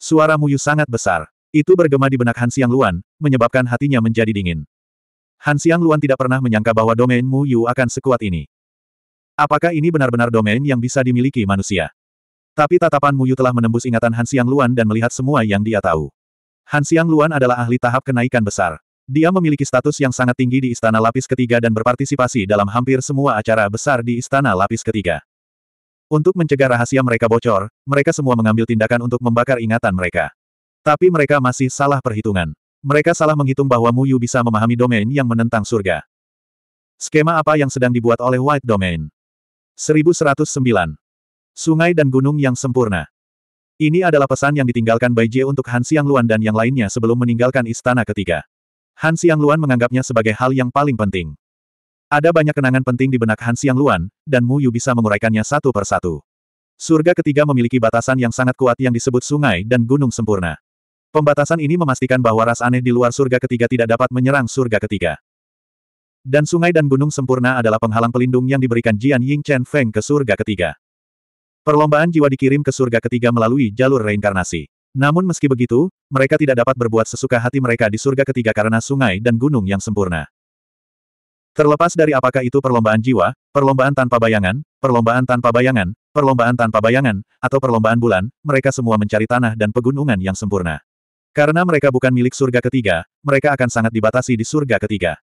Speaker 1: Suara Muyu sangat besar. Itu bergema di benak Han Xiang Luan, menyebabkan hatinya menjadi dingin. Han Xiang Luan tidak pernah menyangka bahwa domain Muyu akan sekuat ini. Apakah ini benar-benar domain yang bisa dimiliki manusia? Tapi tatapan Muyu telah menembus ingatan Han Xiang Luan dan melihat semua yang dia tahu. Han Xiang Luan adalah ahli tahap kenaikan besar. Dia memiliki status yang sangat tinggi di Istana Lapis Ketiga dan berpartisipasi dalam hampir semua acara besar di Istana Lapis Ketiga. Untuk mencegah rahasia mereka bocor, mereka semua mengambil tindakan untuk membakar ingatan mereka. Tapi mereka masih salah perhitungan. Mereka salah menghitung bahwa Mu Yu bisa memahami domain yang menentang surga. Skema apa yang sedang dibuat oleh White Domain? 1109. Sungai dan gunung yang sempurna. Ini adalah pesan yang ditinggalkan Bai Jie untuk Han Xiangluan dan yang lainnya sebelum meninggalkan istana ketiga. Han Xiangluan menganggapnya sebagai hal yang paling penting. Ada banyak kenangan penting di benak Han Xiangluan, dan Mu Yu bisa menguraikannya satu per satu. Surga ketiga memiliki batasan yang sangat kuat yang disebut sungai dan gunung sempurna. Pembatasan ini memastikan bahwa ras aneh di luar surga ketiga tidak dapat menyerang surga ketiga. Dan sungai dan gunung sempurna adalah penghalang pelindung yang diberikan Jian Ying Chen Feng ke surga ketiga. Perlombaan jiwa dikirim ke surga ketiga melalui jalur reinkarnasi. Namun meski begitu, mereka tidak dapat berbuat sesuka hati mereka di surga ketiga karena sungai dan gunung yang sempurna. Terlepas dari apakah itu perlombaan jiwa, perlombaan tanpa bayangan, perlombaan tanpa bayangan, perlombaan tanpa bayangan, atau perlombaan bulan, mereka semua mencari tanah dan pegunungan yang sempurna. Karena mereka bukan milik surga ketiga, mereka akan sangat dibatasi di surga ketiga.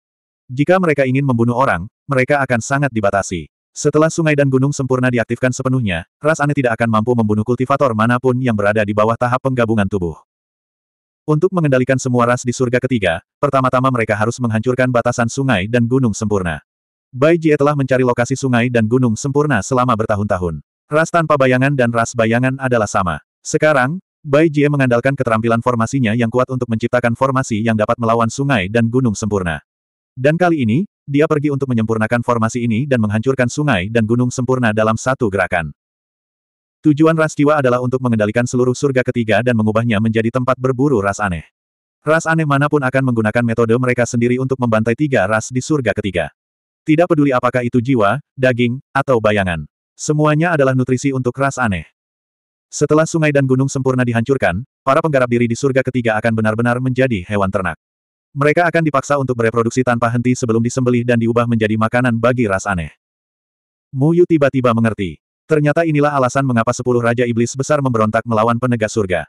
Speaker 1: Jika mereka ingin membunuh orang, mereka akan sangat dibatasi. Setelah sungai dan gunung sempurna diaktifkan sepenuhnya, ras aneh tidak akan mampu membunuh kultivator mana pun yang berada di bawah tahap penggabungan tubuh. Untuk mengendalikan semua ras di surga ketiga, pertama-tama mereka harus menghancurkan batasan sungai dan gunung sempurna. Bai Jie telah mencari lokasi sungai dan gunung sempurna selama bertahun-tahun. Ras tanpa bayangan dan ras bayangan adalah sama. Sekarang, Bai Jie mengandalkan keterampilan formasinya yang kuat untuk menciptakan formasi yang dapat melawan sungai dan gunung sempurna. Dan kali ini, dia pergi untuk menyempurnakan formasi ini dan menghancurkan sungai dan gunung sempurna dalam satu gerakan. Tujuan ras jiwa adalah untuk mengendalikan seluruh surga ketiga dan mengubahnya menjadi tempat berburu ras aneh. Ras aneh mana pun akan menggunakan metode mereka sendiri untuk membantai tiga ras di surga ketiga. Tidak peduli apakah itu jiwa, daging, atau bayangan. Semuanya adalah nutrisi untuk ras aneh. Setelah sungai dan gunung sempurna dihancurkan, para penggarap diri di surga ketiga akan benar-benar menjadi hewan ternak. Mereka akan dipaksa untuk bereproduksi tanpa henti sebelum disembelih dan diubah menjadi makanan bagi ras aneh. Mu Yu tiba-tiba mengerti. Ternyata inilah alasan mengapa sepuluh Raja Iblis besar memberontak melawan penegak surga.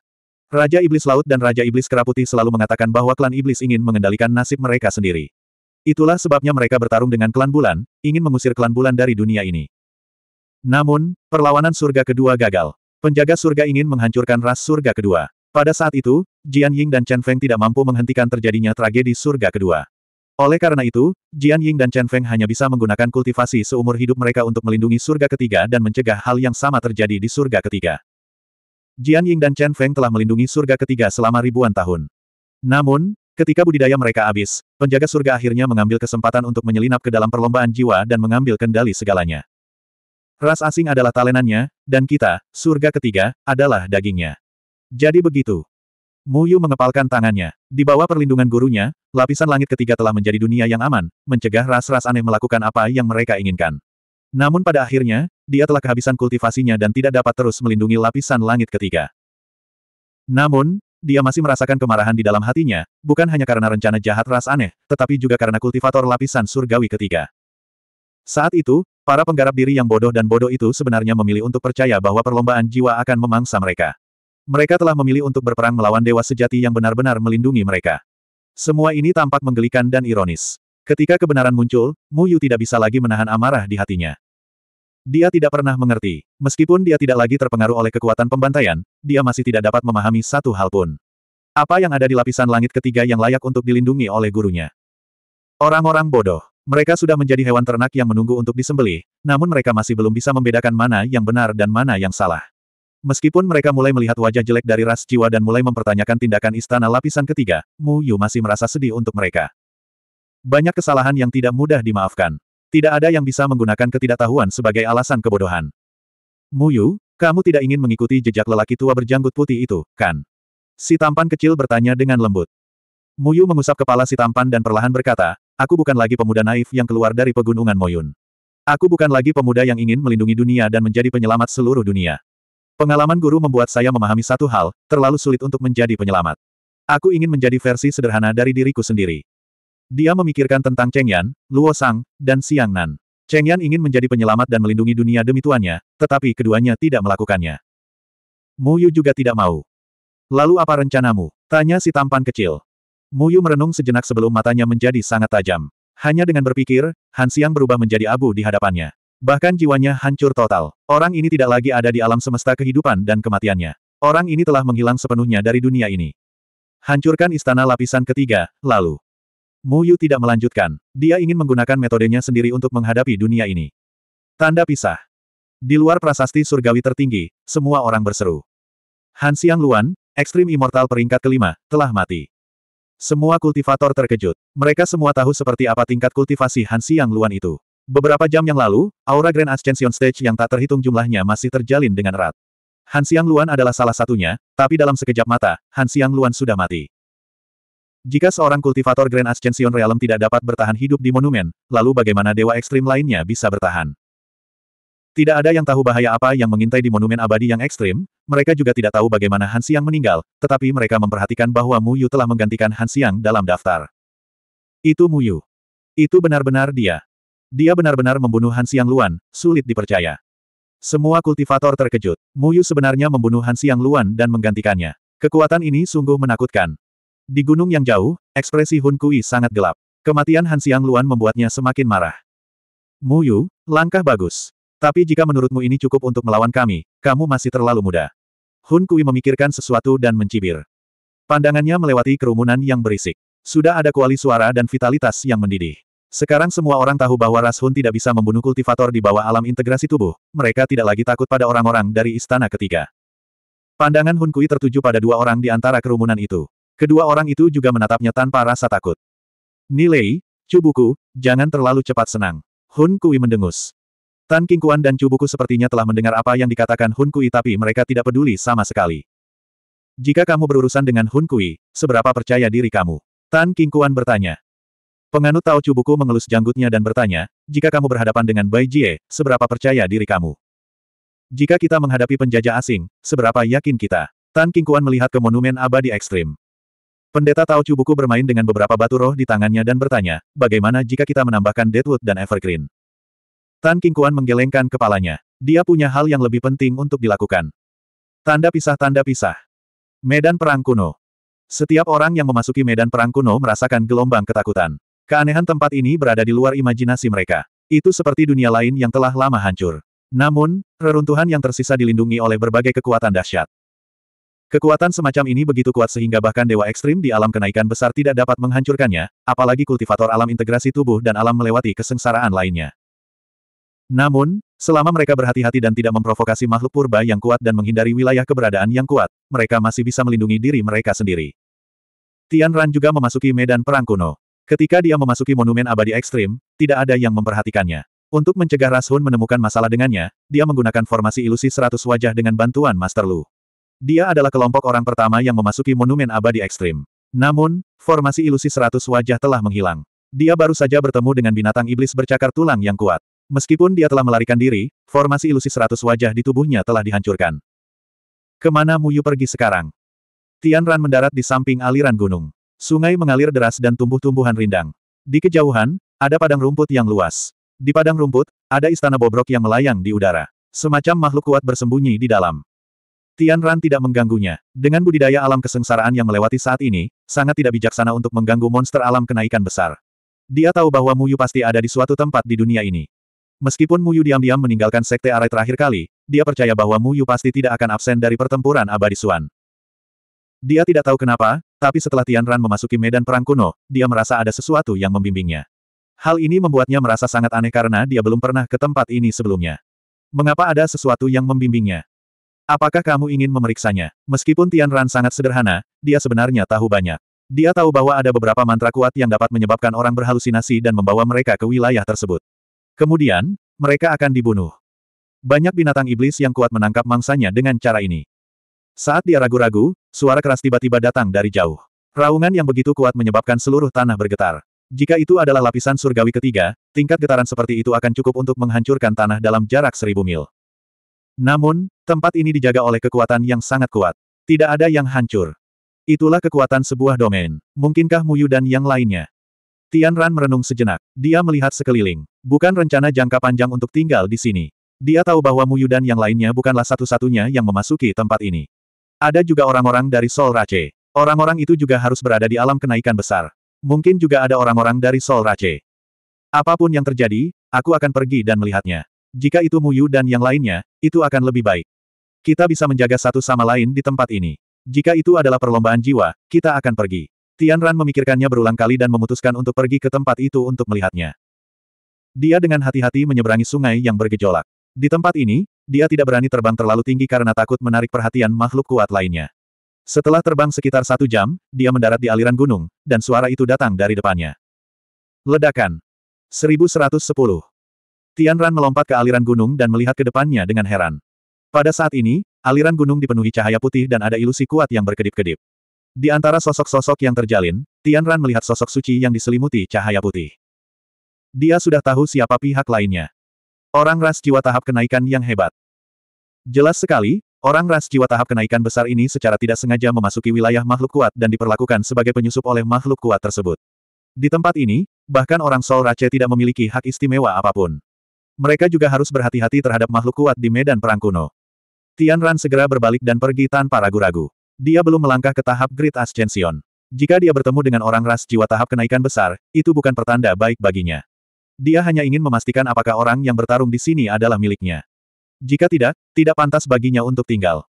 Speaker 1: Raja Iblis Laut dan Raja Iblis Keraputi selalu mengatakan bahwa klan Iblis ingin mengendalikan nasib mereka sendiri. Itulah sebabnya mereka bertarung dengan klan Bulan, ingin mengusir klan Bulan dari dunia ini. Namun, perlawanan surga kedua gagal. Penjaga surga ingin menghancurkan ras surga kedua. Pada saat itu, Jian Ying dan Chen Feng tidak mampu menghentikan terjadinya tragedi surga kedua. Oleh karena itu, Jian Ying dan Chen Feng hanya bisa menggunakan kultivasi seumur hidup mereka untuk melindungi surga ketiga dan mencegah hal yang sama terjadi di surga ketiga. Jian Ying dan Chen Feng telah melindungi surga ketiga selama ribuan tahun. Namun, ketika budidaya mereka habis, penjaga surga akhirnya mengambil kesempatan untuk menyelinap ke dalam perlombaan jiwa dan mengambil kendali segalanya. Ras asing adalah talenannya, dan kita, surga ketiga, adalah dagingnya. Jadi begitu. Mu Yu mengepalkan tangannya. Di bawah perlindungan gurunya, lapisan langit ketiga telah menjadi dunia yang aman, mencegah ras-ras aneh melakukan apa yang mereka inginkan. Namun pada akhirnya, dia telah kehabisan kultivasinya dan tidak dapat terus melindungi lapisan langit ketiga. Namun, dia masih merasakan kemarahan di dalam hatinya, bukan hanya karena rencana jahat ras aneh, tetapi juga karena kultivator lapisan surgawi ketiga. Saat itu, para penggarap diri yang bodoh dan bodoh itu sebenarnya memilih untuk percaya bahwa perlombaan jiwa akan memangsa mereka. Mereka telah memilih untuk berperang melawan dewa sejati yang benar-benar melindungi mereka. Semua ini tampak menggelikan dan ironis. Ketika kebenaran muncul, Mu Yu tidak bisa lagi menahan amarah di hatinya. Dia tidak pernah mengerti. Meskipun dia tidak lagi terpengaruh oleh kekuatan pembantaian, dia masih tidak dapat memahami satu hal pun. Apa yang ada di lapisan langit ketiga yang layak untuk dilindungi oleh gurunya? Orang-orang bodoh. Mereka sudah menjadi hewan ternak yang menunggu untuk disembelih, namun mereka masih belum bisa membedakan mana yang benar dan mana yang salah. Meskipun mereka mulai melihat wajah jelek dari ras jiwa dan mulai mempertanyakan tindakan istana lapisan ketiga, Mu Yu masih merasa sedih untuk mereka. Banyak kesalahan yang tidak mudah dimaafkan. Tidak ada yang bisa menggunakan ketidaktahuan sebagai alasan kebodohan. Mu Yu, kamu tidak ingin mengikuti jejak lelaki tua berjanggut putih itu, kan? Si tampan kecil bertanya dengan lembut. Mu Yu mengusap kepala si tampan dan perlahan berkata, aku bukan lagi pemuda naif yang keluar dari pegunungan Moyun. Aku bukan lagi pemuda yang ingin melindungi dunia dan menjadi penyelamat seluruh dunia. Pengalaman guru membuat saya memahami satu hal, terlalu sulit untuk menjadi penyelamat. Aku ingin menjadi versi sederhana dari diriku sendiri. Dia memikirkan tentang Cheng Yan, Luo Sang, dan Xiang Nan. Cheng Yan ingin menjadi penyelamat dan melindungi dunia demi tuannya, tetapi keduanya tidak melakukannya. Mu Yu juga tidak mau. Lalu apa rencanamu? Tanya si tampan kecil. Mu Yu merenung sejenak sebelum matanya menjadi sangat tajam. Hanya dengan berpikir, Han Xiang berubah menjadi abu di hadapannya. Bahkan jiwanya hancur total. Orang ini tidak lagi ada di alam semesta kehidupan dan kematiannya. Orang ini telah menghilang sepenuhnya dari dunia ini. Hancurkan istana lapisan ketiga, lalu. Mu Yu tidak melanjutkan. Dia ingin menggunakan metodenya sendiri untuk menghadapi dunia ini. Tanda pisah. Di luar prasasti surgawi tertinggi, semua orang berseru. Han Xiang Luan, ekstrim immortal peringkat kelima, telah mati. Semua kultivator terkejut. Mereka semua tahu seperti apa tingkat kultivasi Han Xiang Luan itu. Beberapa jam yang lalu, aura Grand Ascension Stage yang tak terhitung jumlahnya masih terjalin dengan erat. Han Xiang Luan adalah salah satunya, tapi dalam sekejap mata, Han Xiang Luan sudah mati. Jika seorang kultivator Grand Ascension Realm tidak dapat bertahan hidup di monumen, lalu bagaimana dewa ekstrim lainnya bisa bertahan? Tidak ada yang tahu bahaya apa yang mengintai di monumen abadi yang ekstrim, mereka juga tidak tahu bagaimana Han Xiang meninggal, tetapi mereka memperhatikan bahwa Mu Yu telah menggantikan Han Xiang dalam daftar. Itu Mu Yu. Itu benar-benar dia. Dia benar-benar membunuh Han Xiang Luan, sulit dipercaya. Semua kultivator terkejut. Mu Yu sebenarnya membunuh Han Xiang Luan dan menggantikannya. Kekuatan ini sungguh menakutkan. Di gunung yang jauh, ekspresi Hun Kui sangat gelap. Kematian Han Xiang Luan membuatnya semakin marah. Mu Yu, langkah bagus. Tapi jika menurutmu ini cukup untuk melawan kami, kamu masih terlalu muda. Hun Kui memikirkan sesuatu dan mencibir. Pandangannya melewati kerumunan yang berisik. Sudah ada kuali suara dan vitalitas yang mendidih. Sekarang semua orang tahu bahwa ras Hun tidak bisa membunuh kultivator di bawah alam integrasi tubuh, mereka tidak lagi takut pada orang-orang dari istana ketiga. Pandangan Hun Kui tertuju pada dua orang di antara kerumunan itu. Kedua orang itu juga menatapnya tanpa rasa takut. Nilai, Cubuku, jangan terlalu cepat senang. Hun Kui mendengus. Tan Qingquan dan Cubuku sepertinya telah mendengar apa yang dikatakan Hun Kui tapi mereka tidak peduli sama sekali. Jika kamu berurusan dengan Hun Kui, seberapa percaya diri kamu? Tan Qingquan bertanya. Penganut Tao Cubuku mengelus janggutnya dan bertanya, jika kamu berhadapan dengan Bai Jie, seberapa percaya diri kamu? Jika kita menghadapi penjajah asing, seberapa yakin kita? Tan Qingquan melihat ke monumen abadi ekstrim. Pendeta Tao Cubuku bermain dengan beberapa batu roh di tangannya dan bertanya, bagaimana jika kita menambahkan Deadwood dan Evergreen? Tan Qingquan menggelengkan kepalanya. Dia punya hal yang lebih penting untuk dilakukan. Tanda pisah tanda pisah. Medan Perang Kuno. Setiap orang yang memasuki medan perang kuno merasakan gelombang ketakutan. Keanehan tempat ini berada di luar imajinasi mereka. Itu seperti dunia lain yang telah lama hancur. Namun, reruntuhan yang tersisa dilindungi oleh berbagai kekuatan dahsyat. Kekuatan semacam ini begitu kuat sehingga bahkan dewa ekstrim di alam kenaikan besar tidak dapat menghancurkannya, apalagi kultivator alam integrasi tubuh dan alam melewati kesengsaraan lainnya. Namun, selama mereka berhati-hati dan tidak memprovokasi makhluk purba yang kuat dan menghindari wilayah keberadaan yang kuat, mereka masih bisa melindungi diri mereka sendiri. Tian Ran juga memasuki medan perang kuno. Ketika dia memasuki monumen abadi ekstrim, tidak ada yang memperhatikannya. Untuk mencegah Rashun menemukan masalah dengannya, dia menggunakan formasi ilusi seratus wajah dengan bantuan Master Lu. Dia adalah kelompok orang pertama yang memasuki monumen abadi ekstrim. Namun, formasi ilusi seratus wajah telah menghilang. Dia baru saja bertemu dengan binatang iblis bercakar tulang yang kuat. Meskipun dia telah melarikan diri, formasi ilusi seratus wajah di tubuhnya telah dihancurkan. Ke mana Muyu pergi sekarang? Tian Ran mendarat di samping aliran gunung. Sungai mengalir deras dan tumbuh-tumbuhan rindang. Di kejauhan, ada padang rumput yang luas. Di padang rumput, ada istana bobrok yang melayang di udara. Semacam makhluk kuat bersembunyi di dalam. Tian Ran tidak mengganggunya. Dengan budidaya alam kesengsaraan yang melewati saat ini, sangat tidak bijaksana untuk mengganggu monster alam kenaikan besar. Dia tahu bahwa Muyu pasti ada di suatu tempat di dunia ini. Meskipun Muyu diam-diam meninggalkan sekte arai terakhir kali, dia percaya bahwa Muyu pasti tidak akan absen dari pertempuran abadi Suan. Dia tidak tahu kenapa, tapi setelah Tian Ran memasuki medan perang kuno, dia merasa ada sesuatu yang membimbingnya. Hal ini membuatnya merasa sangat aneh karena dia belum pernah ke tempat ini sebelumnya. Mengapa ada sesuatu yang membimbingnya? Apakah kamu ingin memeriksanya? Meskipun Tian Ran sangat sederhana, dia sebenarnya tahu banyak. Dia tahu bahwa ada beberapa mantra kuat yang dapat menyebabkan orang berhalusinasi dan membawa mereka ke wilayah tersebut. Kemudian, mereka akan dibunuh. Banyak binatang iblis yang kuat menangkap mangsanya dengan cara ini. Saat dia ragu-ragu, suara keras tiba-tiba datang dari jauh. Raungan yang begitu kuat menyebabkan seluruh tanah bergetar. Jika itu adalah lapisan surgawi ketiga, tingkat getaran seperti itu akan cukup untuk menghancurkan tanah dalam jarak seribu mil. Namun, tempat ini dijaga oleh kekuatan yang sangat kuat. Tidak ada yang hancur. Itulah kekuatan sebuah domain. Mungkinkah Muyu dan yang lainnya? Tian Ran merenung sejenak. Dia melihat sekeliling. Bukan rencana jangka panjang untuk tinggal di sini. Dia tahu bahwa Muyu dan yang lainnya bukanlah satu-satunya yang memasuki tempat ini. Ada juga orang-orang dari Sol Rache. Orang-orang itu juga harus berada di alam kenaikan besar. Mungkin juga ada orang-orang dari Sol Rache. Apa pun yang terjadi, aku akan pergi dan melihatnya. Jika itu Muyu dan yang lainnya, itu akan lebih baik. Kita bisa menjaga satu sama lain di tempat ini. Jika itu adalah perlombaan jiwa, kita akan pergi. Tian Ran memikirkannya berulang kali dan memutuskan untuk pergi ke tempat itu untuk melihatnya. Dia dengan hati-hati menyeberangi sungai yang bergejolak. Di tempat ini, dia tidak berani terbang terlalu tinggi karena takut menarik perhatian makhluk kuat lainnya. Setelah terbang sekitar satu jam, dia mendarat di aliran gunung, dan suara itu datang dari depannya. Ledakan. 1110. Tian Ran melompat ke aliran gunung dan melihat ke depannya dengan heran. Pada saat ini, aliran gunung dipenuhi cahaya putih dan ada ilusi kuat yang berkedip-kedip. Di antara sosok-sosok yang terjalin, Tian Ran melihat sosok suci yang diselimuti cahaya putih. Dia sudah tahu siapa pihak lainnya. Orang ras jiwa tahap kenaikan yang hebat. Jelas sekali, orang ras jiwa tahap kenaikan besar ini secara tidak sengaja memasuki wilayah makhluk kuat dan diperlakukan sebagai penyusup oleh makhluk kuat tersebut. Di tempat ini, bahkan orang Sol Rache tidak memiliki hak istimewa apa pun. Mereka juga harus berhati-hati terhadap makhluk kuat di medan perang kuno. Tian Ran segera berbalik dan pergi tanpa ragu-ragu. Dia belum melangkah ke tahap Great Ascension. Jika dia bertemu dengan orang ras jiwa tahap kenaikan besar, itu bukan pertanda baik baginya. Dia hanya ingin memastikan apakah orang yang bertarung di sini adalah miliknya. Jika tidak, tidak pantas baginya untuk tinggal.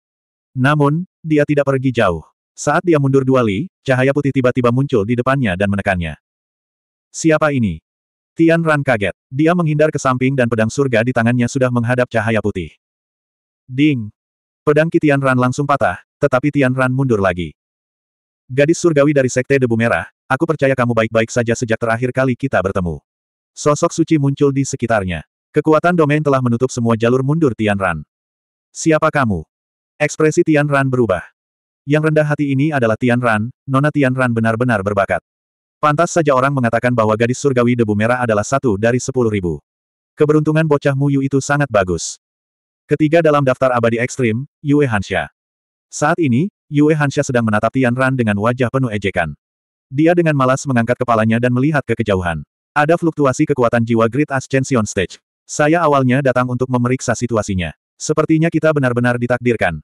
Speaker 1: Namun, dia tidak pergi jauh. Saat dia mundur dua li, cahaya putih tiba-tiba muncul di depannya dan menekannya. Siapa ini? Tian Ran kaget. Dia menghindar ke samping dan pedang surga di tangannya sudah menghadap cahaya putih. Ding! Pedang Kitian Ran langsung patah, tetapi Tian Ran mundur lagi. Gadis surgawi dari Sekte Debu Merah, aku percaya kamu baik-baik saja sejak terakhir kali kita bertemu. Sosok suci muncul di sekitarnya. Kekuatan domain telah menutup semua jalur mundur Tian Ran. Siapa kamu? Ekspresi Tian Ran berubah. Yang rendah hati ini adalah Tian Ran, Nona Tian Ran benar-benar berbakat. Pantas saja orang mengatakan bahwa gadis surgawi debu merah adalah satu dari sepuluh ribu. Keberuntungan bocah Muyu itu sangat bagus. Ketiga dalam daftar abadi ekstrim, Yue Hansha. Saat ini, Yue Hansha sedang menatap Tian Ran dengan wajah penuh ejekan. Dia dengan malas mengangkat kepalanya dan melihat ke kejauhan. Ada fluktuasi kekuatan jiwa Great Ascension Stage. Saya awalnya datang untuk memeriksa situasinya. Sepertinya kita benar-benar ditakdirkan.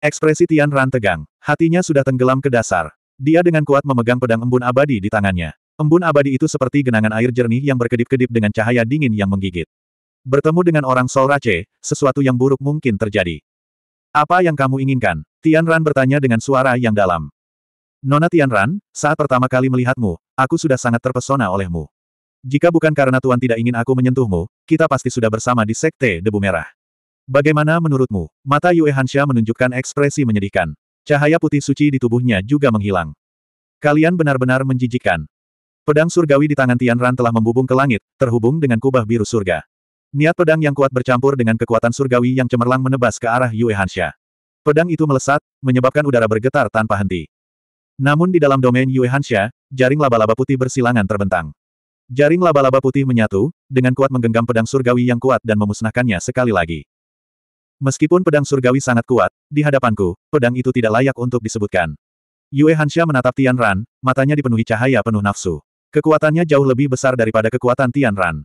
Speaker 1: Ekspresi Tian Ran tegang. Hatinya sudah tenggelam ke dasar. Dia dengan kuat memegang pedang embun abadi di tangannya. Embun abadi itu seperti genangan air jernih yang berkedip-kedip dengan cahaya dingin yang menggigit. Bertemu dengan orang Sol Rache, sesuatu yang buruk mungkin terjadi. Apa yang kamu inginkan? Tian Ran bertanya dengan suara yang dalam. Nona Tian Ran, saat pertama kali melihatmu, aku sudah sangat terpesona olehmu. Jika bukan karena Tuan tidak ingin aku menyentuhmu, kita pasti sudah bersama di Sekte Debu Merah. Bagaimana menurutmu? Mata Yue Hansha menunjukkan ekspresi menyedihkan. Cahaya putih suci di tubuhnya juga menghilang. Kalian benar-benar menjijikkan. Pedang surgawi di tangan Tian Ran telah membubung ke langit, terhubung dengan kubah biru surga. Niat pedang yang kuat bercampur dengan kekuatan surgawi yang cemerlang menebas ke arah Yue Hansha. Pedang itu melesat, menyebabkan udara bergetar tanpa henti. Namun di dalam domain Yue Hansha, jaring laba-laba putih bersilangan terbentang. Jaring laba-laba putih menyatu, dengan kuat menggenggam pedang surgawi yang kuat dan memusnahkannya sekali lagi. Meskipun pedang surgawi sangat kuat, di hadapanku, pedang itu tidak layak untuk disebutkan. Yue Hansha menatap Tian Ran, matanya dipenuhi cahaya penuh nafsu. Kekuatannya jauh lebih besar daripada kekuatan Tian Ran.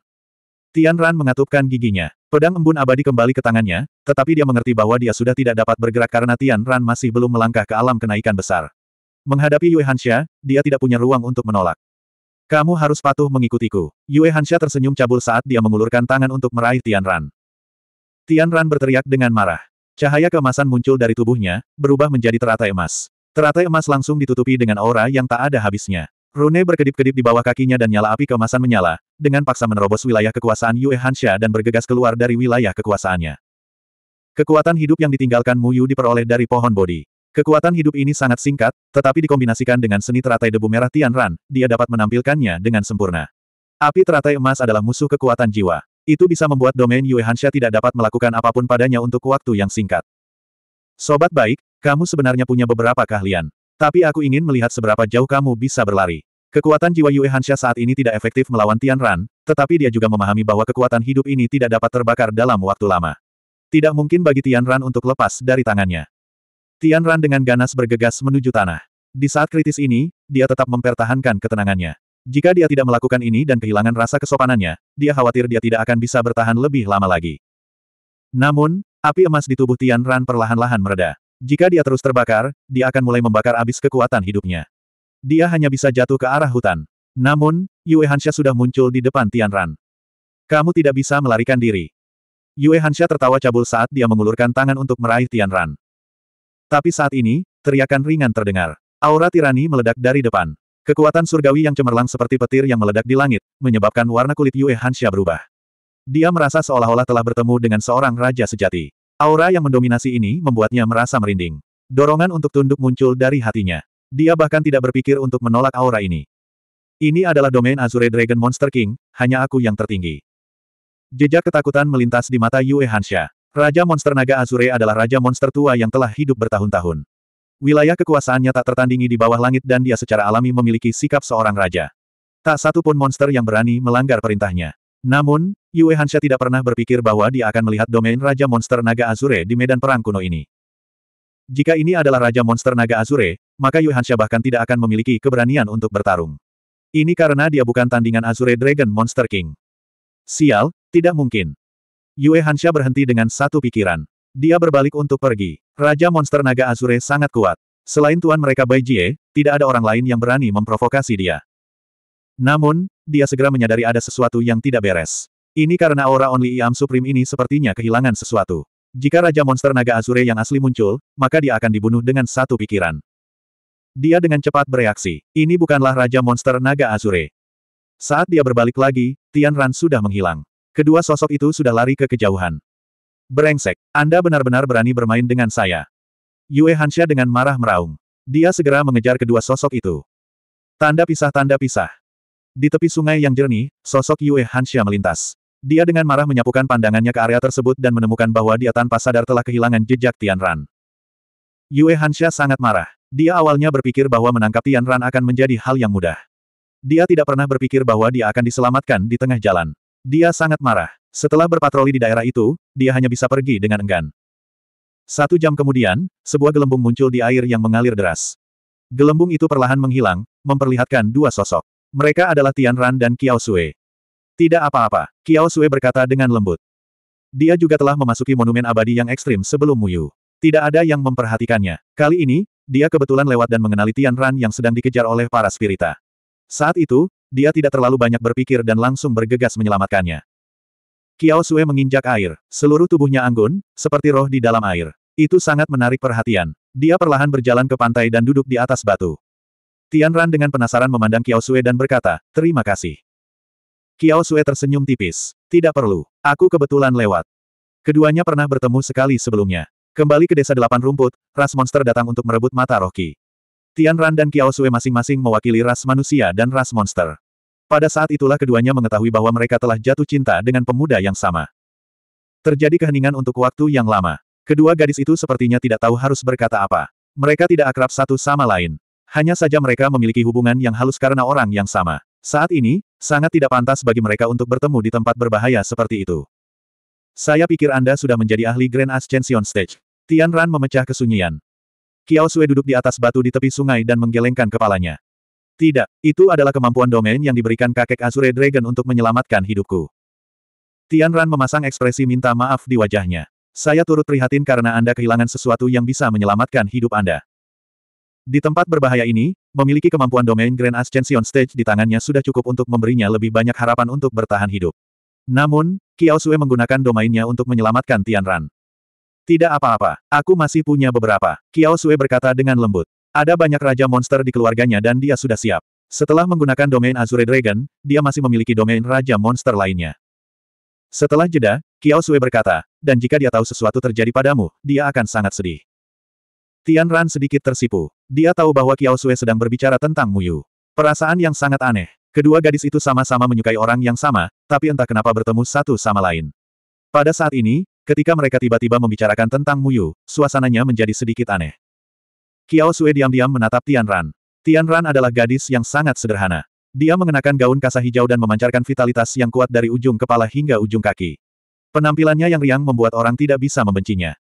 Speaker 1: Tian Ran mengatupkan giginya. Pedang embun abadi kembali ke tangannya, tetapi dia mengerti bahwa dia sudah tidak dapat bergerak karena Tian Ran masih belum melangkah ke alam kenaikan besar. Menghadapi Yue Hansha, dia tidak punya ruang untuk menolak. Kamu harus patuh mengikutiku. Yue Hansha tersenyum cabul saat dia mengulurkan tangan untuk meraih Tian Ran. Tian Ran berteriak dengan marah. Cahaya keemasan muncul dari tubuhnya, berubah menjadi teratai emas. Teratai emas langsung ditutupi dengan aura yang tak ada habisnya. Rune berkedip-kedip di bawah kakinya dan nyala api keemasan menyala, dengan paksa menerobos wilayah kekuasaan Yue Hansha dan bergegas keluar dari wilayah kekuasaannya. Kekuatan hidup yang ditinggalkan Mu Yu diperoleh dari pohon bodi. Kekuatan hidup ini sangat singkat, tetapi dikombinasikan dengan seni teratai debu merah Tian Ran, dia dapat menampilkannya dengan sempurna. Api teratai emas adalah musuh kekuatan jiwa. Itu bisa membuat domain Yue Hansha tidak dapat melakukan apa pun padanya untuk waktu yang singkat. Sobat baik, kamu sebenarnya punya beberapa keahlian. Tapi aku ingin melihat seberapa jauh kamu bisa berlari. Kekuatan jiwa Yue Hansha saat ini tidak efektif melawan Tian Ran, tetapi dia juga memahami bahwa kekuatan hidup ini tidak dapat terbakar dalam waktu lama. Tidak mungkin bagi Tian Ran untuk lepas dari tangannya. Tian Ran dengan ganas bergegas menuju tanah. Di saat kritis ini, dia tetap mempertahankan ketenangannya. Jika dia tidak melakukan ini dan kehilangan rasa kesopanannya, dia khawatir dia tidak akan bisa bertahan lebih lama lagi. Namun, api emas di tubuh Tian Ran perlahan-lahan mereda. Jika dia terus terbakar, dia akan mulai membakar abis kekuatan hidupnya. Dia hanya bisa jatuh ke arah hutan. Namun, Yue Hansha sudah muncul di depan Tian Ran. Kamu tidak bisa melarikan diri. Yue Hansha tertawa cabul saat dia mengulurkan tangan untuk meraih Tian Ran. Tapi saat ini, teriakan ringan terdengar. Aura tirani meledak dari depan. Kekuatan surgawi yang cemerlang seperti petir yang meledak di langit, menyebabkan warna kulit Yue Hansha berubah. Dia merasa seolah-olah telah bertemu dengan seorang raja sejati. Aura yang mendominasi ini membuatnya merasa merinding. Dorongan untuk tunduk muncul dari hatinya. Dia bahkan tidak berpikir untuk menolak aura ini. Ini adalah domain Azure Dragon Monster King, hanya aku yang tertinggi. Jejak ketakutan melintas di mata Yue Hansha. Raja Monster Naga Azure adalah Raja Monster tua yang telah hidup bertahun-tahun. Wilayah kekuasaannya tak tertandingi di bawah langit dan dia secara alami memiliki sikap seorang raja. Tak satu pun monster yang berani melanggar perintahnya. Namun, Yue Hansha tidak pernah berpikir bahwa dia akan melihat domain Raja Monster Naga Azure di medan perang kuno ini. Jika ini adalah Raja Monster Naga Azure, maka Yue Hansha bahkan tidak akan memiliki keberanian untuk bertarung. Ini karena dia bukan tandingan Azure Dragon Monster King. Sial, tidak mungkin. Yue Hansha berhenti dengan satu pikiran. Dia berbalik untuk pergi. Raja Monster Naga Azure sangat kuat. Selain tuan mereka Bai Jie, tidak ada orang lain yang berani memprovokasi dia. Namun, dia segera menyadari ada sesuatu yang tidak beres. Ini karena aura Only Iam Supreme ini sepertinya kehilangan sesuatu. Jika Raja Monster Naga Azure yang asli muncul, maka dia akan dibunuh dengan satu pikiran. Dia dengan cepat bereaksi. Ini bukanlah Raja Monster Naga Azure. Saat dia berbalik lagi, Tian Ran sudah menghilang. Kedua sosok itu sudah lari ke kejauhan. Brengsek, Anda benar-benar berani bermain dengan saya. Yue Hansha dengan marah meraung. Dia segera mengejar kedua sosok itu. Tanda pisah tanda pisah. Di tepi sungai yang jernih, sosok Yue Hansha melintas. Dia dengan marah menyapukan pandangannya ke area tersebut dan menemukan bahwa dia tanpa sadar telah kehilangan jejak Tian Ran. Yue Hansha sangat marah. Dia awalnya berpikir bahwa menangkap Tian Ran akan menjadi hal yang mudah. Dia tidak pernah berpikir bahwa dia akan diselamatkan di tengah jalan. Dia sangat marah. Setelah berpatroli di daerah itu, dia hanya bisa pergi dengan enggan. Satu jam kemudian, sebuah gelembung muncul di air yang mengalir deras. Gelembung itu perlahan menghilang, memperlihatkan dua sosok. Mereka adalah Tian Ran dan Kiao Sui. Tidak apa-apa, Kiao Sui berkata dengan lembut. Dia juga telah memasuki monumen abadi yang ekstrim sebelum Muyu. Tidak ada yang memperhatikannya. Kali ini, dia kebetulan lewat dan mengenali Tian Ran yang sedang dikejar oleh para spirita. Saat itu, dia tidak terlalu banyak berpikir dan langsung bergegas menyelamatkannya. Kiao Sue menginjak air. Seluruh tubuhnya anggun, seperti roh di dalam air. Itu sangat menarik perhatian. Dia perlahan berjalan ke pantai dan duduk di atas batu. Tian Ran dengan penasaran memandang Kiao Sue dan berkata, terima kasih. Kiao Sue tersenyum tipis. Tidak perlu. Aku kebetulan lewat. Keduanya pernah bertemu sekali sebelumnya. Kembali ke desa delapan rumput, ras monster datang untuk merebut mata Rocky. Tian Ran dan Kiao Sue masing-masing mewakili ras manusia dan ras monster. Pada saat itulah keduanya mengetahui bahwa mereka telah jatuh cinta dengan pemuda yang sama. Terjadi keheningan untuk waktu yang lama. Kedua gadis itu sepertinya tidak tahu harus berkata apa. Mereka tidak akrab satu sama lain. Hanya saja mereka memiliki hubungan yang halus karena orang yang sama. Saat ini, sangat tidak pantas bagi mereka untuk bertemu di tempat berbahaya seperti itu. Saya pikir Anda sudah menjadi ahli Grand Ascension Stage. Tian Ran memecah kesunyian. Kiao Sue duduk di atas batu di tepi sungai dan menggelengkan kepalanya. Tidak, itu adalah kemampuan domain yang diberikan kakek Azure Dragon untuk menyelamatkan hidupku. Tian Ran memasang ekspresi minta maaf di wajahnya. Saya turut prihatin karena Anda kehilangan sesuatu yang bisa menyelamatkan hidup Anda. Di tempat berbahaya ini, memiliki kemampuan domain Grand Ascension Stage di tangannya sudah cukup untuk memberinya lebih banyak harapan untuk bertahan hidup. Namun, Kiao Sue menggunakan domainnya untuk menyelamatkan Tian Ran. Tidak apa-apa, aku masih punya beberapa, Kiao Sue berkata dengan lembut. Ada banyak raja monster di keluarganya dan dia sudah siap. Setelah menggunakan domain Azure Dragon, dia masih memiliki domain raja monster lainnya. Setelah jeda, Kiao Sui berkata, dan jika dia tahu sesuatu terjadi padamu, dia akan sangat sedih. Tian Ran sedikit tersipu. Dia tahu bahwa Kiao Sui sedang berbicara tentang Muyu. Perasaan yang sangat aneh. Kedua gadis itu sama-sama menyukai orang yang sama, tapi entah kenapa bertemu satu sama lain. Pada saat ini, ketika mereka tiba-tiba membicarakan tentang Muyu, suasananya menjadi sedikit aneh. Kiao Sue diam-diam menatap Tian Ran. Tian Ran adalah gadis yang sangat sederhana. Dia mengenakan gaun kasa hijau dan memancarkan vitalitas yang kuat dari ujung kepala hingga ujung kaki. Penampilannya yang riang membuat orang tidak bisa membencinya.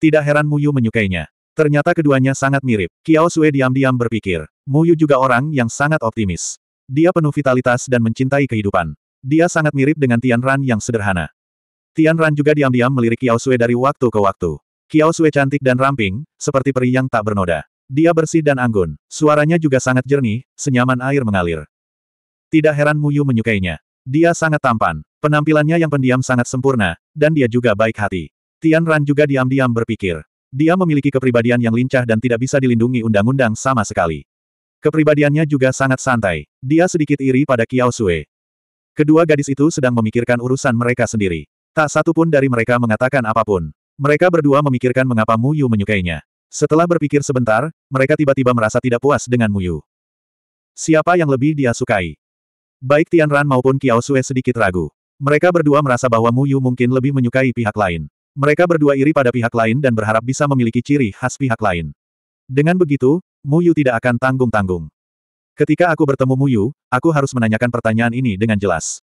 Speaker 1: Tidak heran Muyu menyukainya. Ternyata keduanya sangat mirip. Kiao Sue diam-diam berpikir. Muyu juga orang yang sangat optimis. Dia penuh vitalitas dan mencintai kehidupan. Dia sangat mirip dengan Tian Ran yang sederhana. Tian Ran juga diam-diam melirik Kiao Sue dari waktu ke waktu. Kiao Sue cantik dan ramping, seperti peri yang tak bernoda. Dia bersih dan anggun. Suaranya juga sangat jernih, senyaman air mengalir. Tidak heran Muyu menyukainya. Dia sangat tampan. Penampilannya yang pendiam sangat sempurna, dan dia juga baik hati. Tian Ran juga diam-diam berpikir. Dia memiliki kepribadian yang lincah dan tidak bisa dilindungi undang-undang sama sekali. Kepribadiannya juga sangat santai. Dia sedikit iri pada Kiao Sue. Kedua gadis itu sedang memikirkan urusan mereka sendiri. Tak satu pun dari mereka mengatakan apa pun. Mereka berdua memikirkan mengapa Mu Yu menyukainya. Setelah berpikir sebentar, mereka tiba-tiba merasa tidak puas dengan Mu Yu. Siapa yang lebih dia sukai? Baik Tian Ran maupun Kiao Sue sedikit ragu. Mereka berdua merasa bahwa Mu Yu mungkin lebih menyukai pihak lain. Mereka berdua iri pada pihak lain dan berharap bisa memiliki ciri khas pihak lain. Dengan begitu, Mu Yu tidak akan tanggung-tanggung. Ketika aku bertemu Mu Yu, aku harus menanyakan pertanyaan ini dengan jelas.